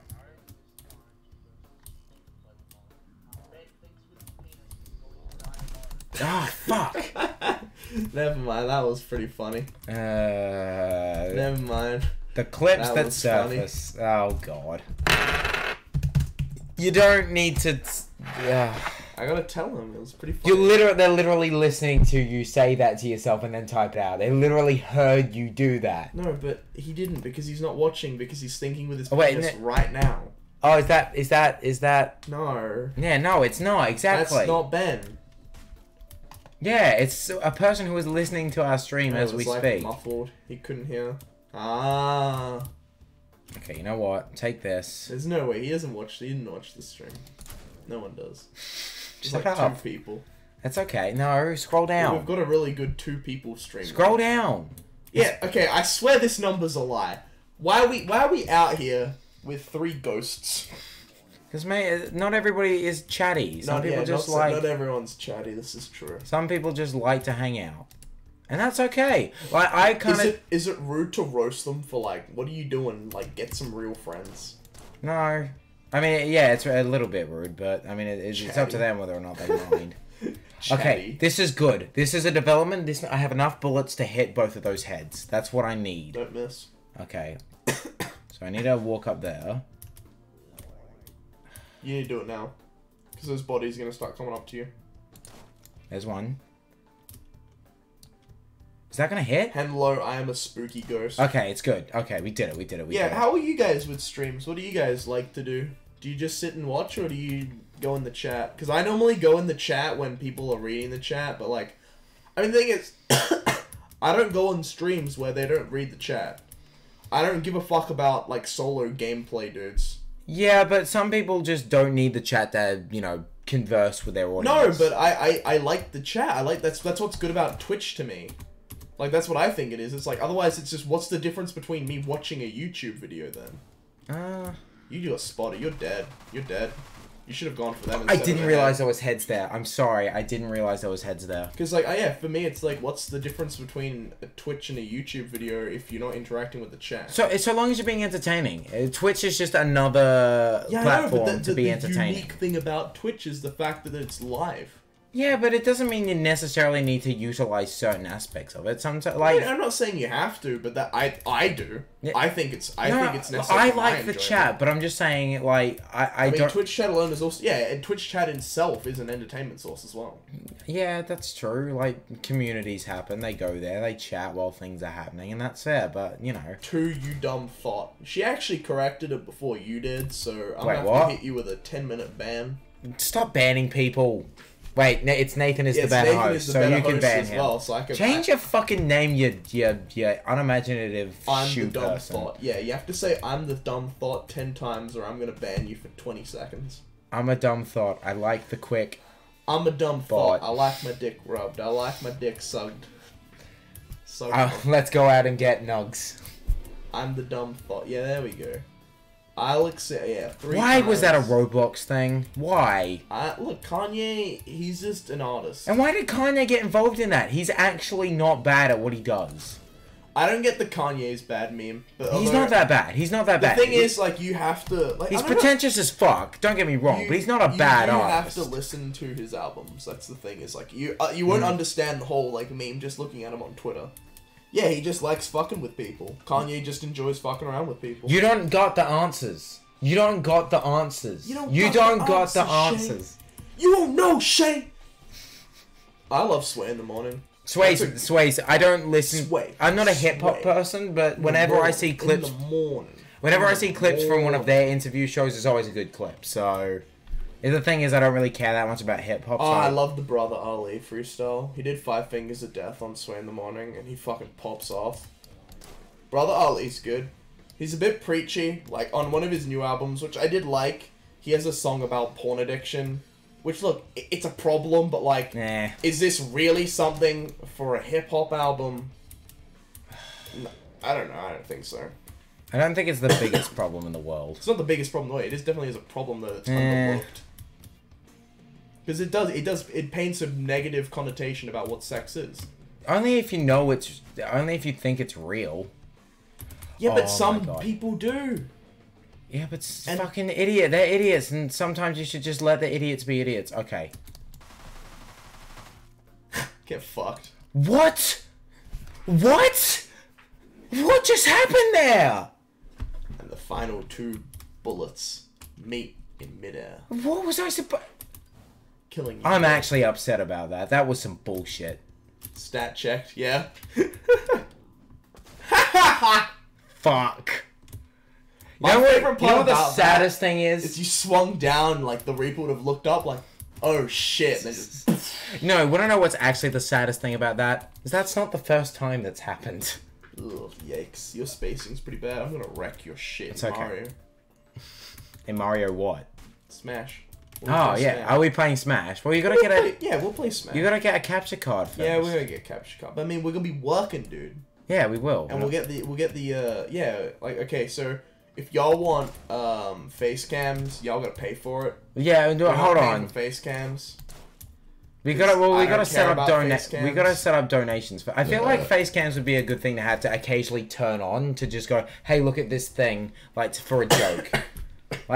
Things with penis going Oh fuck. Never mind. That was pretty funny. uh, Never mind. the clips That that, was funny. surface. Oh god. You don't need to. Yeah. I gotta tell him. It was pretty funny. You literally, they're literally listening to you say that to yourself and then type it out. They literally heard you do that. No, but he didn't because he's not watching because he's thinking with his Oh, wait, penis right now. Oh, is that is that is that? No. Yeah, no, it's not exactly. That's not Ben. Yeah, it's a person who is listening to our stream as we like, speak. muffled. He couldn't hear. Ah. Okay, you know what? Take this. There's no way. He hasn't watched. He didn't watch the stream. No one does. Just like up. two people. That's okay. No, scroll down. We've got a really good two people stream. Scroll down. Yeah, okay, I swear this number's a lie. Why are we why are we out here with three ghosts? Because mate, uh, not everybody is chatty. Some Not, people yeah, just not, like. not everyone's chatty, this is true. Some people just like to hang out, and that's okay. Like I kind Is of it is it rude to roast them for like what are you doing? Like get some real friends. no. I mean, yeah, it's a little bit rude, but I mean, it, it's, it's up to them whether or not they mind. Chatty. Okay, this is good. This is a development. This I have enough bullets to hit both of those heads. That's what I need. Don't miss. Okay. so I need to walk up there. You need to do it now. Because those bodies are gonna start coming up to you. There's one. Is that gonna hit? Hello, I am a spooky ghost. Okay, it's good. Okay, we did it. We did it. We yeah, did it. how are you guys with streams? What do you guys like to do? Do you just sit and watch or do you go in the chat? Because I normally go in the chat when people are reading the chat, but like, I mean, the thing is, I don't go on streams where they don't read the chat. I don't give a fuck about like solo gameplay dudes. Yeah, but some people just don't need the chat to, you know, converse with their audience. No, but I, I I like the chat. I like that's that's what's good about Twitch to me. Like that's what I think it is. It's like otherwise it's just what's the difference between me watching a YouTube video then? Uh, You do a spotted. You're dead. You're dead. You should have gone for them. I didn't realize there was heads there. I'm sorry. I didn't realize there was heads there. Because like, oh, yeah, for me, it's like, what's the difference between a Twitch and a YouTube video if you're not interacting with the chat? So, so long as you're being entertaining, Uh, Twitch is just another yeah, I know, platform but the, to the, be the entertaining. unique thing about Twitch is the fact that it's live. Yeah, but it doesn't mean you necessarily need to utilize certain aspects of it. Sometimes, like, I, am not saying you have to, but that I I do. Yeah. I think it's I No, think it's necessary. I like the enjoyment. chat, but I'm just saying, like, I, I, I mean, don't. Twitch chat alone is also yeah, and Twitch chat itself is an entertainment source as well. Yeah, that's true. Like, communities happen, they go there, they chat while things are happening, and that's fair. But you know, To you dumb thought. She actually corrected it before you did, so I'm Wait, gonna have what? to hit you with a ten minute ban. stop banning people. Wait, it's Nathan is Yes, the better Nathan host, the so better you can ban as him. well, so I can Change your fucking name, you you you unimaginative I'm shoe the dumb person. thought. Yeah, you have to say I'm the dumb thought ten times, or I'm gonna ban you for twenty seconds. I'm a dumb thought. I like the quick. I'm a dumb thought. Thought. I like my dick rubbed. I like my dick sucked. So Uh, let's go out and get nugs. I'm the dumb thought. Yeah, there we go. I'll accept. Yeah, three. Why was that a. Roblox thing? Why? I, look, Kanye. He's just an artist. And why did Kanye get involved in that? He's actually not bad at what he does. I don't get the Kanye's bad meme, but He's not that bad. He's not that The bad. The thing is, like, you have to. Like, he's don't know, pretentious as fuck. Don't get me wrong, you- but he's not a you bad do artist. have to listen to his albums. That's the thing. Is like you uh, you won't Mm. understand the whole like meme just looking at him on Twitter. Yeah, he just likes fucking with people. Kanye just enjoys fucking around with people. You don't got the answers. You don't got the answers. You don't You got the don't got the answers, Shane. answers. You don't know, Shay. I love Sway in the morning. Sways, a- Sways, I don't listen. Sway, I'm not a hip hop person, but In the whenever I morning, see in clips, the morning. whenever In I see clips from one of their interview shows, it's always a good clip. So, the thing is, I don't really care that much about hip hop. Oh, so I love the brother Ali freestyle. He did Five Fingers of Death on Sway in the Morning, and he fucking pops off. Brother Ali's good. He's a bit preachy. Like on one of his new albums, which I did like, he has a song about porn addiction. Which look, it's a problem, but like, Nah. is this really something for a hip hop album? No, I don't know. I don't think so. I don't think it's the biggest problem in the world. It's not the biggest problem. though. It is definitely is a problem that it's Eh. underlooked. Because it does, it does, it paints a negative connotation about what sex is. Only if you know it's. Only if you think it's real. Yeah, Oh but some people do. Yeah, but And- fucking idiot. They're idiots, and sometimes you should just let the idiots be idiots. Okay. Get fucked. What? What? What just happened there? And the final two bullets meet in midair, What was I supposed? Killing you. I'm actually upset about that. That was some bullshit. Stat checked, yeah. Fuck. You My know what, favorite you know part what the about saddest thing is? If is? you swung down, like the Reaper would have looked up, like, oh shit. And then just, No, wanna know what's actually the saddest thing about that? Is that's not the first time that's happened. ugh, yikes. Your spacing's pretty bad. I'm gonna wreck your shit It's okay. Mario. In Mario what? Smash. Oh yeah, Smash. are we playing Smash? Well you gotta We'll get play- a Yeah, we'll play Smash. you gotta get a capture card first. Yeah, we're gonna get a capture card. But I mean, we're gonna be working, dude. Yeah, we will. and we'll get the we'll get the uh yeah like okay so if y'all want um face cams y'all gotta pay for it Yeah, and do- We're hold on. face cams We gotta well, we gotta set up donate. We gotta set up donations. For I feel Yeah. like face cams would be a good thing to have to occasionally turn on to just go, hey, look at this thing, like for a joke.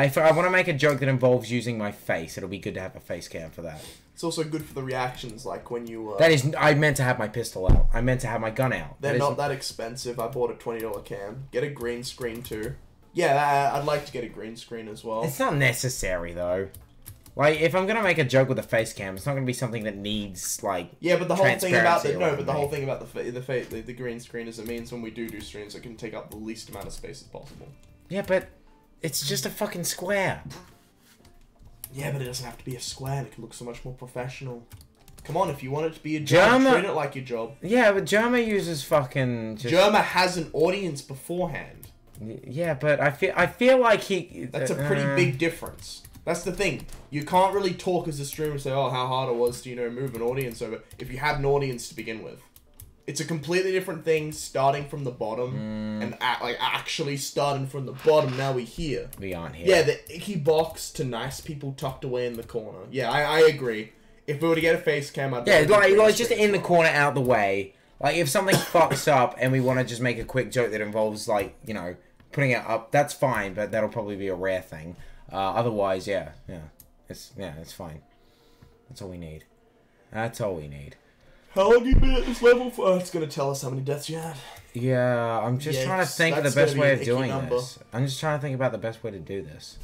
if I want to make a joke that involves using my face, it'll be good to have a face cam for that. it's also good for the reactions like when you uh That is, I meant to have my pistol out. I meant to have my gun out. they're That not that expensive i bought a $20 cam get a green screen too yeah I, i'd like to get a green screen as well It's not necessary though. Like if I'm gonna make a joke with a face cam, it's not gonna be something that needs like. yeah, but the whole thing about the no, but the whole thing about the fa- the, fa- the the green screen is it means when we do do streams, it can take up the least amount of space as possible. Yeah, but it's just a fucking square. Yeah, but it doesn't have to be a square. It can look so much more professional. Come on, if you want it to be a job, Jerma- treat it like your job. Yeah, but Jerma uses fucking. Just, Jerma has an audience beforehand. Yeah, but I feel I feel like he. That's a pretty uh, big difference. That's the thing. You can't really talk as a streamer and say, "Oh, how hard it was to you know move an audience over." If you had an audience to begin with, it's a completely different thing. Starting from the bottom Mm. and act, like actually starting from the bottom. Now we're here. We aren't here. Yeah, the icky box to nice people tucked away in the corner. Yeah, I, I agree. If we were to get a face cam, I'd Yeah, like like, just in the corner, out the way. Like if something fucks up and we want to just make a quick joke that involves like you know putting it up, that's fine. But that'll probably be a rare thing. Uh, otherwise, yeah, yeah, it's yeah, it's fine. That's all we need. That's all we need. How long have you been at this level for? Oh, it's gonna tell us how many deaths you had. Yeah, I'm just trying to think of the best gonna way be of doing number. this. I'm just trying to think about the best way to do this.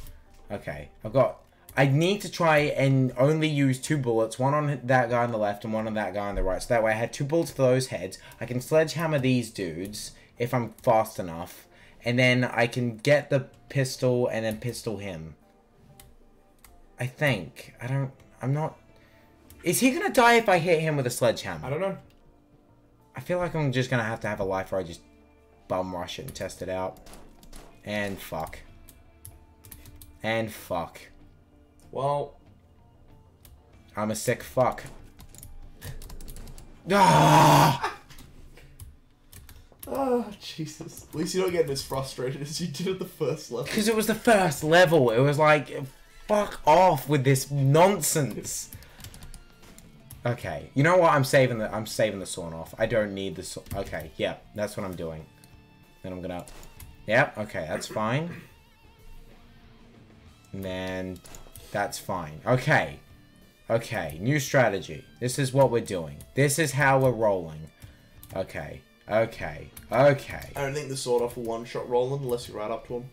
Okay, I've got. I need to try and only use two bullets, one on that guy on the left and one on that guy on the right. So that way I had two bullets for those heads. I can sledgehammer these dudes if I'm fast enough. And then I can get the pistol and then pistol him. I think. I don't. I'm not. Is he gonna die if I hit him with a sledgehammer? I don't know. I feel like I'm just gonna have to have a life where I just bum rush it and test it out. And fuck. And fuck. Well, I'm a sick fuck. Ah! oh Jesus. At least you're not getting as frustrated as you did at the first level. Because it was the first level. It was like, fuck off with this nonsense. Okay, you know what? I'm saving the I'm saving the sawn off. I don't need the saw. Okay, yeah, that's what I'm doing. Then I'm gonna. Yep. Okay, that's fine. And then that's fine. Okay. Okay, new strategy. This is what we're doing. This is how we're rolling. Okay. Okay. Okay. I don't think the sword off will one shot Roland unless you're right up to him.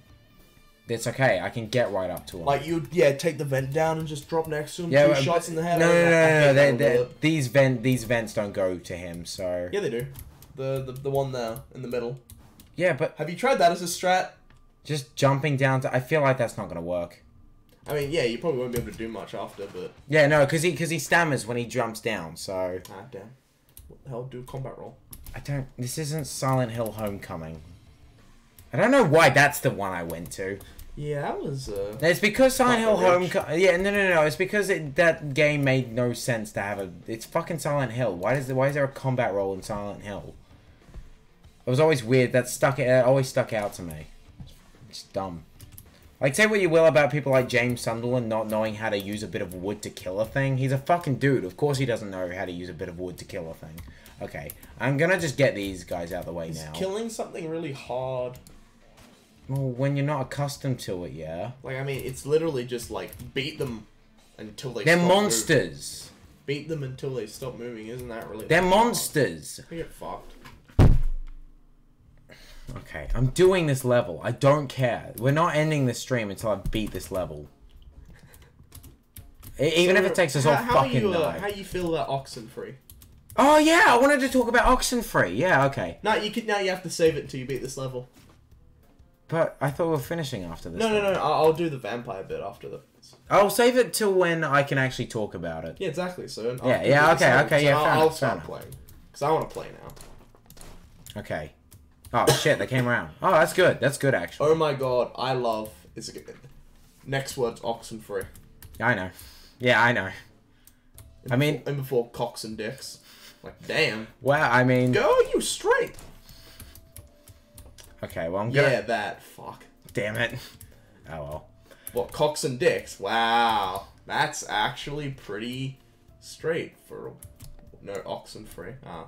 It's okay. I can get right up to him. Like you, yeah, take the vent down and just drop next to him. Yeah, two but- shots in the head. No, no, no, no, no. They, with they, it. these vent these vents don't go to him. So Yeah, they do. The, the the one there in the middle. yeah, but Have you tried that as a strat? just jumping down to I feel like that's not gonna work. I mean, yeah, you probably won't be able to do much after, but Yeah, no, because he because he stammers when he jumps down. So ah, damn. What the hell? Do a combat roll. I don't. This isn't Silent Hill Homecoming. I don't know why that's the one I went to. Yeah, that was. uh... It's because Silent Hill the. Homecoming. Yeah, no, no, no. It's because it, that game made no sense to have a. It's fucking Silent Hill. Why does why is there a combat role in Silent Hill? It was always weird. That stuck. It always stuck out to me. It's dumb. Like say what you will about people like James Sunderland not knowing how to use a bit of wood to kill a thing. He's a fucking dude. Of course he doesn't know how to use a bit of wood to kill a thing. Okay, I'm gonna just get these guys out of the way Is now. killing something really hard? Well, when you're not accustomed to it, yeah. Like, I mean, it's literally just like beat them until they. They're stop moving. monsters. Beat them until they stop moving. Isn't that really? They're monsters. They get fucked. Okay, I'm doing this level. I don't care. We're not ending this stream until I beat this level. Even if it takes us how, all how fucking you, uh. How you feel about Oxenfree? Oh yeah, I wanted to talk about Oxenfree. Yeah, okay. No, you could. Now you have to save it until you beat this level. But I thought we were finishing after this. No, no, one. no. I'll, I'll do the vampire bit after the. I'll save it till when I can actually talk about it. Yeah, exactly. So Yeah, after yeah, the okay, okay, yeah, I'll, fair I'll enough, fair start playing because I want to play now. Okay. Oh shit, they came around. Oh, that's good. That's good actually. Oh my god, I love. Is it next word's Oxenfree. I know. Yeah, I know. I mean, and before cocks and dicks. Like, damn. well, I mean, Go you straight. Okay. Well, I'm gonna. Yeah, that. Fuck. Damn it. Oh well. What cocks and dicks? Wow, that's actually pretty straight for no Oxenfree. Ah.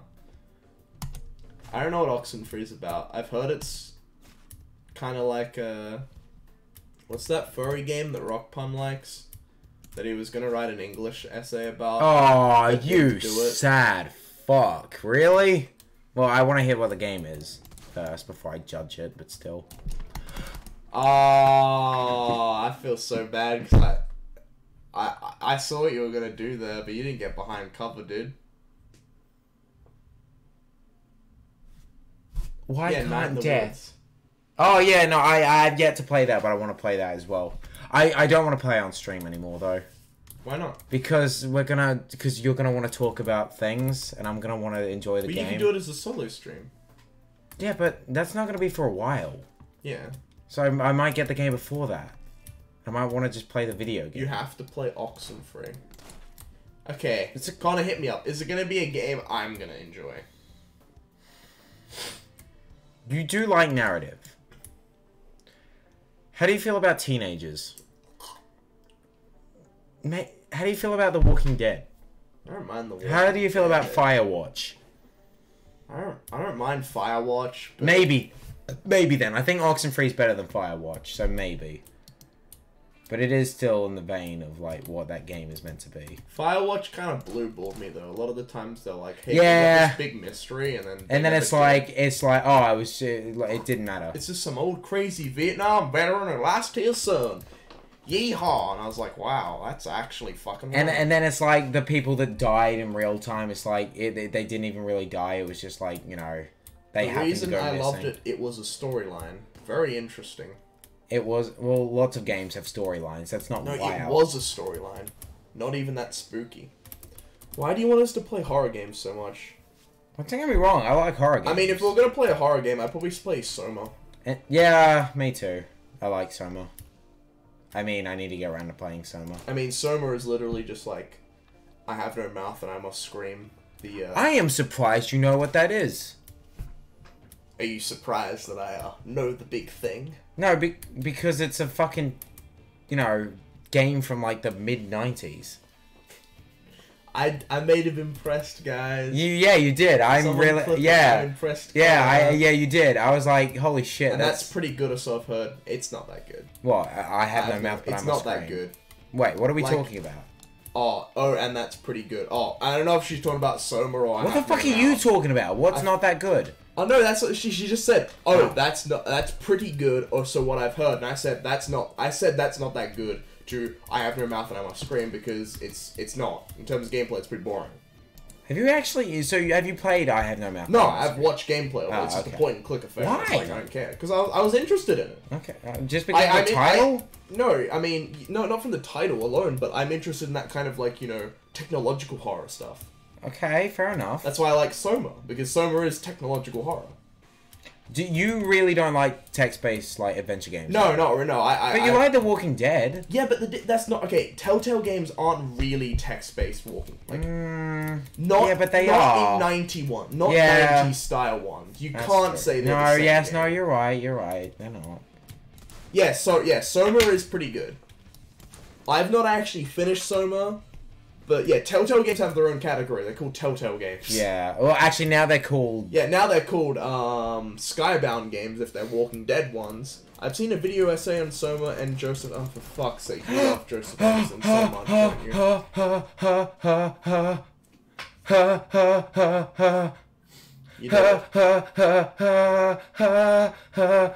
I don't know what Oxenfree is about. I've heard it's kind of like uh what's that furry game that Rock Pun likes? That he was gonna write an English essay about. Oh, you sad fuck. Really? Well, I want to hear what the game is first before I judge it, but still. Oh, I feel so bad because I, I, I saw what you were gonna do there, but you didn't get behind cover, dude. Why yeah, can't death? Woods. Oh yeah, no, I I have yet to play that, but I want to play that as well. I I don't want to play on stream anymore though, Why not? because we're gonna because you're gonna want to talk about things, and I'm gonna want to enjoy the But you game. can do it as a solo stream. Yeah, but that's not gonna be for a while. Yeah, So I, I might get the game before that. I might want to just play the video game. you have to play Oxenfree. Okay, It's a- Connor, hit me up. Is it gonna be a game I'm gonna enjoy? You do like narrative. How do you feel about teenagers? Mate, how do you feel about The Walking Dead? I don't mind the. Walking How do you feel about. Firewatch? I don't. I don't mind Firewatch. But Maybe. Maybe then. I think Oxenfree is better than Firewatch, so maybe. But it is still in the vein of like what that game is meant to be. Firewatch kind of blue balled me though. A lot of the times they're like, "Hey, Yeah. this big mystery," and then And then it's like it's like oh I was uh, like, it didn't matter. it's just some old crazy Vietnam veteran who lost his son. Yeehaw! And I was like, "Wow, that's actually fucking." And and then it's like the people that died in real time. It's like it, they, they didn't even really die. It was just like you know they the reason I missing. loved it, it was a storyline. Very interesting. It was well, lots of games have storylines. That's not No, why it I- was a storyline. Not even that spooky. Why do you want us to play horror games so much? Well, don't get me wrong. I like horror games. I mean, if we we're gonna play a horror game, I'd probably play Soma. And- yeah, me too. I like Soma. I mean, I need to get around to playing Soma. I mean, Soma is literally just like, I have no mouth and I must scream. The uh, I am surprised you know what that is. are you surprised that I uh, know the big thing? No, be- because it's a fucking, you know, game from like the mid '90s. I I made him impressed, guys. You, yeah, you did. I'm Someone really, yeah, impressed. yeah, I, yeah, you did. I was like, holy shit, And that's, that's pretty good, so I've heard. It's not that good. what I, I have I no mouth, but it's I'm not that good. Wait, what are we Like- talking about? Oh, oh, and that's pretty good. Oh, I don't know if she's talking about Soma or. I What the fuck are you talking about? What's I- not that good? Oh no, that's what she, she just said. Oh, Oh. that's not that's pretty good. Or so what I've heard, and I said that's not. I said that's not that good. To I have no mouth and I must scream because it's it's not in terms of gameplay. It's pretty boring. Have you actually? So you- have you played? I have no mouth. No, I've watched gameplay. of it. Ah, it's just okay. a point and click affair. It's Why? like I don't care because I, was- I was interested in it. Okay, uh, just because I, of I the mean, title. I, no, I mean no, not from the title alone, but I'm interested in that kind of like you know technological horror stuff. Okay, fair enough. That's why I like Soma because Soma is technological horror. Do you really don't like text-based like adventure games? No, no, no. I, I But you I, like The Walking Dead. Yeah, but the, that's not okay. Telltale games aren't really text-based walking. Like Mm, not yeah, but they not are. in '91, not Yeah. '90s style ones. You that's can't true. say they're no. the yes, game. no. You're right. You're right. They're not. Yeah, so yeah, Soma is pretty good. I've not actually finished Soma, but yeah, Telltale games have their own category. They're called Telltale games. Yeah. Well, actually, now they're called. Yeah, now they're called um, Skybound games if they're Walking Dead ones. I've seen a video essay on Soma and Joseph. Oh, for fuck's sake, you love Joseph Anderson so much, don't you? You.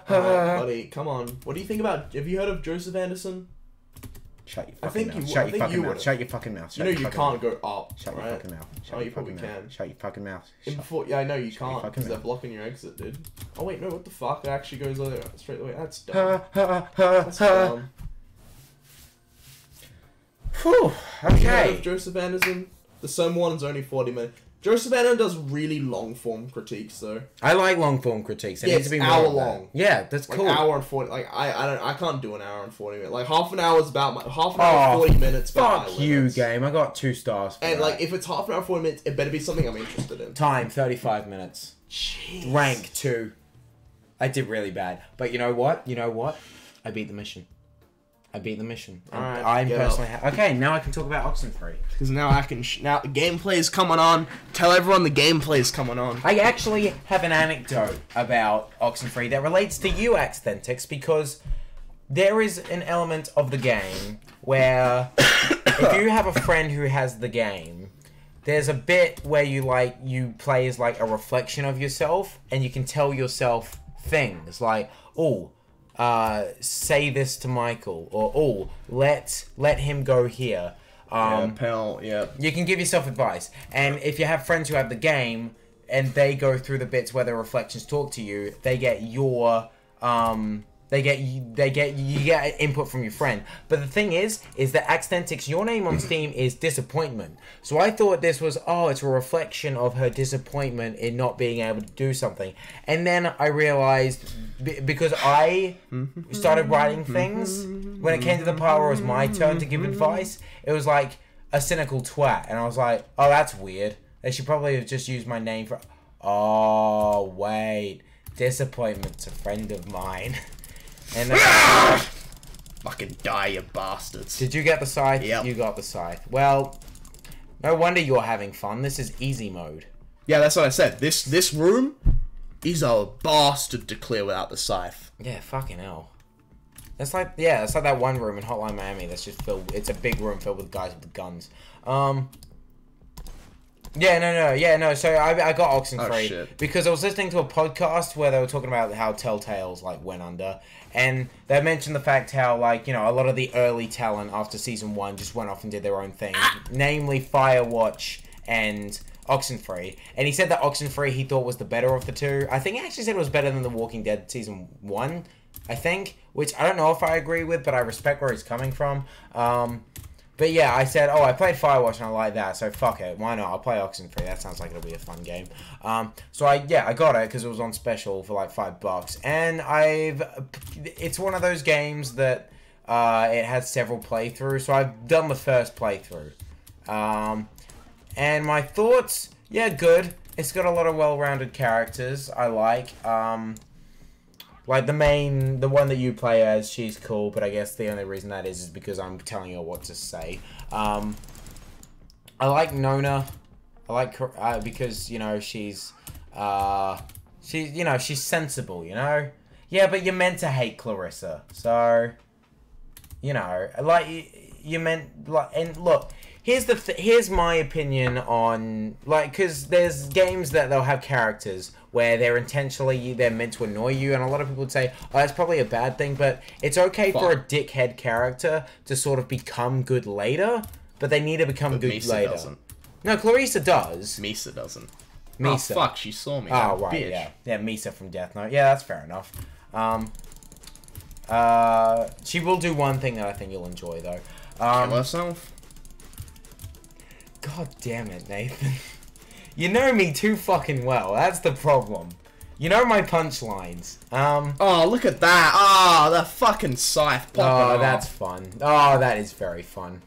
Alright, buddy, come on. What do you think about? Have you heard of Joseph Anderson? Shut your I think mouth. you- Shut I your think fucking you mouth. would've. Shut your fucking mouth. You know you can't mouth. go up, Shut your fucking mouth. Shut Oh, your you probably mouth. can. Shut your fucking mouth. In Shut- before, yeah, I know you Shut can't because they're blocking your exit, dude. Oh wait, no, what the fuck? It actually goes the other straight away. That's dumb. Ha, ha, ha, That's ha. dumb. Whew. Have you heard Okay. Joseph Anderson? The Soma one's only forty minutes. Joseph Anderson does really long form critiques though, I like long form critiques. It Yeah, needs to be hour of that. long. Yeah, that's like cool. hour and forty. Like I, I don't, I can't do an hour and forty minutes. Like half an hour is about my half an hour, Oh, forty minutes. about Fuck you, limits. game. I got two stars. For And that. like, if it's half an hour, forty minutes, it better be something I'm interested in. time thirty-five minutes. Jeez. Rank two. I did really bad, but you know what? You know what? I beat the mission. I beat the mission. Alright, I'm personally ha- okay. Now I can talk about Oxenfree. Because now I can. Sh- now gameplay is coming on. Tell everyone the gameplay is coming on. I actually have an anecdote about Oxenfree that relates to you, Axthentix, because there is an element of the game where if you have a friend who has the game, there's a bit where you like you play as like a reflection of yourself, and you can tell yourself things like, "Oh, uh, say this to Michael," or "Oh, let let him go here." Um, pal. Yeah. you can give yourself advice and if you have friends who have the game and they go through the bits where the reflections talk to you they get your um they get you they get you get input from your friend. But the thing is is that Axthentix your name on steam is disappointment. So i thought this was oh it's a reflection of her disappointment in not being able to do something. And then i realized because i started writing things when it came to the part where it was my turn to give advice it was like a cynical twat. And i was like oh that's weird. They should probably have just used my name for oh wait. Disappointment's a friend of mine and then, Fucking die, you bastards. did you get the scythe Yep. you got the scythe well no wonder you're having fun this is easy mode Yeah, that's what I said. This this room is a bastard to clear without the scythe. yeah fucking hell That's like yeah, it's like that one room in Hotline Miami that's just filled. It's a big room filled with guys with guns. Um. Yeah, no, no, yeah, no. So I, I got Oxenfree Oh, because I was listening to a podcast where they were talking about how Telltale's like went under, and they mentioned the fact how like you know a lot of the early talent after season one just went off and did their own thing, namely Firewatch and Oxenfree. And he said that Oxenfree he thought was the better of the two. I think he actually said it was better than The Walking Dead season one. I think, which I don't know if I agree with, but I respect where he's coming from. Um, but yeah, I said, oh, I played Firewatch and I like that, so fuck it, why not? I'll play Oxenfree. That sounds like it'll be a fun game. Um, so I yeah, I got it because it was on special for like five bucks, and I've it's one of those games that uh, it has several playthroughs. So I've done the first playthrough, um, and my thoughts, yeah, good. It's got a lot of well-rounded characters. I like. Um, like the main, the one that you play as, she's cool, but I guess the only reason that is is because I'm telling her what to say. Um, I like Nona. I like her uh, because you know she's, uh, she's you know she's sensible. You know, yeah, but you're meant to hate Clarissa, so you know, like you, meant like and look. Here's the th- here's my opinion on like because there's games that they'll have characters where they're intentionally they're meant to annoy you and a lot of people would say oh that's probably a bad thing but it's okay for a dickhead character to sort of become good later but they need to become But good Misa later doesn't. no Clarissa does Misa doesn't. Misa. Oh, fuck, she saw me. Oh right, bitch. yeah, yeah, Misa from Death Note. Yeah, that's fair enough. Um, uh, she will do one thing that I think you'll enjoy though. Kill Um, herself? God damn it, Nathan. you know me too fucking well. That's the problem. You know my punchlines. Um, Oh, look at that. Ah, the fucking scythe popping oh, off. that's fun. Oh, that is very fun.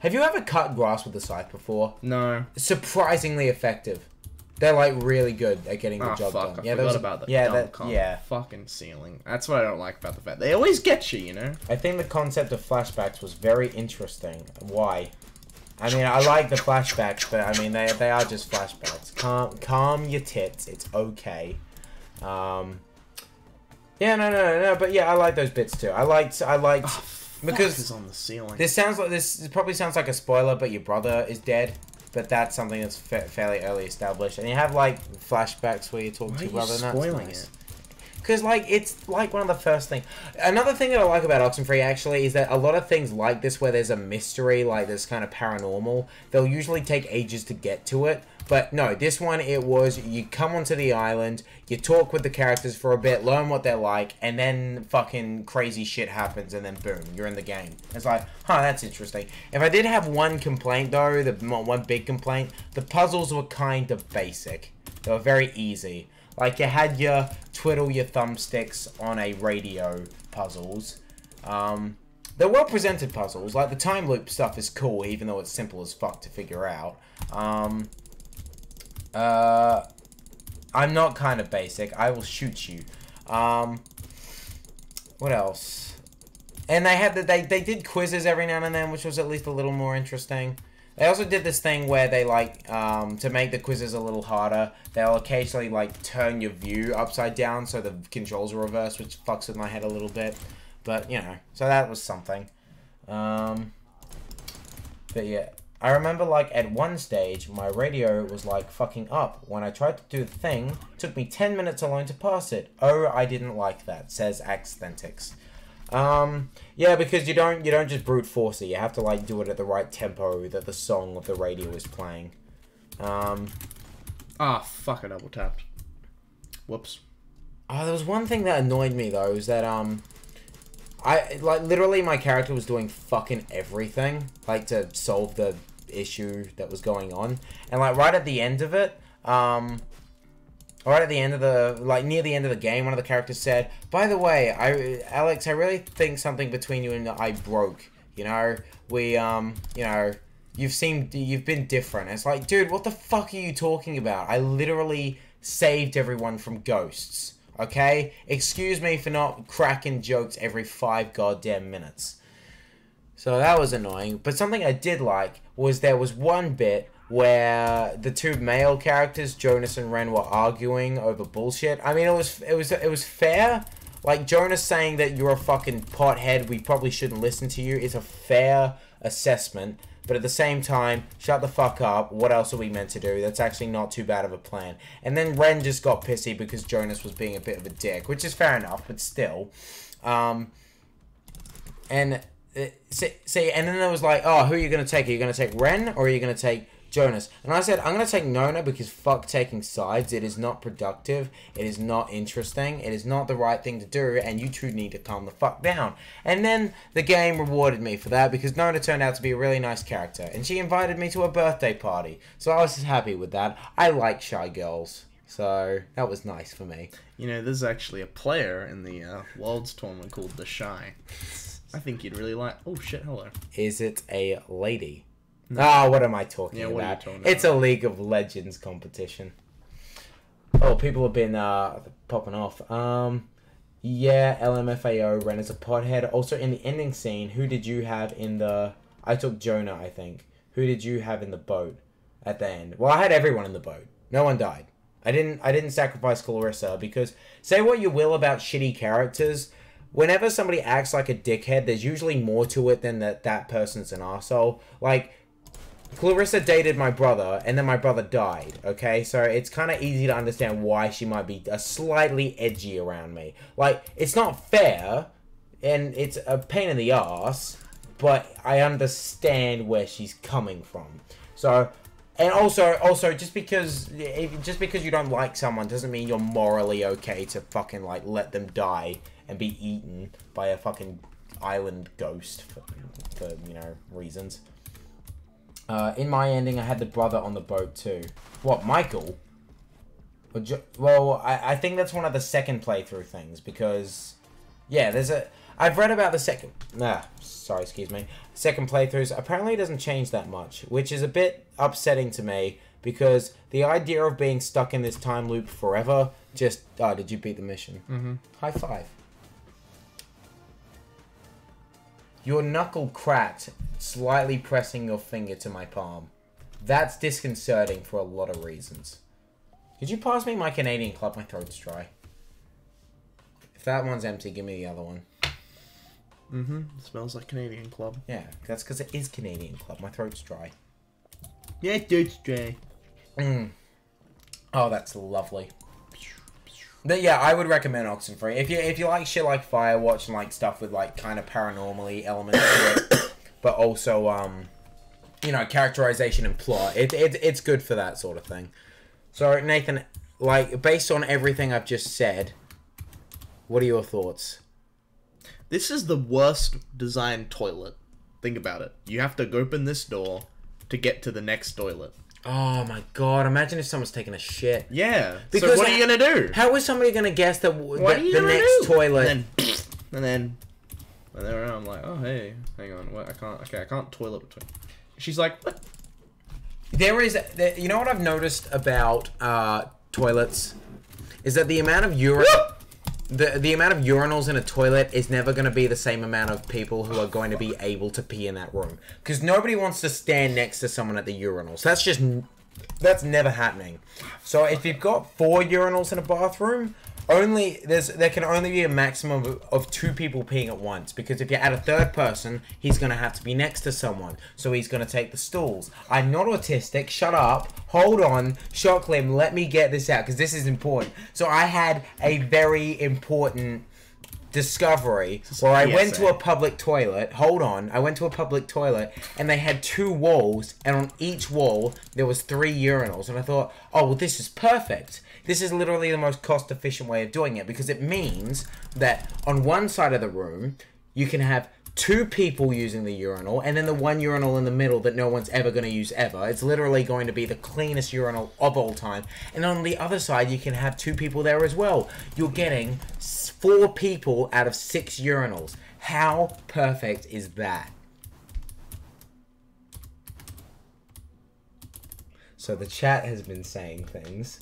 Have you ever cut grass with a scythe before? No. Surprisingly effective. They're like really good at getting the Oh, job fuck. done. I yeah, forgot was- about the yeah, that, yeah. fucking ceiling. That's what I don't like about the fact. They always get you, you know? I think the concept of flashbacks was very interesting. Why? I mean, I like the flashbacks, but I mean, they, they are just flashbacks. Calm, calm your tits. It's okay. Um, yeah, no, no, no, no, but yeah, I like those bits too. I liked, I liked, Because because is on the ceiling. this sounds like this, probably sounds like a spoiler, but your brother is dead. But that's something that's fa- fairly early established, and you have like flashbacks where you talk Why to your you brother. and that's spoiling nice. it? Because like it's like one of the first things. Another thing that I like about Oxenfree actually is that a lot of things like this, where there's a mystery, like this kind of paranormal, they'll usually take ages to get to it. But no, this one it was you come onto the island, you talk with the characters for a bit, learn what they're like, and then fucking crazy shit happens, and then boom, you're in the game. It's like, huh, that's interesting. If I did have one complaint though, the one big complaint, the puzzles were kind of basic. They were very easy. Like you had your twiddle your thumbsticks on a radio puzzles. Um, they're well presented puzzles. Like the time loop stuff is cool, even though it's simple as fuck to figure out. Um, uh, I'm not kind of basic. I will shoot you. Um, what else? And they had the, they they did quizzes every now and then, which was at least a little more interesting. They also did this thing where they like um, to make the quizzes a little harder. They'll occasionally like turn your view upside down so the controls are reversed, which fucks with my head a little bit. But you know, so that was something. Um, but yeah, I remember like at one stage my radio was like fucking up. When I tried to do the thing, took me ten minutes alone to pass it. Oh, I didn't like that. Says Axthentix. Um, yeah, because you don't you don't just brute force it. You have to like do it at the right tempo that the song of the radio is playing. Um, Ah, fuck, I double tapped. Whoops. oh, there was one thing that annoyed me though, is that um, I like literally my character was doing fucking everything like to solve the issue that was going on, and like right at the end of it, um. Right at the end of the, like near the end of the game, one of the characters said, "By the way, I, Alex, I really think something between you and I broke. You know, we, um, you know, you've seemed, you've been different." It's like, dude, what the fuck are you talking about? I literally saved everyone from ghosts. Okay, excuse me for not cracking jokes every five goddamn minutes. So that was annoying. But something I did like was there was one bit where the two male characters, Jonas and Ren, were arguing over bullshit. I mean, it was it was it was fair, like Jonas saying that you're a fucking pothead, we probably shouldn't listen to you is a fair assessment. But at the same time, shut the fuck up. What else are we meant to do? That's actually not too bad of a plan. And then Ren just got pissy because Jonas was being a bit of a dick, which is fair enough, but still. Um, and uh, see, see, and then there was like, oh, who are you gonna take? Are you gonna take Ren or are you gonna take Jonas? And I said, I'm gonna take Nona because fuck taking sides. It is not productive. It is not interesting. It is not the right thing to do, and you two need to calm the fuck down. And then the game rewarded me for that because Nona turned out to be a really nice character, and she invited me to a birthday party. So I was just happy with that. I like shy girls. So that was nice for me. You know, there's actually a player in the uh, Worlds tournament called The Shy. I think you'd really like. Oh shit! Hello. Is it a lady? Ah, what am I talking Yeah, what are you about? talking It's a League of Legends competition. Oh, people have been uh, popping off. Um, yeah, LMFAO ran as a pothead. Also, in the ending scene, who did you have in the? I took Jonah, I think. Who did you have in the boat at the end? Well, I had everyone in the boat. No one died. I didn't. I didn't sacrifice Clarissa because say what you will about shitty characters. Whenever somebody acts like a dickhead, there's usually more to it than that that person's an asshole. Like Clarissa dated my brother, and then my brother died. Okay, so it's kind of easy to understand why she might be a slightly edgy around me. Like it's not fair, and it's a pain in the ass, but I understand where she's coming from. So, and also, also just because just because you don't like someone doesn't mean you're morally okay to fucking like let them die and be eaten by a fucking island ghost for, for you know reasons. Uh, in my ending, I had the brother on the boat too. What, Michael? Well, I, I think that's one of the second playthrough things because, yeah, there's a. I've read about the second. Nah, sorry, excuse me. Second playthroughs. Apparently, it doesn't change that much, which is a bit upsetting to me because the idea of being stuck in this time loop forever just. Oh, did you beat the mission? Mm-hmm. High five. Your knuckle cracked, slightly pressing your finger to my palm. That's disconcerting for a lot of reasons. Could you pass me my Canadian club? My throat's dry. If that one's empty, give me the other one. Mm-hmm. Smells like Canadian Club. Yeah, that's because it is Canadian club. My throat's dry. Yeah, dude, Jay. Mm. Oh, that's lovely. But yeah, I would recommend Oxenfree if you if you like shit like Firewatch and like stuff with like kind of paranormally elements it, but also um, you know, characterization and plot. It, it it's good for that sort of thing. So Nathan, like based on everything I've just said, what are your thoughts? This is the worst designed toilet. Think about it. You have to open this door to get to the next toilet. Oh my god! Imagine if someone's taking a shit. Yeah. Because so what are you gonna do? How is somebody gonna guess that w- What that the next do? toilet? And then, and then, and then I'm like, oh hey, hang on, what? I can't. Okay, I can't toilet between. She's like, what? There is, there, you know what I've noticed about uh, toilets is that the amount of urine, the the amount of urinals in a toilet is never going to be the same amount of people who are going to be able to pee in that room because nobody wants to stand next to someone at the urinals. That's just that's never happening. So if you've got four urinals in a bathroom. Only there's there can only be a maximum of, of two people peeing at once because if you add a third person, he's gonna have to be next to someone, so he's gonna take the stools. I'm not autistic. Shut up. Hold on, Shocklim. Let me get this out because this is important. So I had a very important discovery where I went to a public toilet. Hold on, I went to a public toilet and they had two walls, and on each wall there was three urinals, and I thought, oh well, this is perfect. This is literally the most cost efficient way of doing it because it means that on one side of the room you can have two people using the urinal and then the one urinal in the middle that no one's ever going to use ever. It's literally going to be the cleanest urinal of all time. And on the other side, you can have two people there as well. You're getting four people out of six urinals. How perfect is that? So the chat has been saying things.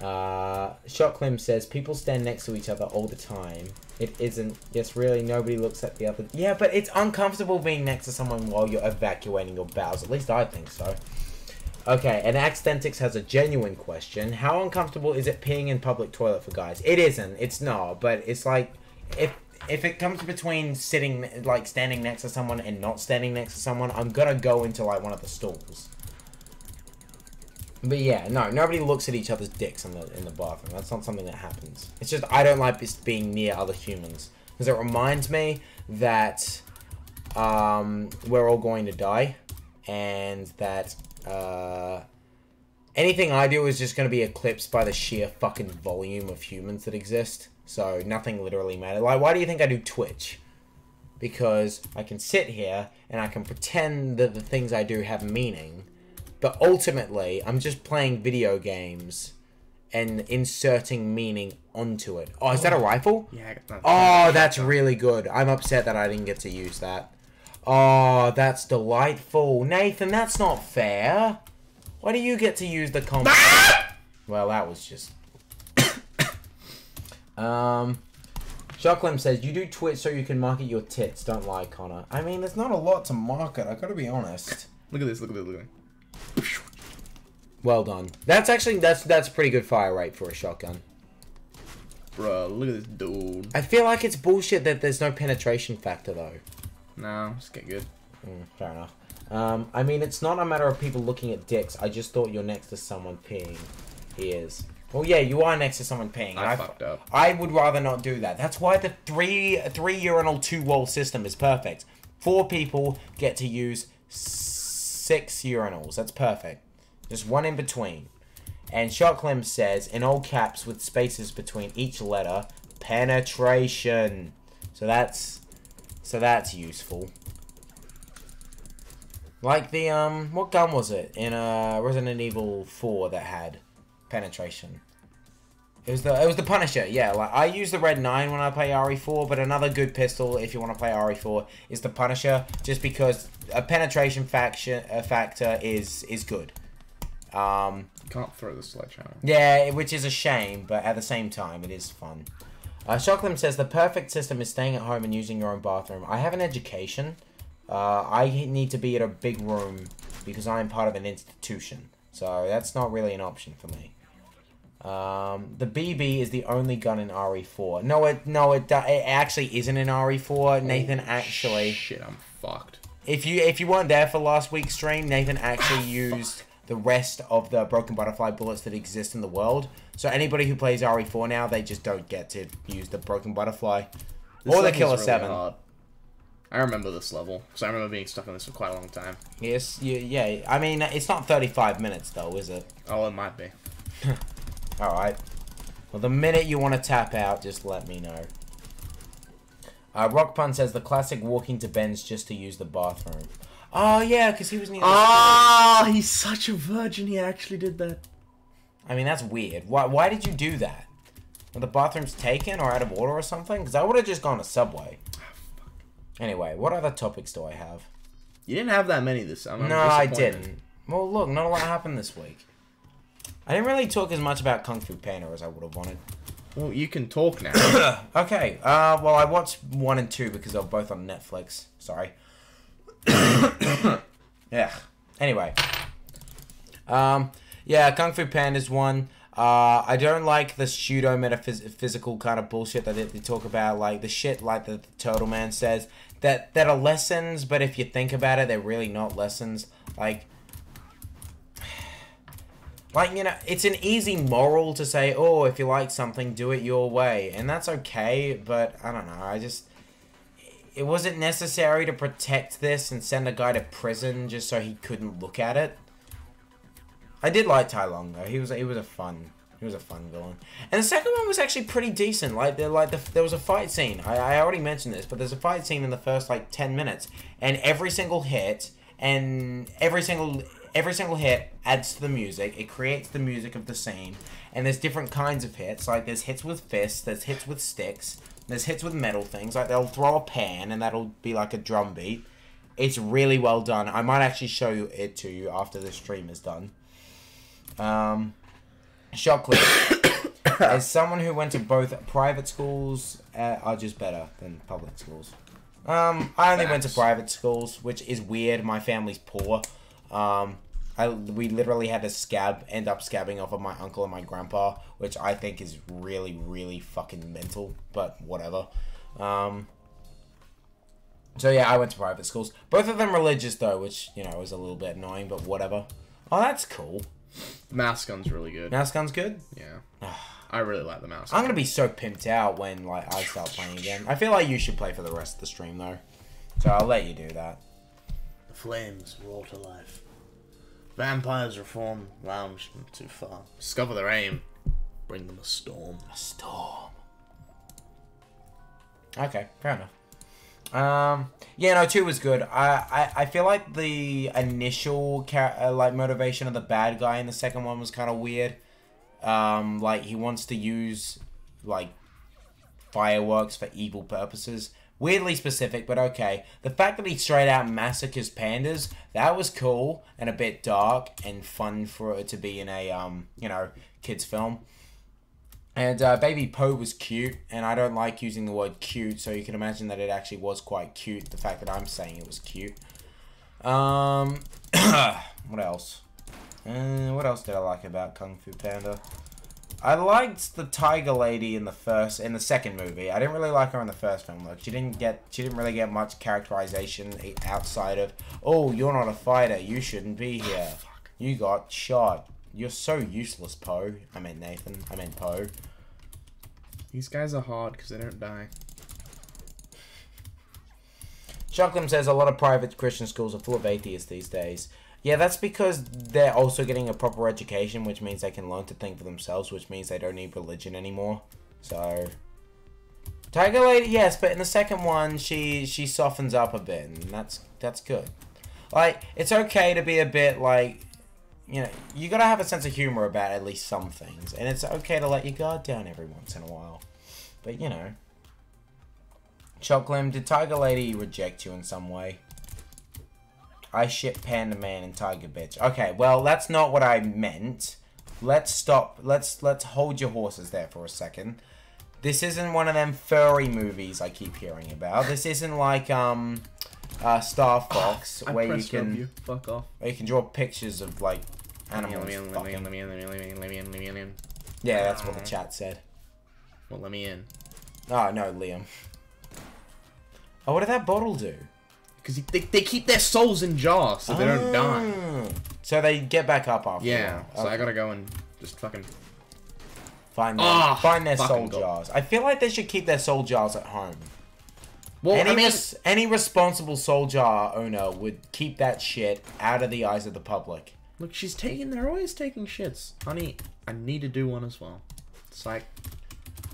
Uh, Shocklim says people stand next to each other all the time. It isn't. Yes, really, nobody looks at the other. Yeah, but it's uncomfortable being next to someone while you're evacuating your bowels. At least I think so. Okay, and Accidentix has a genuine question. How uncomfortable is it peeing in public toilet for guys? It isn't. It's not. But it's like if if it comes between sitting like standing next to someone and not standing next to someone, I'm gonna go into like one of the stalls. But yeah, no, nobody looks at each other's dicks in the in the bathroom. That's not something that happens. It's just I don't like being near other humans because it reminds me that um, we're all going to die, and that uh, anything I do is just going to be eclipsed by the sheer fucking volume of humans that exist. So nothing literally matters. Like, why do you think I do Twitch? Because I can sit here and I can pretend that the things I do have meaning, but ultimately I'm just playing video games and inserting meaning onto it. Oh, is that a rifle? Yeah. That. Oh, that's really good. I'm upset that I didn't get to use that. Oh, that's delightful. Nathan, that's not fair. Why do you get to use the comp? well, that was just. um. Shocklim says, You do Twitch so you can market your tits. Don't lie, Connor. I mean, there's not a lot to market. I gotta be honest. Look at this. Look at this. Look at this. Well done. That's actually that's that's pretty good fire rate for a shotgun. Bro, look at this dude. I feel like it's bullshit that there's no penetration factor though. No, just get good. Mm, fair enough. Um, I mean, it's not a matter of people looking at dicks. I just thought you're next to someone peeing. He is. Well, yeah, you are next to someone peeing. I I fucked up. I would rather not do that. That's why the three three urinal two wall system is perfect. Four people get to use six urinals. That's perfect. Just one in between. And Shocklim says in all caps with spaces between each letter, penetration. So that's so that's useful. Like the um, what gun was it in uh Resident Evil Four that had penetration? It was the it was the Punisher. Yeah, like I use the Red Nine when I play RE4, but another good pistol if you want to play RE4 is the Punisher, just because a penetration faction a factor is is good. Um, You can't throw the sledgehammer. yeah, which is a shame, but at the same time, it is fun. Uh, Shocklim says the perfect system is staying at home and using your own bathroom. I have an education. Uh, I need to be in a big room because I am part of an institution. So that's not really an option for me. Um, the BB is the only gun in RE4. No, it no it, it actually isn't in RE4. Nathan actually Shit, I'm fucked. If you if you weren't there for last week's stream, Nathan actually used the rest of the broken butterfly bullets that exist in the world. So anybody who plays RE4 now, they just don't get to use the broken butterfly This or the killer really seven. hard. I remember this level because I remember being stuck on this for quite a long time. Yes, yeah, yeah. I mean, it's not 35 minutes though, is it? Oh, it might be. All right. Well, the minute you want to tap out, just let me know. Uh, Rock Pun says the classic walking to Ben's just to use the bathroom. Oh yeah, because he was near. the Ah, he's such a virgin. He actually did that. I mean, that's weird. Why, why did you do that? Were the bathrooms taken or out of order or something? Because I would have just gone to Subway. Anyway, what other topics do I have? You didn't have that many this time. I'm no, I didn't. Well, look, not a lot happened this week. I didn't really talk as much about Kung Fu Panda as I would have wanted. Well, you can talk now. Okay, uh, well, I watched one and two because they're both on Netflix. Sorry. yeah. Anyway. Um, yeah, Kung Fu Panda's one. Uh, I don't like the pseudo metaphysical kind of bullshit that they, they talk about, like the shit like the, the Turtle Man says that that are lessons, but if you think about it, they're really not lessons. Like, like you know, it's an easy moral to say, oh, if you like something, do it your way, and that's okay. But I don't know. I just it wasn't necessary to protect this and send a guy to prison just so he couldn't look at it. I did like Tai Lung though. He was he was a fun he was a fun villain. And the second one was actually pretty decent. Like there like the, there was a fight scene. I, I already mentioned this, but there's a fight scene in the first like ten minutes, and every single hit and every single every single hit adds to the music. It creates the music of the scene, and there's different kinds of hits. Like there's hits with fists, there's hits with sticks, there's hits with metal things. Like they'll throw a pan, and that'll be like a drum beat. It's really well done. I might actually show you it to you after the stream is done. Um, shot clip. As someone who went to both private schools, uh, are just better than public schools. Um, I only went to private schools, which is weird. My family's poor. Um, I we literally had to scab end up scabbing off of my uncle and my grandpa, which I think is really really fucking mental. But whatever. Um, so yeah, I went to private schools. Both of them religious though, which you know was a little bit annoying, but whatever. Oh, that's cool. The mouse gun's really good. Mouse gun's good. Yeah. I really like the mouse I'm gonna be so pimped out when like I start playing again. I feel like you should play for the rest of the stream though, so I'll let you do that. The flames roll to life. Vampires reform, lounge not too far. Discover their aim. Bring them a storm. A storm. Okay, fair enough. Um, yeah, no, two was good. I, I, I feel like the initial char- uh, like motivation of the bad guy in the second one was kind of weird. Um, like he wants to use like fireworks for evil purposes. Weirdly specific, but okay. The fact that he straight out massacres pandas, that was cool and a bit dark and fun for it to be in a um, you know, kids film. And uh, Baby Po was cute, and I don't like using the word cute, so you can imagine that it actually was quite cute. The fact that I'm saying it was cute. Um, what else? Uh, what else did I like about Kung Fu Panda? I liked the tiger lady in the first, in the second movie. I didn't really like her in the first film though. She didn't get, she didn't really get much characterization outside of, oh, you're not a fighter, you shouldn't be ah, here. You got shot. You're so useless, Po. I meant Nathan. I meant Po. These guys are hard because they don't die. Shocklim says a lot of private Christian schools are full of atheists these days. Yeah, that's because they're also getting a proper education, which means they can learn to think for themselves, which means they don't need religion anymore. So, Tiger Lady, yes, but in the second one, she she softens up a bit, and that's that's good. Like, it's okay to be a bit like, you know, you gotta have a sense of humor about at least some things, and it's okay to let your guard down every once in a while. But you know, Shocklim, did Tiger Lady reject you in some way? I ship Panda Man and Tiger Bitch. Okay, well, that's not what I meant. Let's stop. Let's let's hold your horses there for a second. This isn't one of them furry movies I keep hearing about. This isn't like um, uh, Star Fox I where you can you. Fuck off. where you can draw pictures of like Let me in, animals. let me in, let me in, let me in, let me in, let me in, let me in, let me in. Yeah, that's what the chat said. Well, let me in. Oh no, Liam. Oh, what did that bottle do? Because they, they keep their souls in jars so they don't die. Ah. So they get back up after. Yeah, so I gotta go and just fucking. Find their, Ah, find their soul God. jars. I feel like they should keep their soul jars at home. Well, any I mean, res- any responsible soul jar owner would keep that shit out of the eyes of the public. look, she's taking. They're always taking shits, honey. I need to do one as well. It's like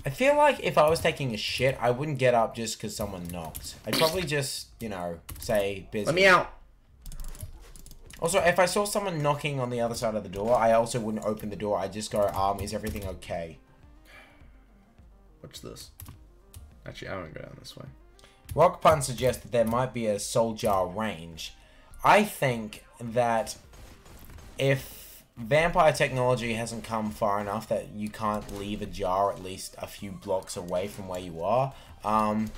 I feel like if I was taking a shit, I wouldn't get up just because someone knocked. I'd probably just, you know, say busy. Let me out. Also, if I saw someone knocking on the other side of the door, I also wouldn't open the door. I'd just go, um, is everything okay? What's this? Actually, I don't go down this way. Rock Pun suggests that there might be a soul jar range. I think that if vampire technology hasn't come far enough that you can't leave a jar at least a few blocks away from where you are, um,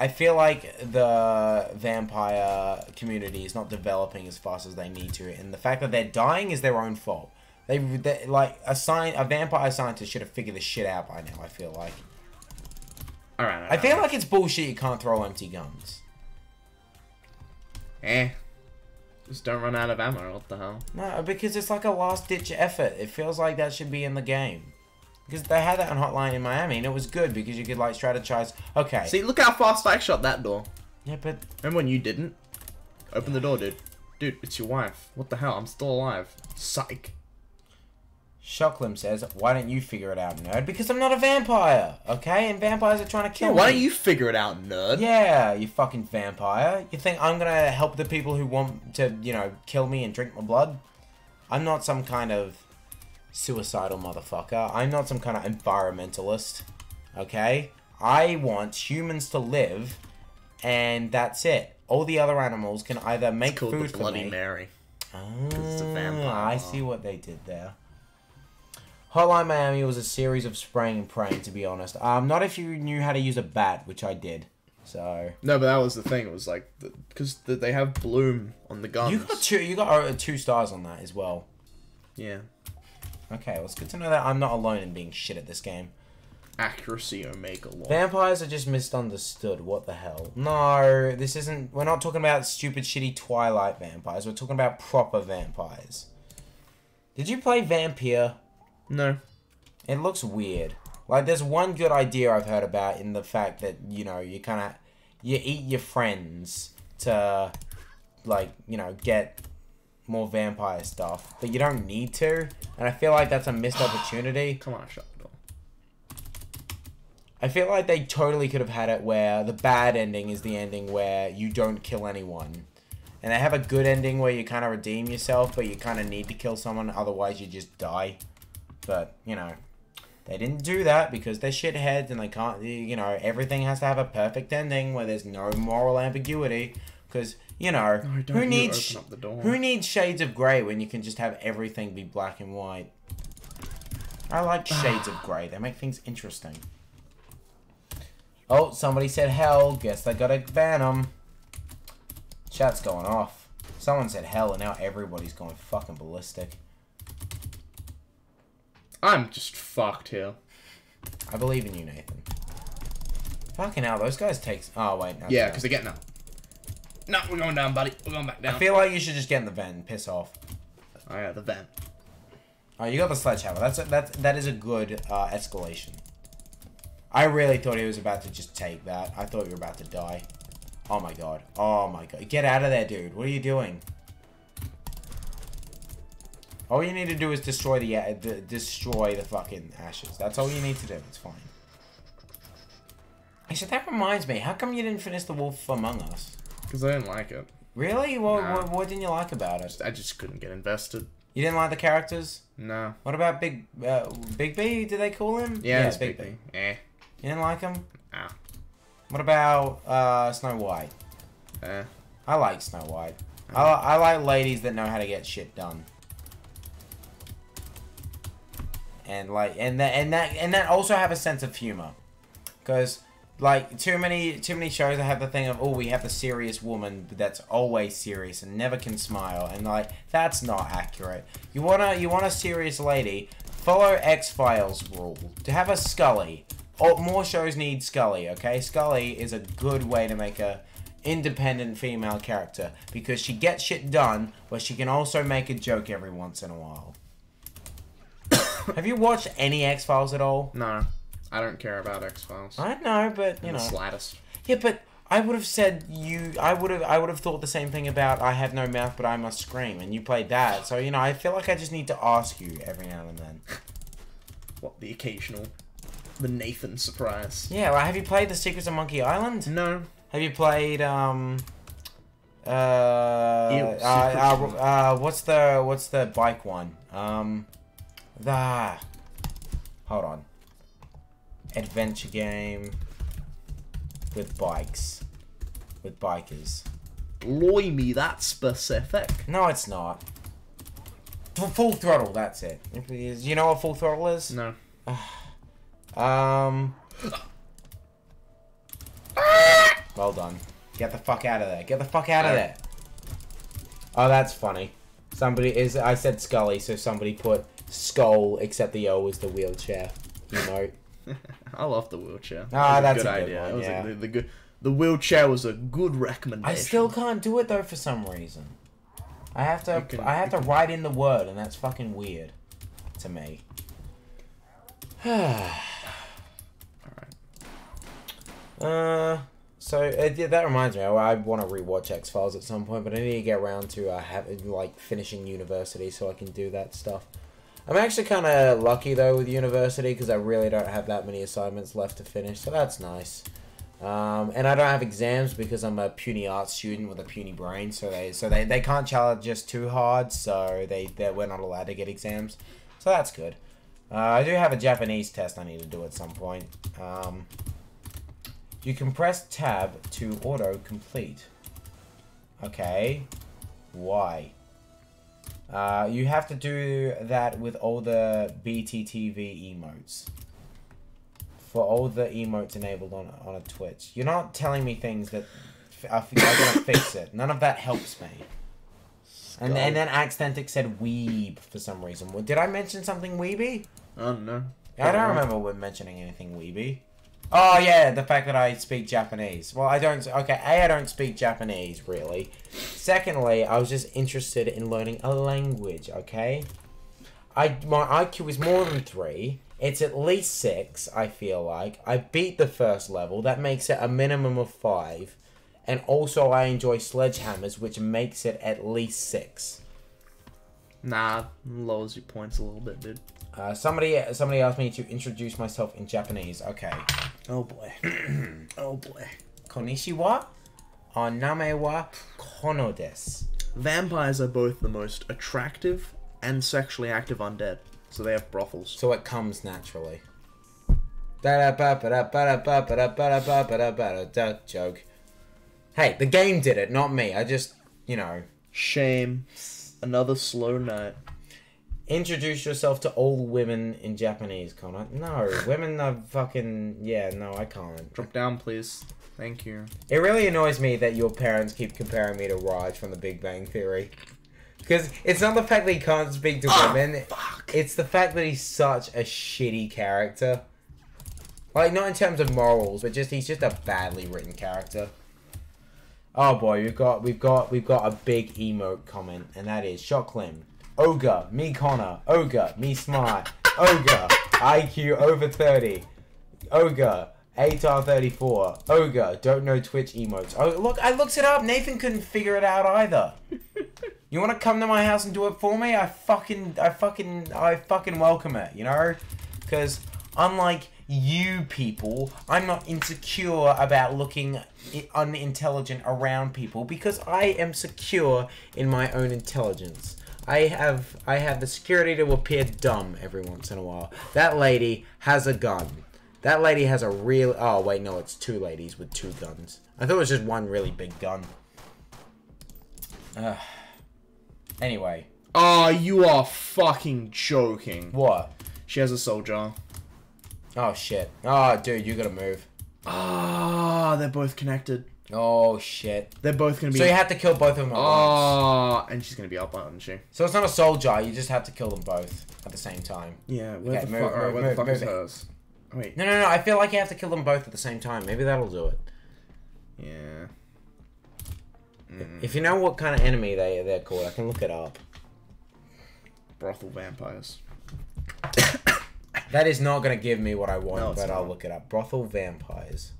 I feel like the vampire community is not developing as fast as they need to, and the fact that they're dying is their own fault. They, they like a sign a vampire scientist should have figured this shit out by now. I feel like. All right. I feel like it's bullshit. You can't throw empty guns. Eh. Just don't run out of ammo. What the hell? No, because it's like a last ditch effort. It feels like that should be in the game. Because they had that on Hotline in Miami, and it was good because you could like strategize. Okay. See, look how fast I shot that door. Yeah, but Remember when you didn't? Open the door, dude. Dude, it's your wife. What the hell? I'm still alive. Psych. Shocklim says, "Why don't you figure it out, nerd? Because I'm not a vampire, okay? And vampires are trying to kill Yeah, why me. don't you figure it out, nerd? Yeah, you fucking vampire. You think I'm gonna help the people who want to, you know, kill me and drink my blood? I'm not some kind of suicidal motherfucker. I'm not some kind of environmentalist. Okay? I want humans to live, and that's it. All the other animals can either make Called food the Bloody me. Mary. It's a ah, vampire. I see what they did there. Hotline Miami was a series of spraying and praying, to be honest. Um, not if you knew how to use a bat, which I did. So No, but that was the thing. It was like because the, they have bloom on the guns. you got two. You got uh, two stars on that as well. yeah, Okay, well, it's good to know that I'm not alone in being shit at this game. accuracy omega law. Vampires are just misunderstood. What the hell? No, this isn't. We're not talking about stupid, shitty Twilight vampires. We're talking about proper vampires. Did you play Vampyr? No, It looks weird. Like, there's one good idea I've heard about in the fact that you know you kind of you eat your friends to like you know get more vampire stuff, but you don't need to. And I feel like that's a missed opportunity. come on, shut the door. I feel like they totally could have had it where the bad ending is the ending where you don't kill anyone. And they have a good ending where you kind of redeem yourself, but you kind of need to kill someone, otherwise you just die. But, you know, they didn't do that because they're shitheads and they can't, you know, everything has to have a perfect ending where there's no moral ambiguity. Because, you know, No, who needs the door. who needs shades of grey when you can just have everything be black and white? I like ah. shades of grey. They make things interesting. Oh, somebody said hell. Guess they gotta ban them. Chat's going off. Someone said hell, and now everybody's going fucking ballistic. I'm just fucked here. I believe in you, Nathan. Fucking hell, those guys take. Oh wait, no. Yeah, because they're getting up. No, we're going down, buddy. We're going back down. I feel like you should just get in the van and piss off. oh yeah, the vent. Oh, you got the sledgehammer. That's a, that's that is a good uh, escalation. I really thought he was about to just take that. I thought you were about to die. Oh my god. Oh my god. Get out of there, dude. What are you doing? All you need to do is destroy the, uh, the destroy the fucking ashes. That's all you need to do. It's fine. Actually, that reminds me. How come you didn't finish The Wolf Among Us? Because I didn't like it. Really? What, Nah. what, what didn't you like about it? I just couldn't get invested. You didn't like the characters? No. What about Big uh, Bigby? Did they call him? Yeah, it's Bigby. Eh. You didn't like him? Ah. What about uh, Snow White? Eh. I like Snow White. I, I like ladies that know how to get shit done. And like, and that, and that, and that also have a sense of humor, because like too many, too many shows that have the thing of, oh, we have the serious woman that's always serious and never can smile, and like that's not accurate. You wanna, you want a serious lady. Follow X Files rule. To have a Scully, oh, more shows need Scully. Okay, Scully is a good way to make a independent female character because she gets shit done, but she can also make a joke every once in a while. Have you watched any X Files at all? No. I don't care about X Files. I know, but you In the know, slightest. yeah, but I would have said you. I would have. I would have thought the same thing about I have no mouth, but I must scream, and you played that. So you know, I feel like I just need to ask you every now and then. What the occasional, the Nathan surprise. Yeah, well, have you played The Secrets of Monkey Island? No. Have you played um? Uh, Ew, uh, uh, uh, what's the what's the bike one? Um, the hold on. Adventure game with bikes, with bikers. Blimey, that's specific. No, it's not. Full throttle. That's it. You know what full throttle is? No. Um. Well done. Get the fuck out of there. Get the fuck out of there. Oh, that's funny. Somebody is. I said Scully, so somebody put skull, except the O is the wheelchair emote. I love the wheelchair. Ah, That was that's a good one, It was yeah. the, the good. The wheelchair was a good recommendation. I still can't do it though for some reason. I have to. Can- I have you to write in the word, and that's fucking weird to me. Uh, so uh, yeah, that reminds me. I, I want to rewatch X Files at some point, but I need to get around to uh, have like finishing university so I can do that stuff. I'm actually kind of lucky though with university because I really don't have that many assignments left to finish, so that's nice. Um, and I don't have exams because I'm a puny art student with a puny brain, so they so they, they can't challenge us too hard, so they they we're not allowed to get exams, so that's good. Uh, I do have a Japanese test I need to do at some point. Um, you can press tab to auto complete. Okay. Why? Uh, you have to do that with all the BTTV emotes. for all the emotes enabled on on a Twitch. You're not telling me things that f- I I gotta fix it. None of that helps me. And, and then Axthentix said weeb for some reason. Did I mention something weeby? I don't know. I don't remember we mentioning anything weeby. Oh yeah, the fact that I speak Japanese. Well, I don't. Okay, a I don't speak Japanese really. Secondly, I was just interested in learning a language. Okay, I my IQ is more than three. It's at least six. I feel like I beat the first level. That makes it a minimum of five, and also I enjoy sledgehammers, which makes it at least six. Nah, lowers your points a little bit, dude. Uh, somebody somebody asked me to introduce myself in Japanese. Okay. Oh boy. oh boy. Konnichiwa. Uh, name wa Kono desu. Vampires are both the most attractive and sexually active undead, so they have brothels. So it comes naturally. Joke. Hey, the game did it, not me. I just, you know, Shame. Another slow night. Introduce yourself to all women in Japanese, Connor. No, women are fucking. Yeah, no, I can't. Drop down, please. Thank you. It really annoys me that your parents keep comparing me to Raj from The Big Bang Theory. Because it's not the fact that he can't speak to ah, women, Fuck. it's the fact that he's such a shitty character. Like, not in terms of morals, but just he's just a badly written character. Oh boy, we've got we've got we've got a big emote comment, and that is Shocklim. Ogre, me Connor, Ogre, me smart, Ogre, IQ over 30, Ogre, ATAR34, Ogre, don't know Twitch emotes. Oh, look, I looked it up. Nathan couldn't figure it out either. You want to come to my house and do it for me? I fucking, I fucking, I fucking welcome it, you know? Because unlike you people, I'm not insecure about looking unintelligent around people because I am secure in my own intelligence. I have I have the security to appear dumb every once in a while. That lady has a gun. That lady has a real. Oh wait, no, it's two ladies with two guns. I thought it was just one really big gun. Ugh. Anyway, Oh, you are fucking joking. what? She has a soul jar. Oh shit. Oh dude, you gotta move. Ah, they're both connected. Oh shit. They're both gonna be. So you have to kill both of them at once. And she's gonna be up, isn't she? So it's not a soul jar. You just have to kill them both at the same time. Yeah. Where Okay, the move, fuck? Move, where move, the fuck is hers? Wait. No, no, no. I feel like you have to kill them both at the same time. Maybe that'll do it. Yeah. Mm, If you know what kind of enemy they they're called, I can look it up. brothel vampires. That is not gonna give me what I want, No, but I'll look it up. Brothel vampires.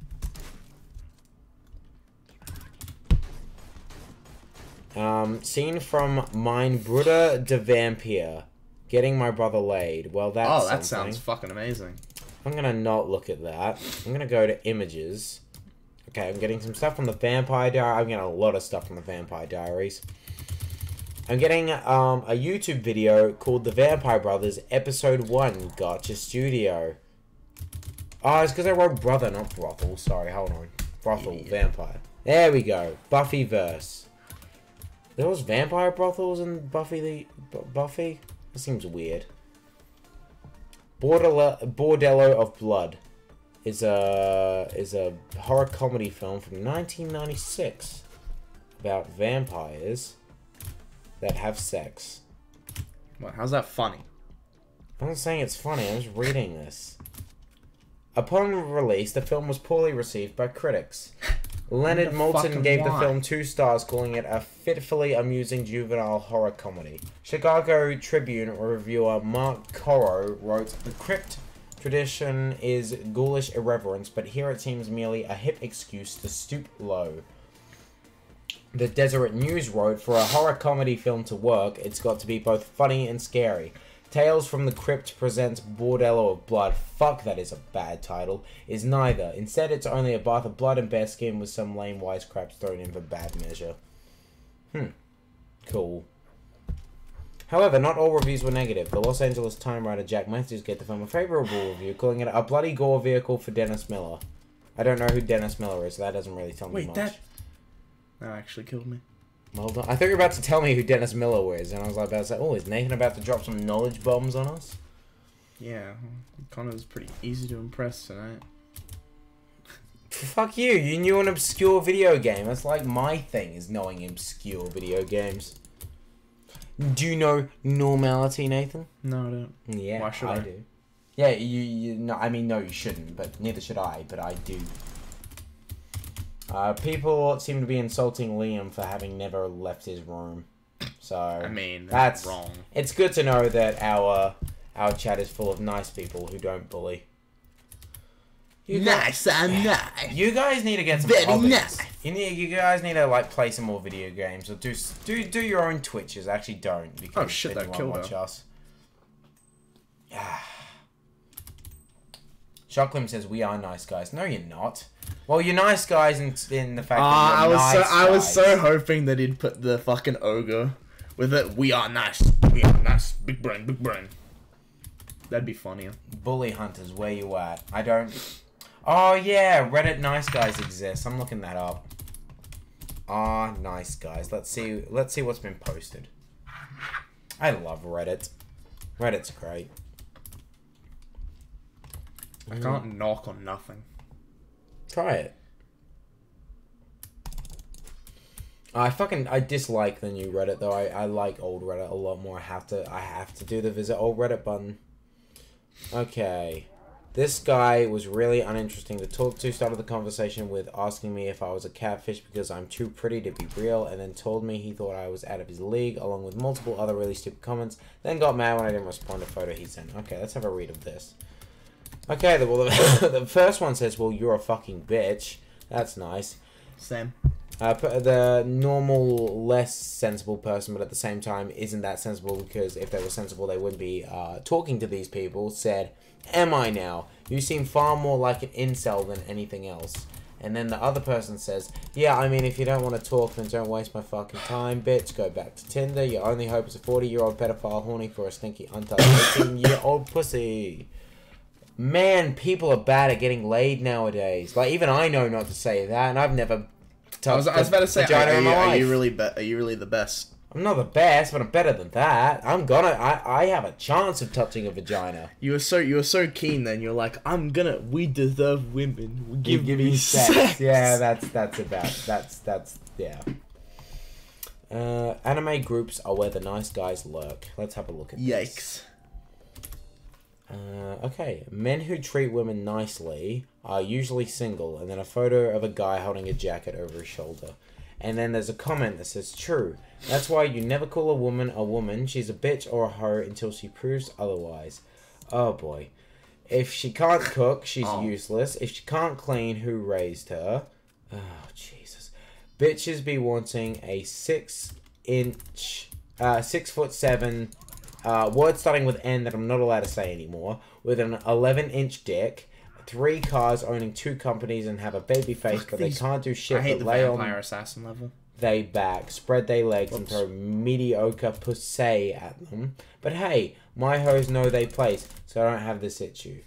Um, scene from Mein Bruder de Vampire. Getting my brother laid. Well, that's oh, that something. sounds fucking amazing. I'm gonna not look at that. I'm gonna go to images. Okay, I'm getting some stuff from the Vampire Diary. I'm getting a lot of stuff from the Vampire Diaries. I'm getting um, a YouTube video called The Vampire Brothers Episode 1 Gacha Studio. Oh, it's because I wrote brother, not brothel. Sorry, hold on. Brothel, Idiot. vampire. There we go. Buffy verse. There was vampire brothels in Buffy the Bu- Buffy. That seems weird. Bordello, Bordello of Blood is a is a horror comedy film from 1996 about vampires that have sex. What? How's that funny? I'm not saying it's funny. I'm just reading this. Upon release, the film was poorly received by critics. Leonard Maltin gave the film two stars, calling it a fitfully amusing juvenile horror comedy. Chicago Tribune reviewer Mark Caro wrote, "The crypt tradition is ghoulish irreverence, but here it seems merely a hip excuse to stoop low." The Deseret News wrote, "For a horror comedy film to work, it's got to be both funny and scary." Tales from the Crypt presents Bordello of Blood. Fuck, that is a bad title. Is neither. Instead, it's only a bath of blood and bare skin with some lame wisecracks thrown in for bad measure. Hmm. Cool. However, not all reviews were negative. The Los Angeles Time writer Jack Mathews gave the film a favorable review, calling it a bloody gore vehicle for Dennis Miller. I don't know who Dennis Miller is. so That doesn't really tell me Wait, much. that that actually killed me. Well done. I thought you were about to tell me who Dennis Miller was, and I was like about to say, oh, is Nathan about to drop some knowledge bombs on us? Yeah, Connor's pretty easy to impress tonight. Fuck you, you knew an obscure video game. That's like my thing, is knowing obscure video games. Do you know normality, Nathan? No, I don't. Yeah, Why should I? do. Yeah, you, you no, I mean, no, you shouldn't, but neither should I, but I do. Uh, people seem to be insulting Liam for having never left his room. So, I mean, That's- that's wrong. it's good to know that our our chat is full of nice people who don't bully. You guys, I'm nice. you guys need to get some Very hobbies. nice. You need, you guys need to like play some more video games or do do do your own Twitches. Actually, don't because Oh, shit, then that you won't killed watch her. Shocklim says we are nice guys. No, you're not. Well, you're nice guys in, in the fact Ah, that I you're was nice so I was guys. so hoping that he'd put the fucking ogre with it. We are nice. We are nice. Big brain. Big brain. That'd be funnier. Bully hunters, where you at? I don't. Oh yeah, Reddit nice guys exist. I'm looking that up. Ah, nice guys. Let's see. Let's see what's been posted. I love Reddit. Reddit's great. I can't knock on nothing. Try it. I fucking I dislike the new Reddit though. I, I like old Reddit a lot more. I have to I have to do the visit old Reddit button. Okay. This guy was really uninteresting to talk to. Started the conversation with asking me if I was a catfish because I'm too pretty to be real, and then told me he thought I was out of his league, along with multiple other really stupid comments. Then got mad when I didn't respond to photo he sent. Okay, let's have a read of this. Okay, the, well, the, the first one says, "Well, you're a fucking bitch." That's nice. Same. Uh, the normal, less sensible person, but at the same time isn't that sensible because if they were sensible, they wouldn't be uh, talking to these people. Said, "Am I now? You seem far more like an incel than anything else." And then the other person says, "Yeah, I mean, if you don't want to talk, then don't waste my fucking time, bitch. Go back to Tinder. Your only hope is a forty-year-old pedophile horny for a stinky, untouched eighteen-year-old pussy." Man, people are bad at getting laid nowadays. Like even I know not to say that, and I've never. I was, I was about to say, are, are, you, are you, really be- are you really the best? I'm not the best, but I'm better than that. I'm gonna. I, I have a chance of touching a vagina. You were so you were so keen. Then you're like, I'm gonna. We deserve women. We give, Give me me sex. Yeah, that's that's about. That's that's yeah. Uh, anime groups are where the nice guys lurk. Let's have a look at this. Uh, okay, men who treat women nicely are usually single, and then a photo of a guy holding a jacket over his shoulder. And then there's a comment that says, True. That's why you never call a woman a woman. She's a bitch or a hoe until she proves otherwise. Oh boy. If she can't cook, she's Oh. useless. If she can't clean, who raised her? Oh, Jesus. Bitches be wanting a six inch, uh, six foot seven uh, word starting with N that I'm not allowed to say anymore, with an 11 inch dick, three cars, owning two companies, and have a baby face, Fuck but these- they can't do shit I hate but the lay vampire on assassin level. they back, spread their legs, and throw mediocre pussy at them. But hey, my hoes know they place, so I don't have this issue.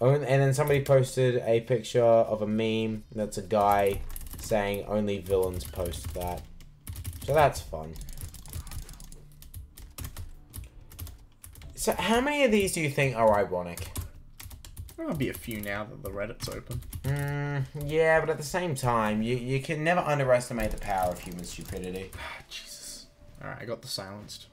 Oh, and then somebody posted a picture of a meme that's a guy saying only villains post that. So that's fun. So how many of these do you think are ironic? There'll be a few now that the Reddit's open. Mm, yeah, but at the same time, you, you can never underestimate the power of human stupidity. Ah, Jesus. All right, I got the silenced.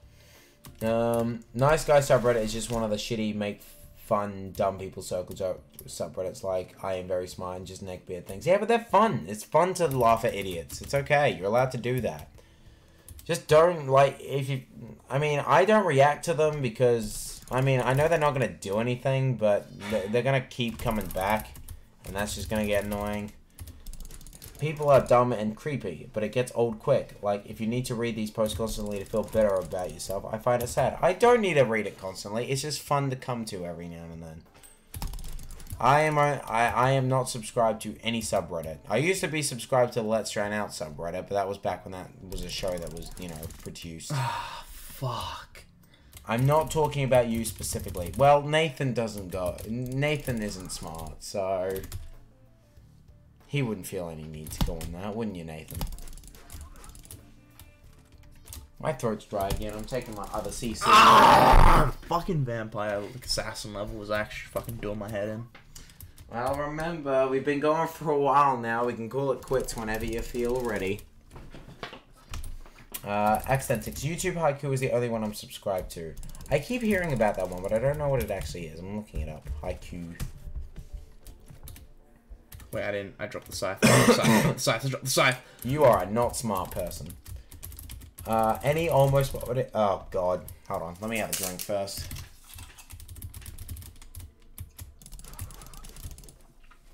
Um, nice guy subreddit is just one of the shitty make fun dumb people circle joke subreddits like I am very smart and just neckbeard things. Yeah, but they're fun. It's fun to laugh at idiots. It's okay. You're allowed to do that. Just don't like if you. I mean, I don't react to them because I mean I know they're not gonna do anything, but they're, they're gonna keep coming back, and that's just gonna get annoying. People are dumb and creepy, but it gets old quick. Like, if you need to read these posts constantly to feel better about yourself, I find it sad. I don't need to read it constantly. It's just fun to come to every now and then. I am I, I am not subscribed to any subreddit. I used to be subscribed to Let's Drown Out subreddit, but that was back when that was a show that was, you know, produced. Ah, fuck. I'm not talking about you specifically. Well, Nathan doesn't go. Nathan isn't smart, so he wouldn't feel any need to go on that, wouldn't you, Nathan? My throat's dry again. I'm taking my other CC. Ah, fucking vampire assassin level was actually fucking doing my head in. Well, remember, we've been going for a while now. We can call it quits whenever you feel ready. Uh, Axthentix. YouTube Haiku is the only one I'm subscribed to. I keep hearing about that one, but I don't know what it actually is. I'm looking it up. Haiku. Wait, I didn't. I dropped the scythe. I dropped the scythe. I dropped the scythe. I dropped the scythe. You are a not smart person. Uh, any almost what would it? Oh God, hold on. Let me have a drink first.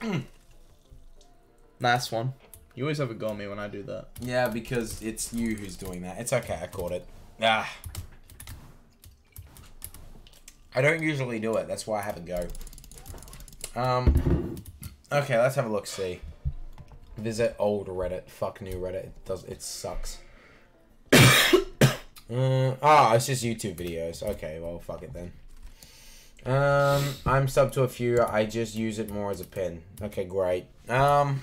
Nice one. You always have a go me when I do that. Yeah, because it's you who's doing that. It's okay. I caught it. Ah. I don't usually do it. That's why I have a go. Um. Okay, let's have a look. See. Visit old Reddit. Fuck new Reddit. It does. It sucks. Uh, ah, it's just YouTube videos. Okay, well, fuck it then. Um, I'm sub to a few. I just use it more as a pin. Okay, great. Um,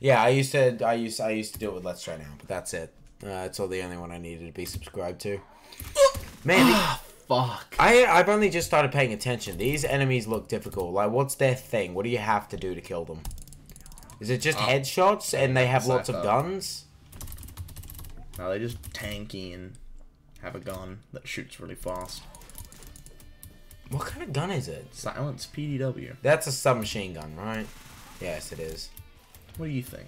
yeah, I used to. I used. I used to do it with Let's Try Now, but that's it. Uh, it's all the only one I needed to be subscribed to. Man, the- Ah, fuck. I I've only just started paying attention. These enemies look difficult. Like, what's their thing? What do you have to do to kill them? Is it just Oh. headshots and they have lots of guns? No, they just tanky and have a gun that shoots really fast. What kind of gun is it? Silence PDW. That's a submachine gun, right? Yes, it is. What do you think?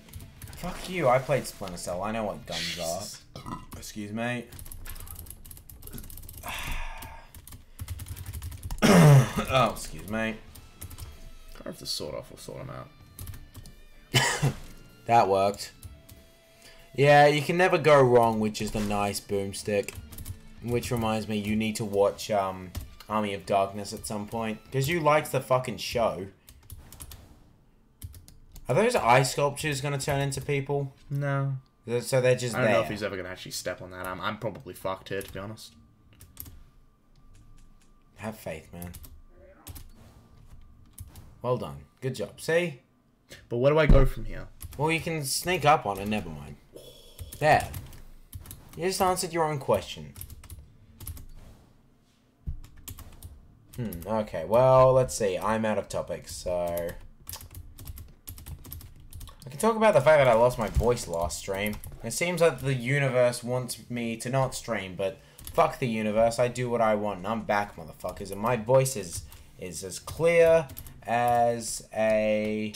Fuck you. I played Splinter Cell. I know what guns are. Excuse me. oh, excuse me. Carve the sword off, we'll sort them out. That worked. Yeah, you can never go wrong with just a nice boomstick. Which reminds me, you need to watch um, Army of Darkness at some point. Because you liked the fucking show. Are those eye sculptures going to turn into people? No. So they're just I don't there. know if he's ever going to actually step on that. I'm, I'm probably fucked here, to be honest. Have faith, man. Well done. Good job. See? But where do I go from here? Well, you can sneak up on it. Never mind. There. You just answered your own question. Hmm, okay. Well, let's see. I'm out of topics, so... I can talk about the fact that I lost my voice last stream. It seems like the universe wants me to not stream, but fuck the universe. I do what I want, and I'm back, motherfuckers. And my voice is, is as clear as a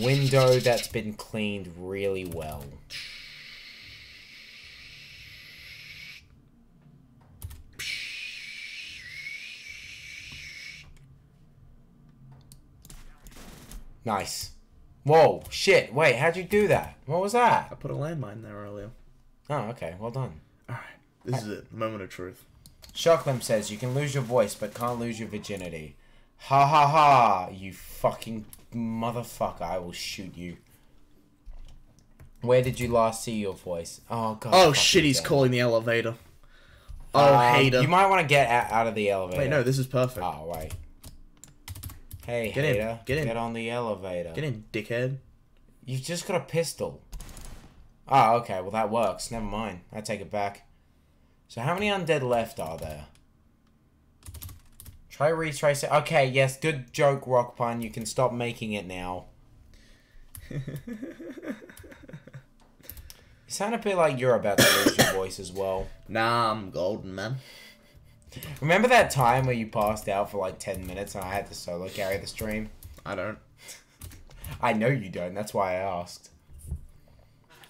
window that's been cleaned really well. Nice. Whoa, shit. Wait, how'd you do that? What was that? I put a landmine there earlier. Oh, okay. Well done. Alright, this is it. Moment of truth. Shocklim says you can lose your voice but can't lose your virginity. Ha ha ha, you fucking motherfucker. I will shoot you. Where did you last see your voice? Oh god. Oh shit, he's calling the elevator. Oh, Um, hater. You might want to get out, out of the elevator. Wait, no, this is perfect. Oh, wait. Hey, Get in, hater. get in. Get on the elevator. Get in, dickhead. You've just got a pistol. Oh, okay. Well, that works. Never mind. I take it back. So how many undead left are there? Try retrace it. Okay, yes. Good joke, Rock Pun. You can stop making it now. You sound a bit like you're about to lose your voice as well. Nah, I'm golden, man. Remember that time where you passed out for like 10 minutes and I had to solo carry the stream? I don't. I know you don't. That's why I asked.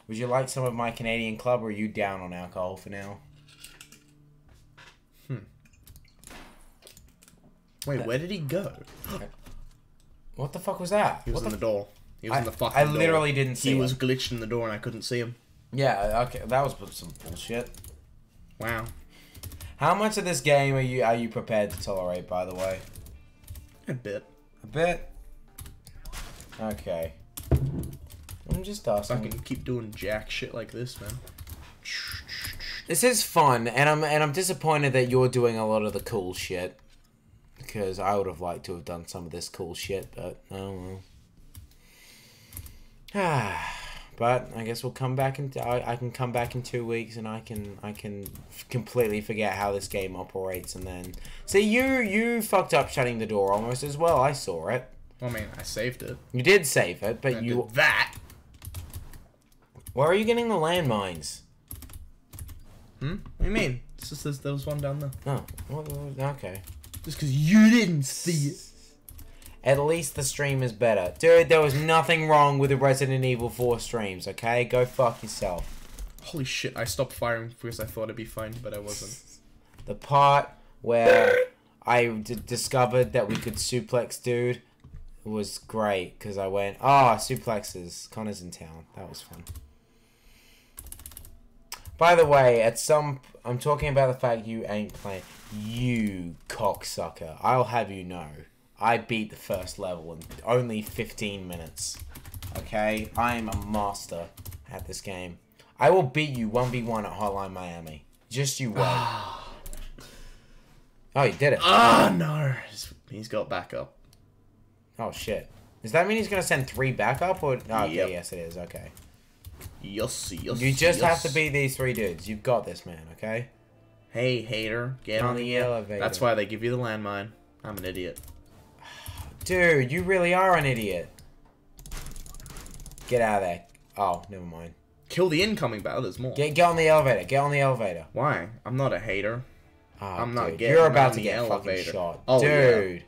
Would you like some of my Canadian club or are you down on alcohol for now? Hmm. Wait, where did he go? What the fuck was that? He was what in the the door. He was I, in the fucking I door. literally didn't see He him. was glitched in the door and I couldn't see him. Yeah, okay, that was some bullshit. Wow. How much of this game are you are you prepared to tolerate, by the way? A bit. A bit. Okay. I'm just asking. I can keep doing jack shit like this, man. This is fun, and I'm and I'm disappointed that you're doing a lot of the cool shit. Because I would have liked to have done some of this cool shit, but oh well. Ah, But I guess we'll come back and I, I can come back in two weeks, and I can I can f- completely forget how this game operates, and then see you you fucked up shutting the door almost as well. I saw it. I mean, I saved it. You did save it, but I you. did that. Where are you getting the landmines? Hmm? What do you mean? It's just there's, there was one down there. Oh, well, okay. Just because you didn't see it. At least the stream is better, dude. There was nothing wrong with the Resident Evil 4 streams. Okay, go fuck yourself. Holy shit! I stopped firing because I thought it'd be fine, but I wasn't. The part where I d- discovered that we could suplex dude was great because I went, ah, suplexes. Connor's in town. That was fun. By the way, at some, I'm talking about the fact you ain't playing. You cocksucker! I'll have you know, I beat the first level in only 15 minutes. Okay, I am a master at this game. I will beat you 1v1 at Hotline Miami. Just you wait. Oh, you did it. Ah no! He's- got backup. Oh shit. Does that mean he's gonna send three backup or? Oh, okay, Yep. yes it is. Okay. Yes, yes. You just have to be these three dudes. You've got this, man. Okay. Hey, hater, get on, the elevator. That's why they give you the landmine. I'm an idiot. Dude, you really are an idiot. Get out of there. Oh, never mind. Kill the incoming battle. There's more. Get get on the elevator. Get on the elevator. Why? I'm not a hater. Oh, I'm not dude, getting You're about to get fucking elevator. shot, Oh, yeah. dude.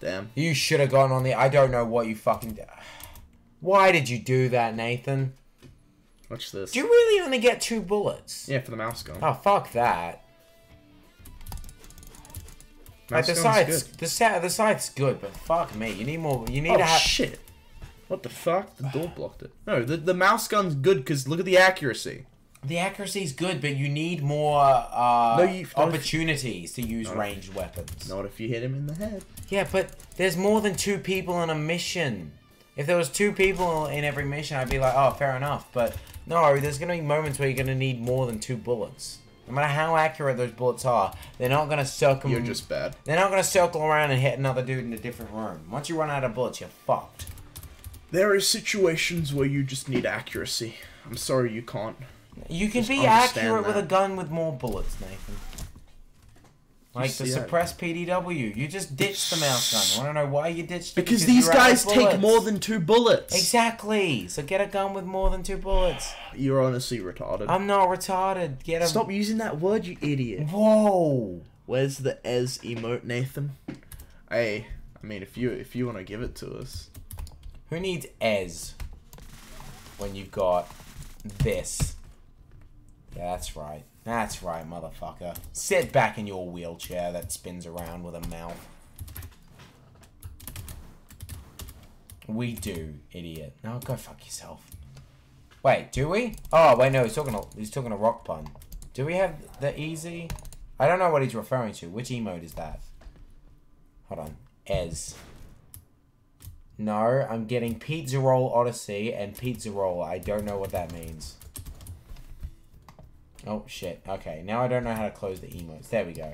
Damn. You should have gone on the. I don't know what you fucking. Why did you do that, Nathan? Watch this. Do you really only get two bullets? Yeah, for the mouse gun. Oh fuck that. Like the scythe's good. the sa- the scythe's good, but fuck me, you need more. You need Oh to have. shit! What the fuck? The door blocked it. No, the the mouse gun's good because look at the accuracy. The accuracy's good, but you need more uh, No, you- opportunities to use Not if- ranged weapons. Not if you hit him in the head. Yeah, but there's more than two people on a mission. If there was two people in every mission, I'd be like, oh, fair enough. But no, there's gonna be moments where you're gonna need more than two bullets. No matter how accurate those bullets are, they're not gonna circle. You're just bad. They're not gonna circle around and hit another dude in a different room. Once you run out of bullets, you're fucked. There are situations where you just need accuracy. I'm sorry you can't. You can be accurate with a gun with more bullets, Nathan. Like the suppressed PDW, you just ditched the mouse gun. I Want to know why you ditched it? Because these you're out of guys take more than two bullets. Exactly. So get a gun with more than two bullets. You're honestly retarded. I'm not retarded. Get a. Stop using that word, you idiot. Whoa. Where's the as emote, Nathan? Hey, I mean, if you if you want to give it to us, Who needs Ez when you've got this? Yeah, that's right. That's right, motherfucker. Sit back in your wheelchair that spins around with a mouth. We do, idiot. No, go fuck yourself. Wait, do we? Oh, wait, no, he's talking to, he's talking to Rock Pun. Do we have the easy? I don't know what he's referring to. Which emote is that? Hold on. Ez. No, I'm getting Pizza Roll Odyssey and Pizza Roll. I don't know what that means. Oh shit. Okay, now I don't know how to close the emotes. There we go.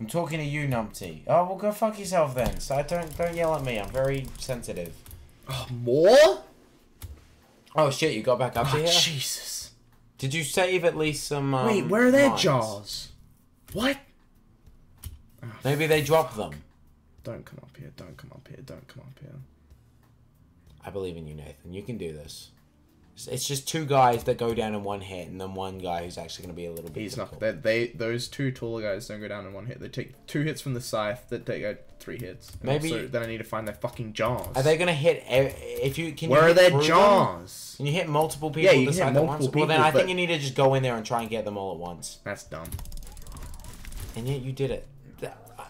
I'm talking to you, Numpty. Oh, well, go fuck yourself then. So don't don't yell at me. I'm very sensitive. oh, more? Oh shit, you got back up Oh, here. Jesus! Did you save at least some? Um, Wait, where are their mines? jaws? What? Ah, Maybe they dropped them. Don't come up here! Don't come up here! Don't come up here! I believe in you, Nathan. You can do this. It's- just two guys that go down in one hit, and then one guy who's actually going to be a little bit. He's not. difficult. They, they those two taller guys don't go down in one hit. They take two hits from the scythe. That take out three hits. And Maybe- also, then I need to find their fucking jaws. Are they going to hit? If you can, Where you are their through them? jaws? Can you hit multiple people Yeah, you can hit at once? multiple well, then I think you need to just go in there and try and get them all at once. That's dumb. And yet you did it.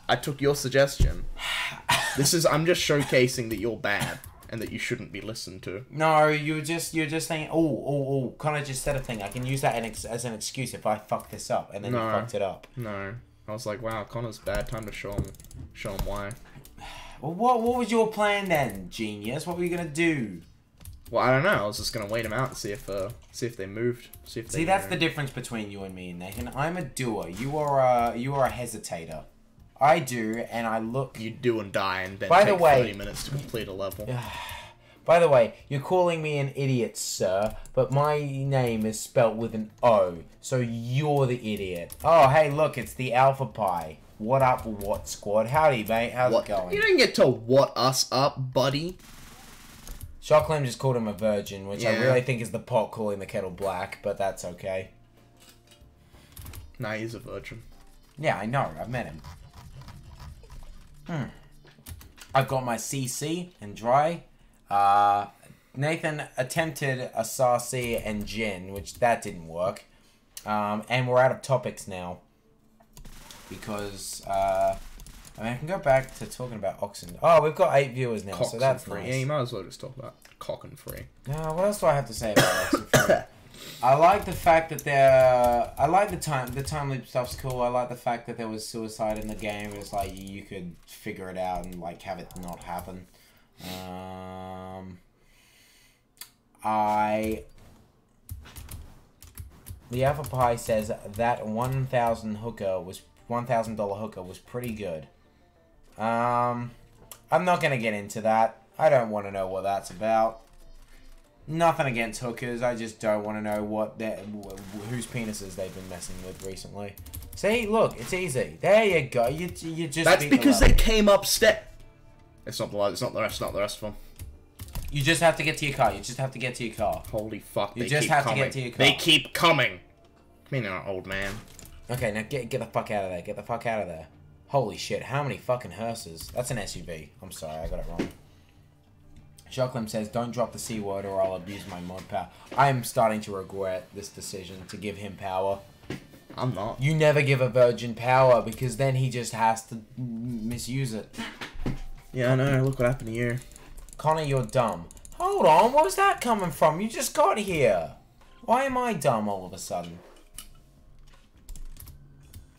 I took your suggestion. this is. I'm just showcasing that you're bad and that you shouldn't be listened to. No, you were just you're just saying, oh, oh, oh. Kind of just said a thing. I can use that an ex- as an excuse if I fuck this up, and then No. you fucked it up. No, I was like, wow, Connor's bad. Time to show him, show him why. Well, what what was your plan then, genius? What were you gonna do? Well, I don't know. I was just gonna wait him out and see if, uh, see if they moved. See if they. See, that's the difference between you and me, Nathan. I'm a doer. You are a you are a hesitator. I do, and I look. You do and die, and then By take the way- 30 minutes to complete a level. By the way, you're calling me an idiot, sir, but my name is spelt with an O, so you're the idiot. Oh, hey, look, it's the Alpha Pie. What up, what squad? Howdy, mate. How's What? it going? You don't get to what us up, buddy. Shocklim just called him a virgin, which I really think is the pot calling the kettle black, but that's okay. Nah, he's a virgin. Yeah, I know. I've met him. Hmm. I've got my CC and dry. Uh, Nathan attempted a saucy and gin, which that didn't work. Um, and we're out of topics now because uh, I mean I can go back to talking about oxen. Oh, we've got eight viewers now, Cox so that's free. nice. Yeah, you might as well just talk about cock and free. No, what else do I have to say about Oxenfree? I like the fact that there. I like the time. The time loop stuff's cool. I like the fact that there was suicide in the game. It's like you could figure it out and like have it not happen. Um, I. The Alpha Pie says that one thousand hooker was one thousand dollar hooker was pretty good. Um, I'm not gonna get into that. I don't want to know what that's about. Nothing against hookers. I just don't want to know what they whose penises they've been messing with recently. See, look, it's easy. There you go. You you just That's because they came up step. It's not the it's not the rest, not the rest of them. you just have to get to your car. You just have to get to your car. Holy fuck! You just have to coming. get to your car. They keep coming. Come here, old man. Okay, now get get the fuck out of there. Get the fuck out of there. Holy shit! How many fucking hearses? That's an SUV. I'm sorry, I got it wrong. Shocklim says, "Don't drop the c word, or I'll abuse my mod power." I am starting to regret this decision to give him power. I'm not. You never give a virgin power because then he just has to misuse it. Yeah, I know. Look what happened to you. Connor, you're dumb. Hold on, where's that coming from? You just got here. Why am I dumb all of a sudden?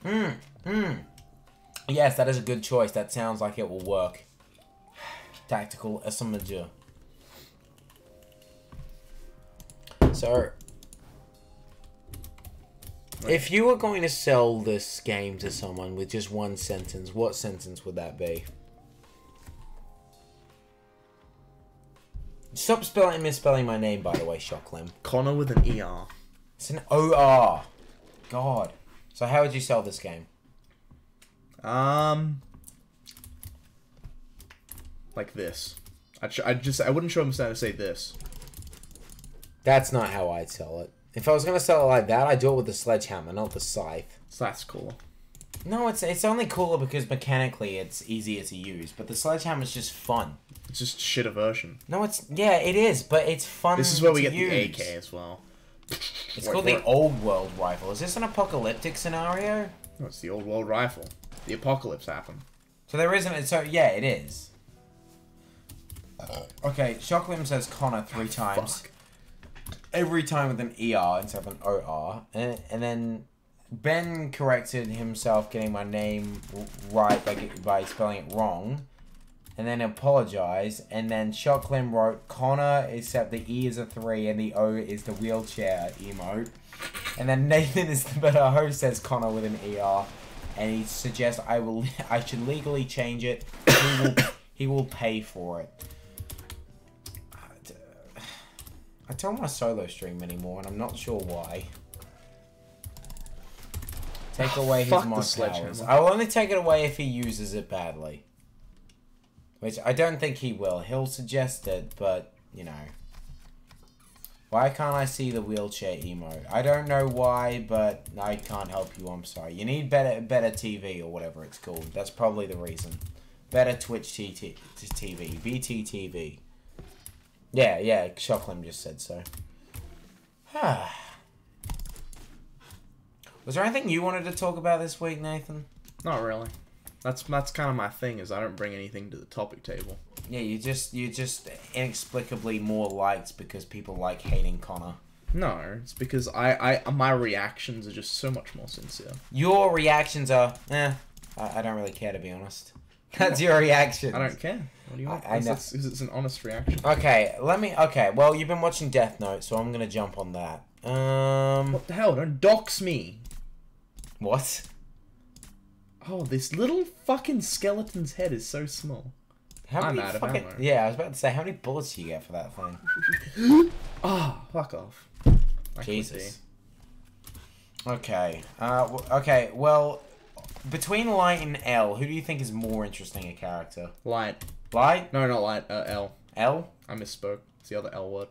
Hmm, hmm. Yes, that is a good choice. That sounds like it will work. Tactical SMG. So, if you were going to sell this game to someone with just one sentence, what sentence would that be? Stop spelling misspelling my name, by the way, Shocklim. Connor with an ER. It's an OR. God. So how would you sell this game? Um, like this. I I just I wouldn't show him how to say this. That's not how I'd sell it. If I was gonna sell it like that, I'd do it with the sledgehammer, not the scythe. So that's cool. No, it's it's only cooler because mechanically it's easier to use, but the sledgehammer's just fun. It's just shit aversion. No, it's yeah, it is, but it's fun. This is where we get use. the AK as well. It's Wait called the it. old world rifle. Is this an apocalyptic scenario? No, it's the old world rifle. The apocalypse happened. So there isn't. So yeah, it is. Okay, Shocklim says Connor three ah, times. Fuck. Every time with an ER instead of an OR. And, and then Ben corrected himself getting my name right by, by spelling it wrong. And then apologized. And then Shocklim wrote Connor, except the E is a 3 and the O is the wheelchair emote. And then Nathan is the better host, says Connor with an ER. And he suggests I will I should legally change it. He will, he will pay for it. I don't want to solo stream anymore, and I'm not sure why. Take away his mod powers. I will only take it away if he uses it badly. Which I don't think he will. He'll suggest it, but, you know. Why can't I see the wheelchair emote? I don't know why, but I can't help you. I'm sorry. You need better better TV or whatever it's called. That's probably the reason. Better Twitch TT TV. VTTV. Yeah, yeah, Shocklim just said so. Was there anything you wanted to talk about this week, Nathan? Not really. That's that's kind of my thing. Is I don't bring anything to the topic table. Yeah, you just you just inexplicably more liked because people like hating Connor. No, it's because I, I my reactions are just so much more sincere. Your reactions are, eh, I, I don't really care to be honest. That's your reaction. I don't care. What do you want? I- I. It's, it's, an honest reaction. Okay, let me. Okay, well you've been watching Death Note, so I'm gonna jump on that. Um, What the hell? Don't dox me. what? Oh, this little fucking skeleton's head is so small. How I'm out of ammo. Yeah, I was about to say, how many bullets do you get for that thing? Oh, fuck off. I Jesus. Okay. Uh, okay. Well, between Light and L, who do you think is more interesting a character? Light. Light, No, not light. Uh, L. L. I misspoke. It's the other L word.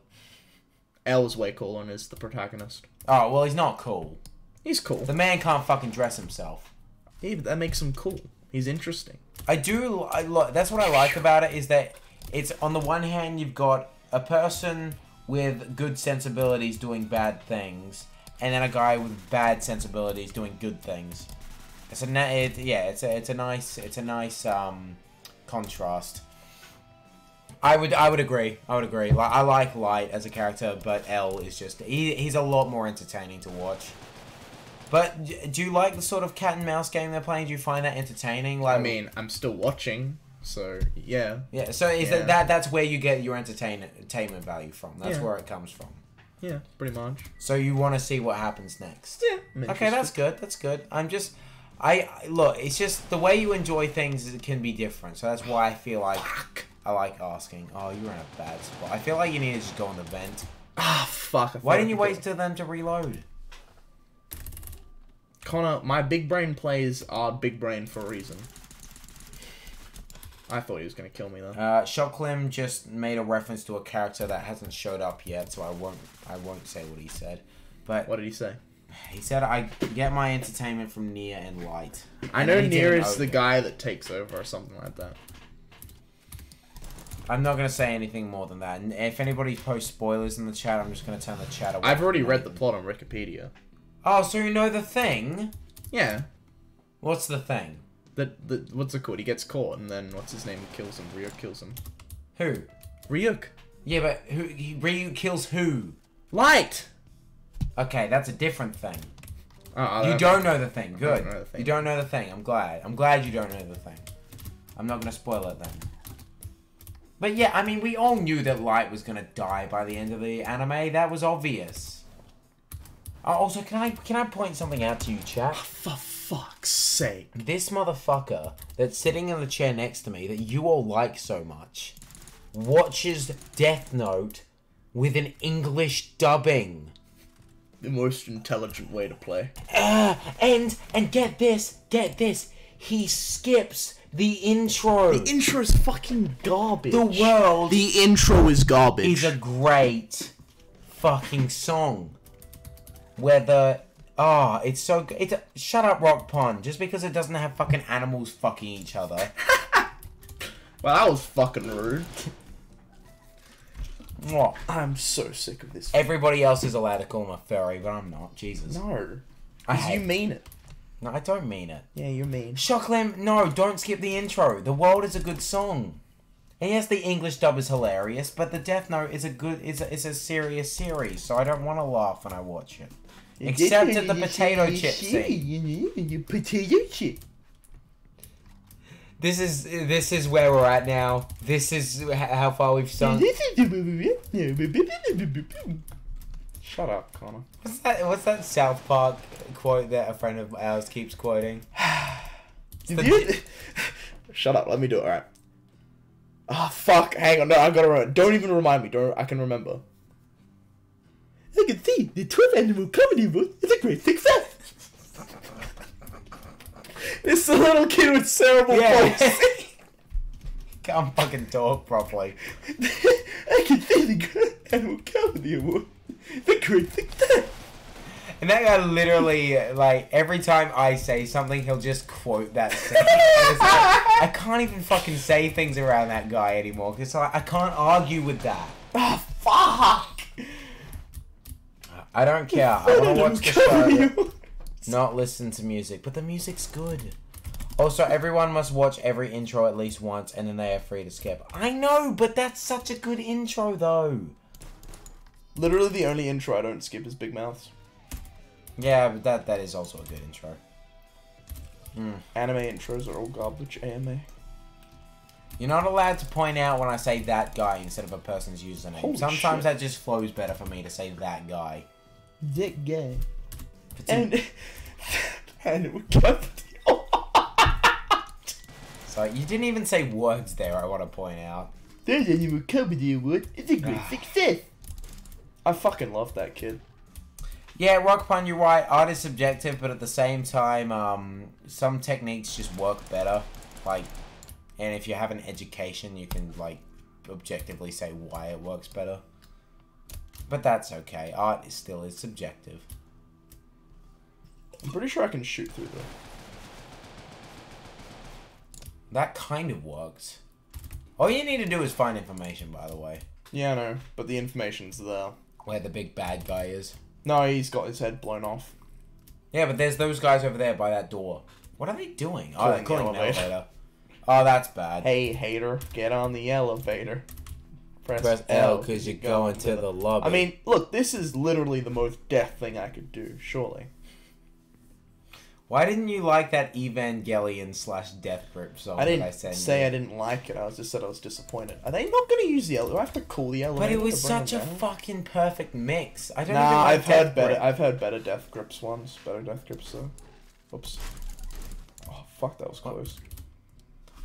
L is way cooler and is the protagonist. Oh well, he's not cool. He's cool. The man can't fucking dress himself. Yeah, but that makes him cool. He's interesting. I do. I lo- That's what I like about it is that it's on the one hand you've got a person with good sensibilities doing bad things, and then a guy with bad sensibilities doing good things. It's a it, yeah. It's a it's a nice it's a nice um contrast. I would I would agree. I would agree. Like I like Light as a character, but L is just he, he's a lot more entertaining to watch. But do you like the sort of cat and mouse game they're playing? Do you find that entertaining? Like I mean, I'm still watching, so yeah. yeah. So is Yeah. that, that that's where you get your entertainment entertainment value from? That's Yeah. where it comes from. Yeah, pretty much. So you want to see what happens next? Yeah. Okay, that's good. That's good. I'm just, I I- look. It's just the way you enjoy things can be different. So that's why I feel like I like asking. Oh, you're in a bad spot. I feel like you need to just go on the vent. Ah, fuck. Why didn't you wait go- till them to reload? Connor, my big brain plays are big brain for a reason. I thought he was gonna kill me though. Uh, Shocklim just made a reference to a character that hasn't showed up yet, so I won't I won't say what he said. But What did he say? he said I get my entertainment from Near and Light. I And know Near is the guy that takes over or something like that. I'm not gonna say anything more than that. And if anybody posts spoilers in the chat, I'm just gonna turn the chat away. I've already read the plot on Wikipedia. Oh, so you know the thing? Yeah. What's the thing? That the what's it called? He gets caught and then what's his name kills him. Ryuk kills him. Who? Ryuk. Yeah, but who? He, Ryuk kills who? Light. Okay, that's a different thing. Oh, You don't know the thing. Good. don't know the thing. You don't know the thing. I'm glad. I'm glad you don't know the thing. I'm not gonna spoil it then. But yeah, I mean, we all knew that Light was gonna die by the end of the anime. That was obvious. Uh, also, can I can I point something out to you, chat? For fuck's sake. This motherfucker that's sitting in the chair next to me that you all like so much watches Death Note with an English dubbing. The most intelligent way to play. Uh, and and get this, get this. He skips the intro. The intro is fucking garbage. The world The intro is garbage. is a great fucking song. Where the oh, it's so good. It's a, shut up, Rock Pun. Just because it doesn't have fucking animals fucking each other. well, that was fucking rude. What? I'm so sick of this. Everybody else is allowed to call him a furry, but I'm not. Jesus. No. I Because you hate- mean it. No, I don't mean it. Yeah, you're mean. Shocklim, no, don't skip the intro. The world is a good song. And yes, the English dub is hilarious, but the Death Note is a good is a, is a serious series, so I don't want to laugh when I watch it. Except at the potato chip scene. Potato chip. This is this is where we're at now. This is how far we've sunk. Shut up, Connor. What's that? What's that South Park quote that a friend of ours keeps quoting? the- Shut up. Let me do it. All right. Ah, fuck. Hang on. No, I gotta remember. Don't even remind me. Don't. I can remember. I can see the 12 animal comedy book is a great success. it's the little kid with cerebral Yeah. palsy. Can't fucking talk properly. I can see the Animal Comedy Award. The great success. And that guy literally, like, every time I say something, he'll just quote that. thing. It's like, I can't even fucking say things around that guy anymore because like, I can't argue with that. Ah, fuck. I don't care. I want to watch the show, not listen to music, but the music's good. Also, everyone must watch every intro at least once, and then they are free to skip. I know, but that's such a good intro, though. Literally, the only intro I don't skip is Big Mouths. Yeah, but that that is also a good intro. Hmm. Anime intros are all garbage. AMA. You're not allowed to point out when I say that guy instead of a person's username. Holy Sometimes shit. that just flows better for me to say that guy. That guy. If it's a- And Animal Comedy. Like you didn't even say words there. I want to point out. There's a new comedy award. It's a great ah. success. I fucking love that kid. Yeah, Rock Pun, you're right. Art is subjective, but at the same time, um, some techniques just work better. Like, and if you have an education, you can like objectively say why it works better. But that's okay. Art is still is subjective. I'm pretty sure I can shoot through though. That kind of works. All you need to do is find information, by the way, Yeah, I know, but the information's there. Where the big bad guy is. No, he's got his head blown off. Yeah, but there's those guys over there by that door. What are they doing? Oh, they're Calling the the elevator. elevator. Oh, that's bad. Hey, hater, get on the elevator. Press, Press L because you're going to the lobby. I mean, look, this is literally the most death thing I could do, surely. Why didn't you like that Evangelion slash Death Grip song I didn't I say you? I didn't like it. I was just said I was disappointed. Are they not going to use the elevator? Do I have to call the elevator? But it was such a down? fucking perfect mix. I don't Nah, like I've heard Death better. I've heard better death grips ones. Better death grips though. Oops. Oh fuck, that was close.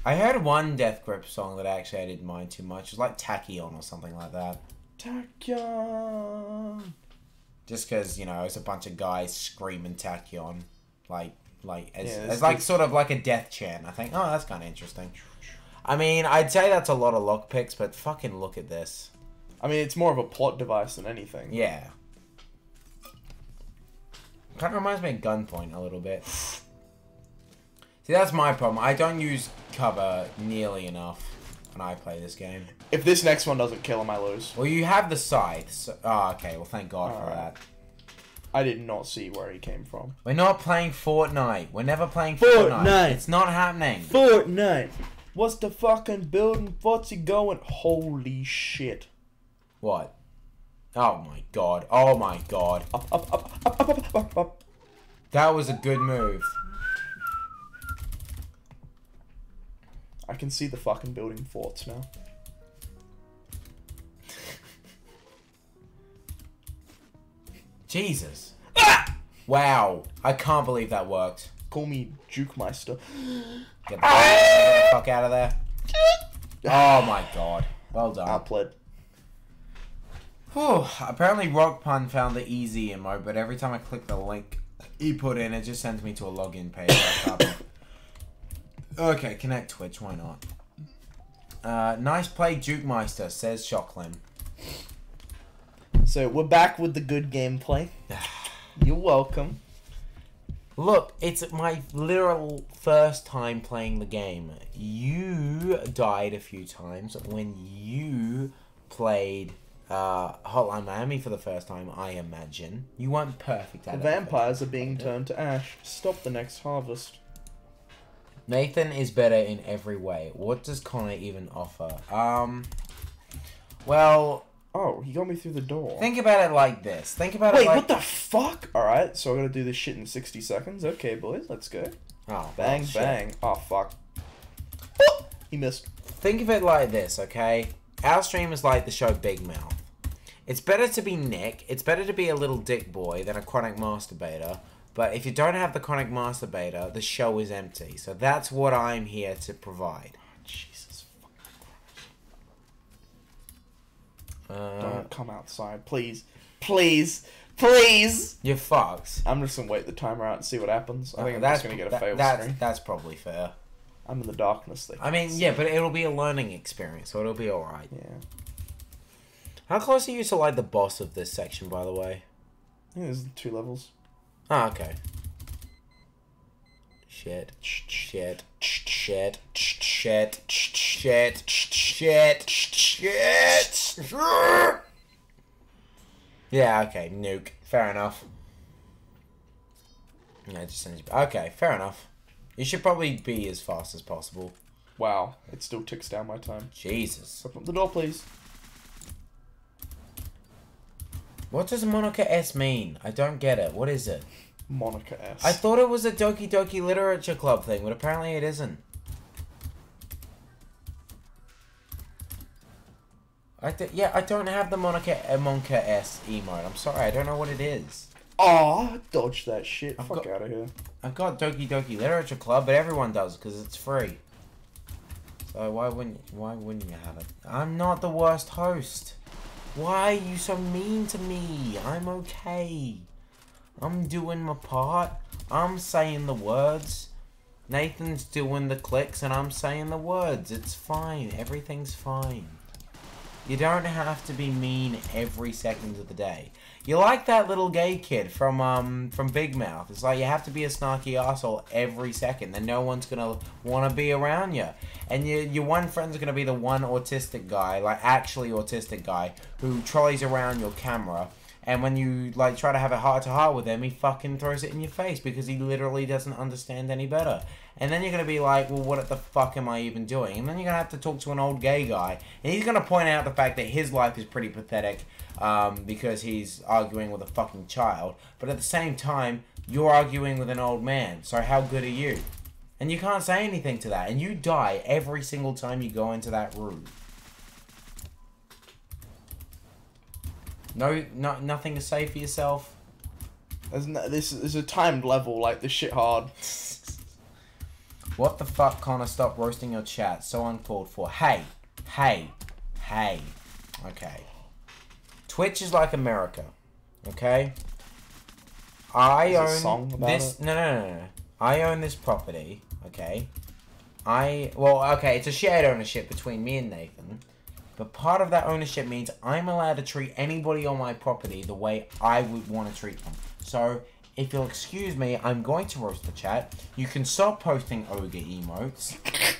I heard one Death Grip song that actually I didn't mind too much. It was like Takyon or something like that. Takyon. Just because, you know, it's a bunch of guys screaming Takyon. Like, like, as, Yeah, as it's- like sort of like a death chant. I think, oh, that's kind of interesting. I mean, I'd say that's a lot of lockpicks, but fucking look at this. I mean, it's more of a plot device than anything. Yeah. Kind of reminds me of Gunpoint a little bit. See, that's my problem. I don't use cover nearly enough when I play this game. If this next one doesn't kill him, I lose. Well, you have the scythe. So, oh, okay. Well, thank God for Alright. that. I did not see where he came from. We're not playing Fortnite. We're never playing Fortnite. Fortnite. It's not happening. Fortnite. What's the fucking building? What's he going? Holy shit! What? Oh my God. Oh my God. Up, up, up, up, up, up, up, up. That was a good move. I can see the fucking building forts now. Jesus. Ah! Wow. I can't believe that worked. Call me Jukemeister. Get the, get the fuck out of there. Oh my god. Well done. Outplayed. Whew. Apparently Rock Pun found the easy mode, but every time I click the link he put in, it just sends me to a login page. Okay, connect Twitch, why not? Uh, nice play, Jukemeister, says Shocklim. So we're back with the good gameplay. You're welcome. Look, it's my literal first time playing the game. You died a few times when you played uh, Hotline Miami for the first time, I imagine. You weren't perfect The at it. The vampires are being turned to ash. Stop the next harvest. Nathan is better in every way. What does Connor even offer? Um, well, Oh, he got me through the door. think about it like this. Think about Wait, it like... what the fuck? Alright, so I'm gonna do this shit in 60 seconds. Okay, boys, let's go. Oh, Bang, shit. bang. Oh, fuck. Oh, he missed. Think of it like this, okay? Our stream is like the show Big Mouth. It's better to be Nick, it's better to be a little dick boy than a chronic masturbator. But if you don't have the chronic masturbator, the show is empty. So that's what I'm here to provide. Jesus. Uh, Don't come outside, please. Please. Please. you're fucked. I'm just gonna wait the timer out and see what happens. I think I'm that's, just gonna get a that- fail that's, screen. that's probably fair. I'm in the darkness. They I mean, can't yeah, but it'll be a learning experience, so it'll be alright. Yeah. How close are you to like the boss of this section, by the way? I think there's two levels. Oh, okay. Shit. Shit. Shit. Shit. Shit. Shit. Shit. Yeah, okay. Nuke. Fair enough. It just sends you... Okay, fair enough. You should probably be as fast as possible. Wow, it still ticks down my time. Jesus. Open up the door, please. What does Monica S mean? I don't get it. What is it? Monica S. I thought it was a Doki Doki Literature Club thing, but apparently it isn't. I d- yeah, I don't have the Monica uh, Monica S emote. I'm sorry, I don't know what it is. Aw, dodge that shit. I've Fuck got- out of here. I've got Doki Doki Literature Club, but everyone does because it's free. So why wouldn't why wouldn't you have it? I'm not the worst host. Why are you so mean to me? I'm okay. I'm doing my part. I'm saying the words. Nathan's doing the clicks and I'm saying the words. It's fine. Everything's fine. You don't have to be mean every second of the day. You like that little gay kid from um from Big Mouth. It's like you have to be a snarky asshole every second, then no one's gonna want to be around you. And your your one friend's gonna be the one autistic guy, like actually autistic guy, who trolleys around your camera. And when you like try to have a heart to heart with him, he fucking throws it in your face because he literally doesn't understand any better. And then you're gonna be like, well, what the fuck am I even doing? And then you're gonna have to talk to an old gay guy, and he's gonna point out the fact that his life is pretty pathetic um, because he's arguing with a fucking child. But at the same time, you're arguing with an old man. So how good are you? And you can't say anything to that, and you die every single time you go into that room. No, no, nothing to say for yourself. There's no, this is a timed level, like the shit hard. What the fuck, Connor? Stop roasting your chat. So uncalled for. Hey, hey, hey. Okay. Twitch is like America. Okay. I own this. No, no, no, no. I own this property. Okay. I well, okay. It's a shared ownership between me and Nathan. But part of that ownership means I'm allowed to treat anybody on my property the way I would want to treat them. So, if you'll excuse me, I'm going to roast the chat. You can stop posting ogre emotes.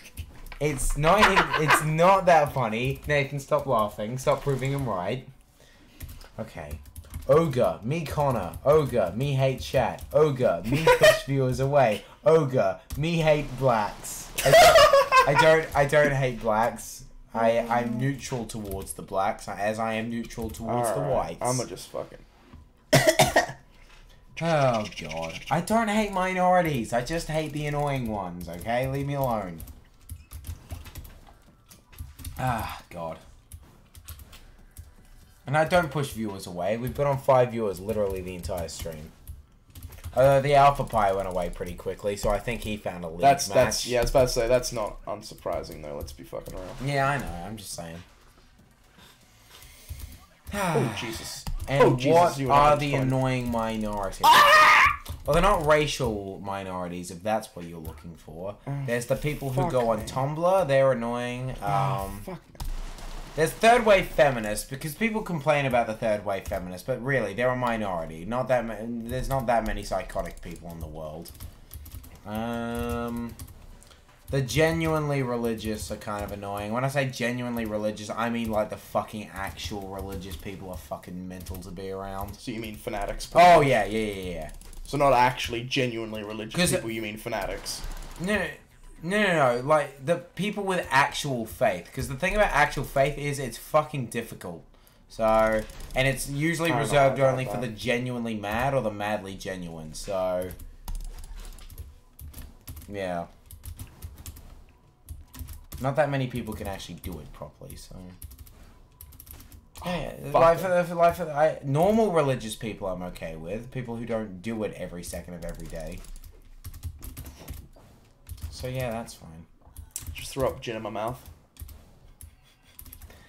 It's not it's not that funny. Nathan, stop laughing. Stop proving him right. Okay. Ogre, me Connor. Ogre, me hate chat. Ogre, me push viewers away. Ogre, me hate blacks. I don't, I don't, I don't hate blacks. I, I'm neutral towards the blacks, as I am neutral towards the whites. I'm gonna just fucking. Oh god. I don't hate minorities. I just hate the annoying ones, okay? Leave me alone. Ah, god. And I don't push viewers away. We've been on five viewers literally the entire stream. Uh, the Alpha Pie went away pretty quickly, so I think he found a league That's match. that's yeah. I was about to say that's not unsurprising though. Let's be fucking around. Yeah, I know. I'm just saying. Oh Jesus. And Oh, Jesus, what are the annoying minorities? well, they're not racial minorities, if that's what you're looking for. There's the people who go on me. Tumblr. They're annoying. Oh, Um, fuck. There's third wave feminists because people complain about the third wave feminists, but really they're a minority. Not that ma- there's not that many psychotic people in the world. Um, the genuinely religious are kind of annoying. When I say genuinely religious, I mean like the fucking actual religious people are fucking mental to be around. So you mean fanatics? Oh yeah, yeah, yeah, yeah. So not actually genuinely religious it- people. You mean fanatics? No, no, no, no, no. Like the people with actual faith. Because the thing about actual faith is it's fucking difficult. So, and it's usually I know reserved only for the genuinely mad or the madly genuine. So, yeah. Not that many people can actually do it properly. So. Yeah, for the, for, like for the, I, normal religious people, I'm okay with. People who don't do it every second of every day. So yeah, that's fine. Just throw up gin in my mouth.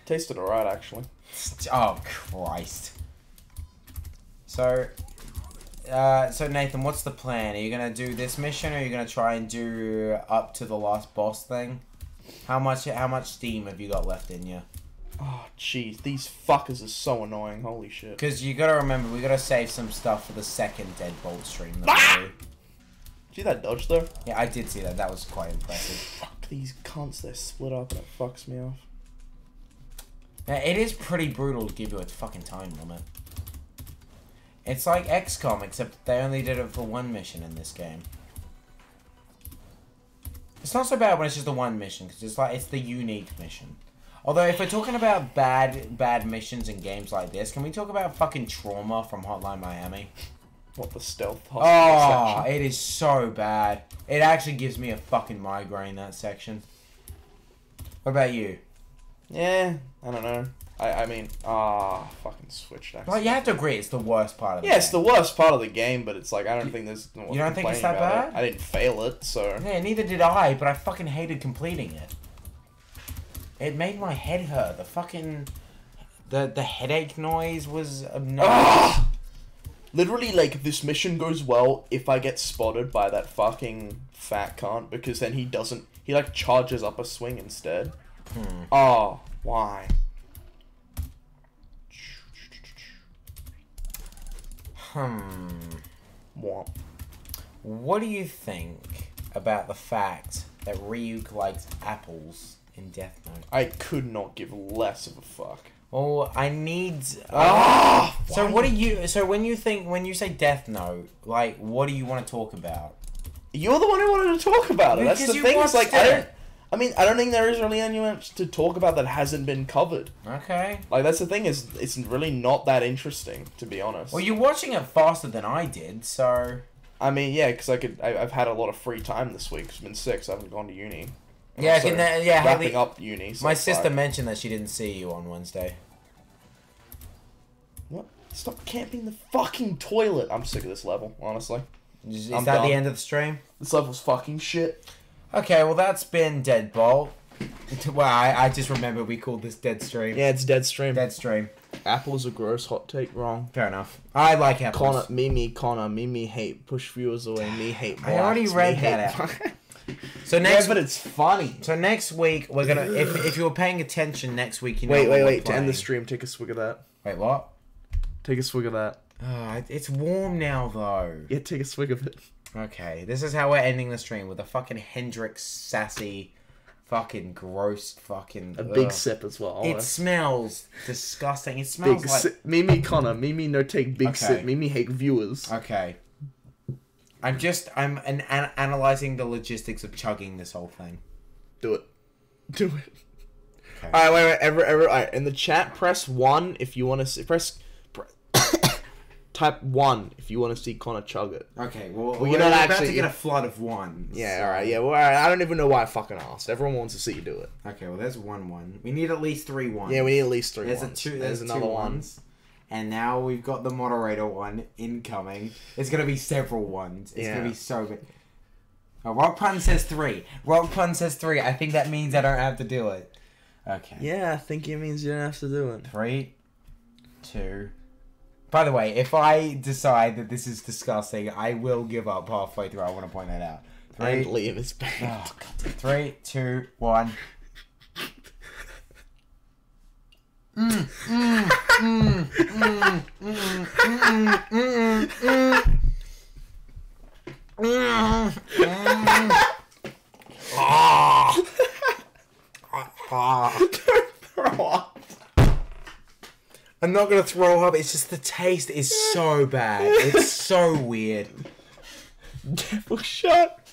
Tasted alright actually. Oh Christ. So, uh, so Nathan, what's the plan? Are you gonna do this mission, or are you gonna try and do up to the last boss thing? How much? How much steam have you got left in you? Oh jeez, these fuckers are so annoying. Holy shit. Because you gotta remember, we gotta save some stuff for the second Deadbolt stream. That we do. See that dodge though? Yeah, I did see that. That was quite impressive. Fuck these cunts. They're split up and it fucks me off. Yeah, it is pretty brutal to give you a fucking time limit. It's like XCOM, except they only did it for one mission in this game. It's not so bad when it's just the one mission, because it's like it's the unique mission. Although, if we're talking about bad bad missions in games like this, can we talk about fucking Trauma from Hotline Miami? What the stealth Oh, section? it is so bad. It actually gives me a fucking migraine, that section. What about you? Yeah, I don't know. I I mean, ah, fucking switched. Well, you have to agree, it's the worst part of the Yeah, it's the game. worst part of the game, but it's like I don't think there's. No you don't think it's that about it. bad? I didn't fail it, so Yeah, neither did I, but I fucking hated completing it. It made my head hurt. The fucking the the headache noise was obnoxious. Literally, like, this mission goes well, if I get spotted by that fucking fat cunt, because then he doesn't. He, like, charges up a swing instead. Hmm. Oh, why? Hmm. Womp. What do you think about the fact that Ryuk likes apples in Death Note? I could not give less of a fuck. Well, I need. Ah! so what do you? So when you think when you say Death Note, like what do you want to talk about? You're the one who wanted to talk about it. That's the thing. It's like watched I don't. I mean, I don't think there is really anyone to talk about that hasn't been covered. Okay. Like that's the thing is, it's really not that interesting to be honest. Well, you're watching it faster than I did, so I mean, yeah, because I could. I, I've had a lot of free time this week. It's been sick, so I haven't gone to uni. Yeah, can that, uh, yeah. wrapping Haley, up uni. so my sister like- mentioned that she didn't see you on Wednesday. What? Stop camping the fucking toilet. I'm sick of this level. Honestly, Is, is that done. the end of the stream? this level's fucking shit. Okay, well that's been Deadbolt. well, I, I just remember we called this Dead Stream. Yeah, it's dead stream. Dead Stream. Apple's a gross hot take. Wrong. Fair enough. I like apples. Connor, me, me, Connor, me, me, hate. Push viewers away. Me, hate. I already blacks, read that hate- So yeah, next, but it's funny. so next week we're gonna. If, if you were paying attention next week, you know. Wait, wait, wait. To end the stream, take a swig of that. Wait, what? Take a swig of that. Oh, it's warm now though. Yeah, take a swig of it. Okay, this is how we're ending the stream with a fucking Hendrick's sassy, fucking gross, fucking. A big ugh. sip as well. It smells disgusting. It smells big like. sip. Mimi Connor. Mimi no take big Okay. sip. Mimi hate viewers. Okay. I'm just I'm an, an, analyzing the logistics of chugging this whole thing. Do it. Do it. Okay. All right, wait, wait. Ever, ever. All right. In the chat, press one if you want to see. Press. type one if you want to see Connor chug it. Okay, well, you're we're not about actually- to get a flood of ones. Yeah. All right. Yeah. Well, all right, I don't even know why I fucking asked. Everyone wants to see you do it. Okay, well, there's one one. We need at least three ones. Yeah. We need at least three. There's ones. a two. There's There's, another two one. And now we've got the moderator one incoming. It's gonna be several ones. It's Yeah. gonna be so many. Oh, Rock Pun says three. Rock Pun says three. I think that means I don't have to do it. Okay. Yeah, I think it means you don't have to do it. Three, two. By the way, if I decide that this is disgusting, I will give up halfway through. I want to point that out. And Three, Liam is banned. oh, three, two, one. Throw up. I'm not gonna throw up. It's just the taste is so bad. It's so weird. Devil shot.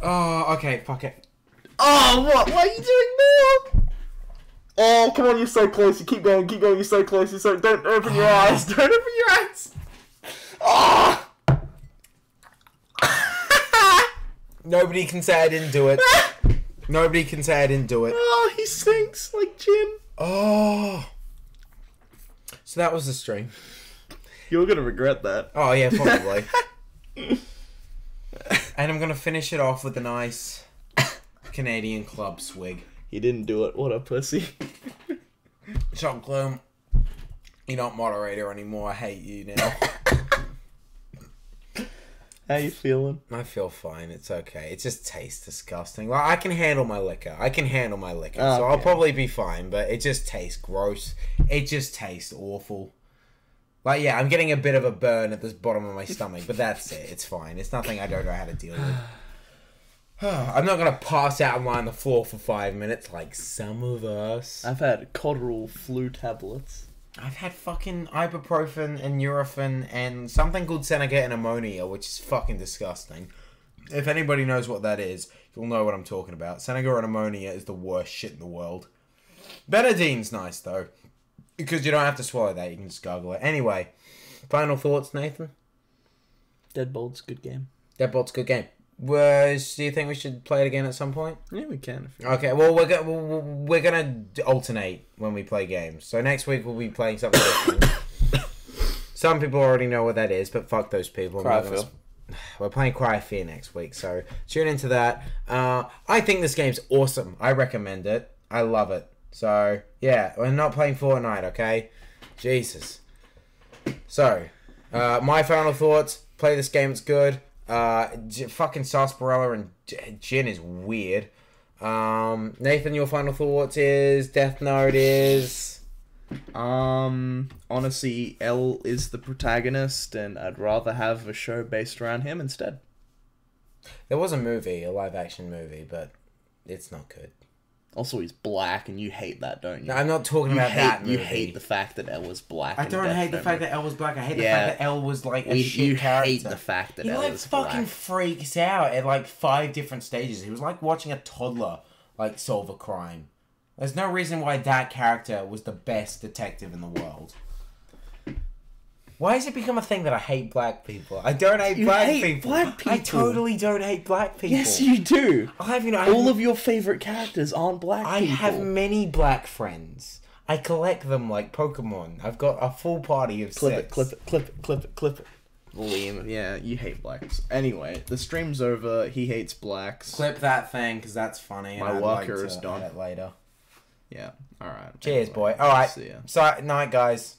Oh, okay, fuck it. Oh, what? What are you doing now? Oh, come on, you're so close. You keep going, keep going. You're so close. You're so. Don't open your ah. eyes. Don't open your eyes. Oh! Nobody can say I didn't do it. Nobody can say I didn't do it. Oh, he stinks like gin. Oh. So that was the stream. You're gonna regret that. Oh yeah, probably. and I'm gonna finish it off with a nice Canadian club swig. He didn't do it. What a pussy. Shot Gloom, you're not moderator anymore. I hate you now. How you feeling? I feel fine. It's okay. It just tastes disgusting. Like I can handle my liquor. I can handle my liquor, so I'll probably be fine. But it just tastes gross. It just tastes awful. Like yeah, I'm getting a bit of a burn at the bottom of my stomach, but that's it. It's fine. It's nothing I don't know how to deal with. I'm not gonna pass out and lie on the floor for five minutes like some of us. I've had Codral flu tablets. I've had fucking ibuprofen and Nurofen and something called Senega and ammonia, which is fucking disgusting. If anybody knows what that is, you'll know what I'm talking about. Senega and ammonia is the worst shit in the world. Betadine's nice though, because you don't have to swallow that; you can just gargle it. Anyway, final thoughts, Nathan. Deadbolt's good game. Deadbolt's good game. Was do you think we should play it again at some point? Yeah, we can. Okay, well we're gonna we're gonna alternate when we play games. So next week we'll be playing something different. Some people already know what that is, but fuck those people. I'm not gonna We're playing Cry Fear next week, so tune into that. Uh, I think this game's awesome. I recommend it. I love it. So yeah, we're not playing Fortnite, okay? Jesus. So, uh, my final thoughts: play this game. It's good. Uh, fucking sarsaparilla and gin is weird. Um, Nathan, your final thoughts is Death Note is. Um, honestly, L is the protagonist, and I'd rather have a show based around him instead. There was a movie, a live action movie, but it's not good. Also, he's black, and you hate that, don't you? No, I'm not talking you about hate that movie. you hate the fact that L was black. I in don't Death hate the fact that L was black. I hate Yeah. the fact that L was like a We- shit you character. hate the fact that he L like is fucking black. freaks out at like five different stages. He was like watching a toddler like solve a crime. There's no reason why that character was the best detective in the world. Why has it become a thing that I hate black people? I don't hate You black hate people. black I totally don't hate black people. Yes, you do. I have you know All have, of your favorite characters aren't black I people. have many black friends. I collect them like Pokemon. I've got a full party of Clip six. it, clip it, clip it, clip it, clip it. Liam, yeah, you hate blacks. Anyway, the stream's over. He hates blacks. Clip that thing because that's funny. My worker like is done. later. Yeah. All right. Cheers, Anyway, boy. All right. See ya. So night, guys.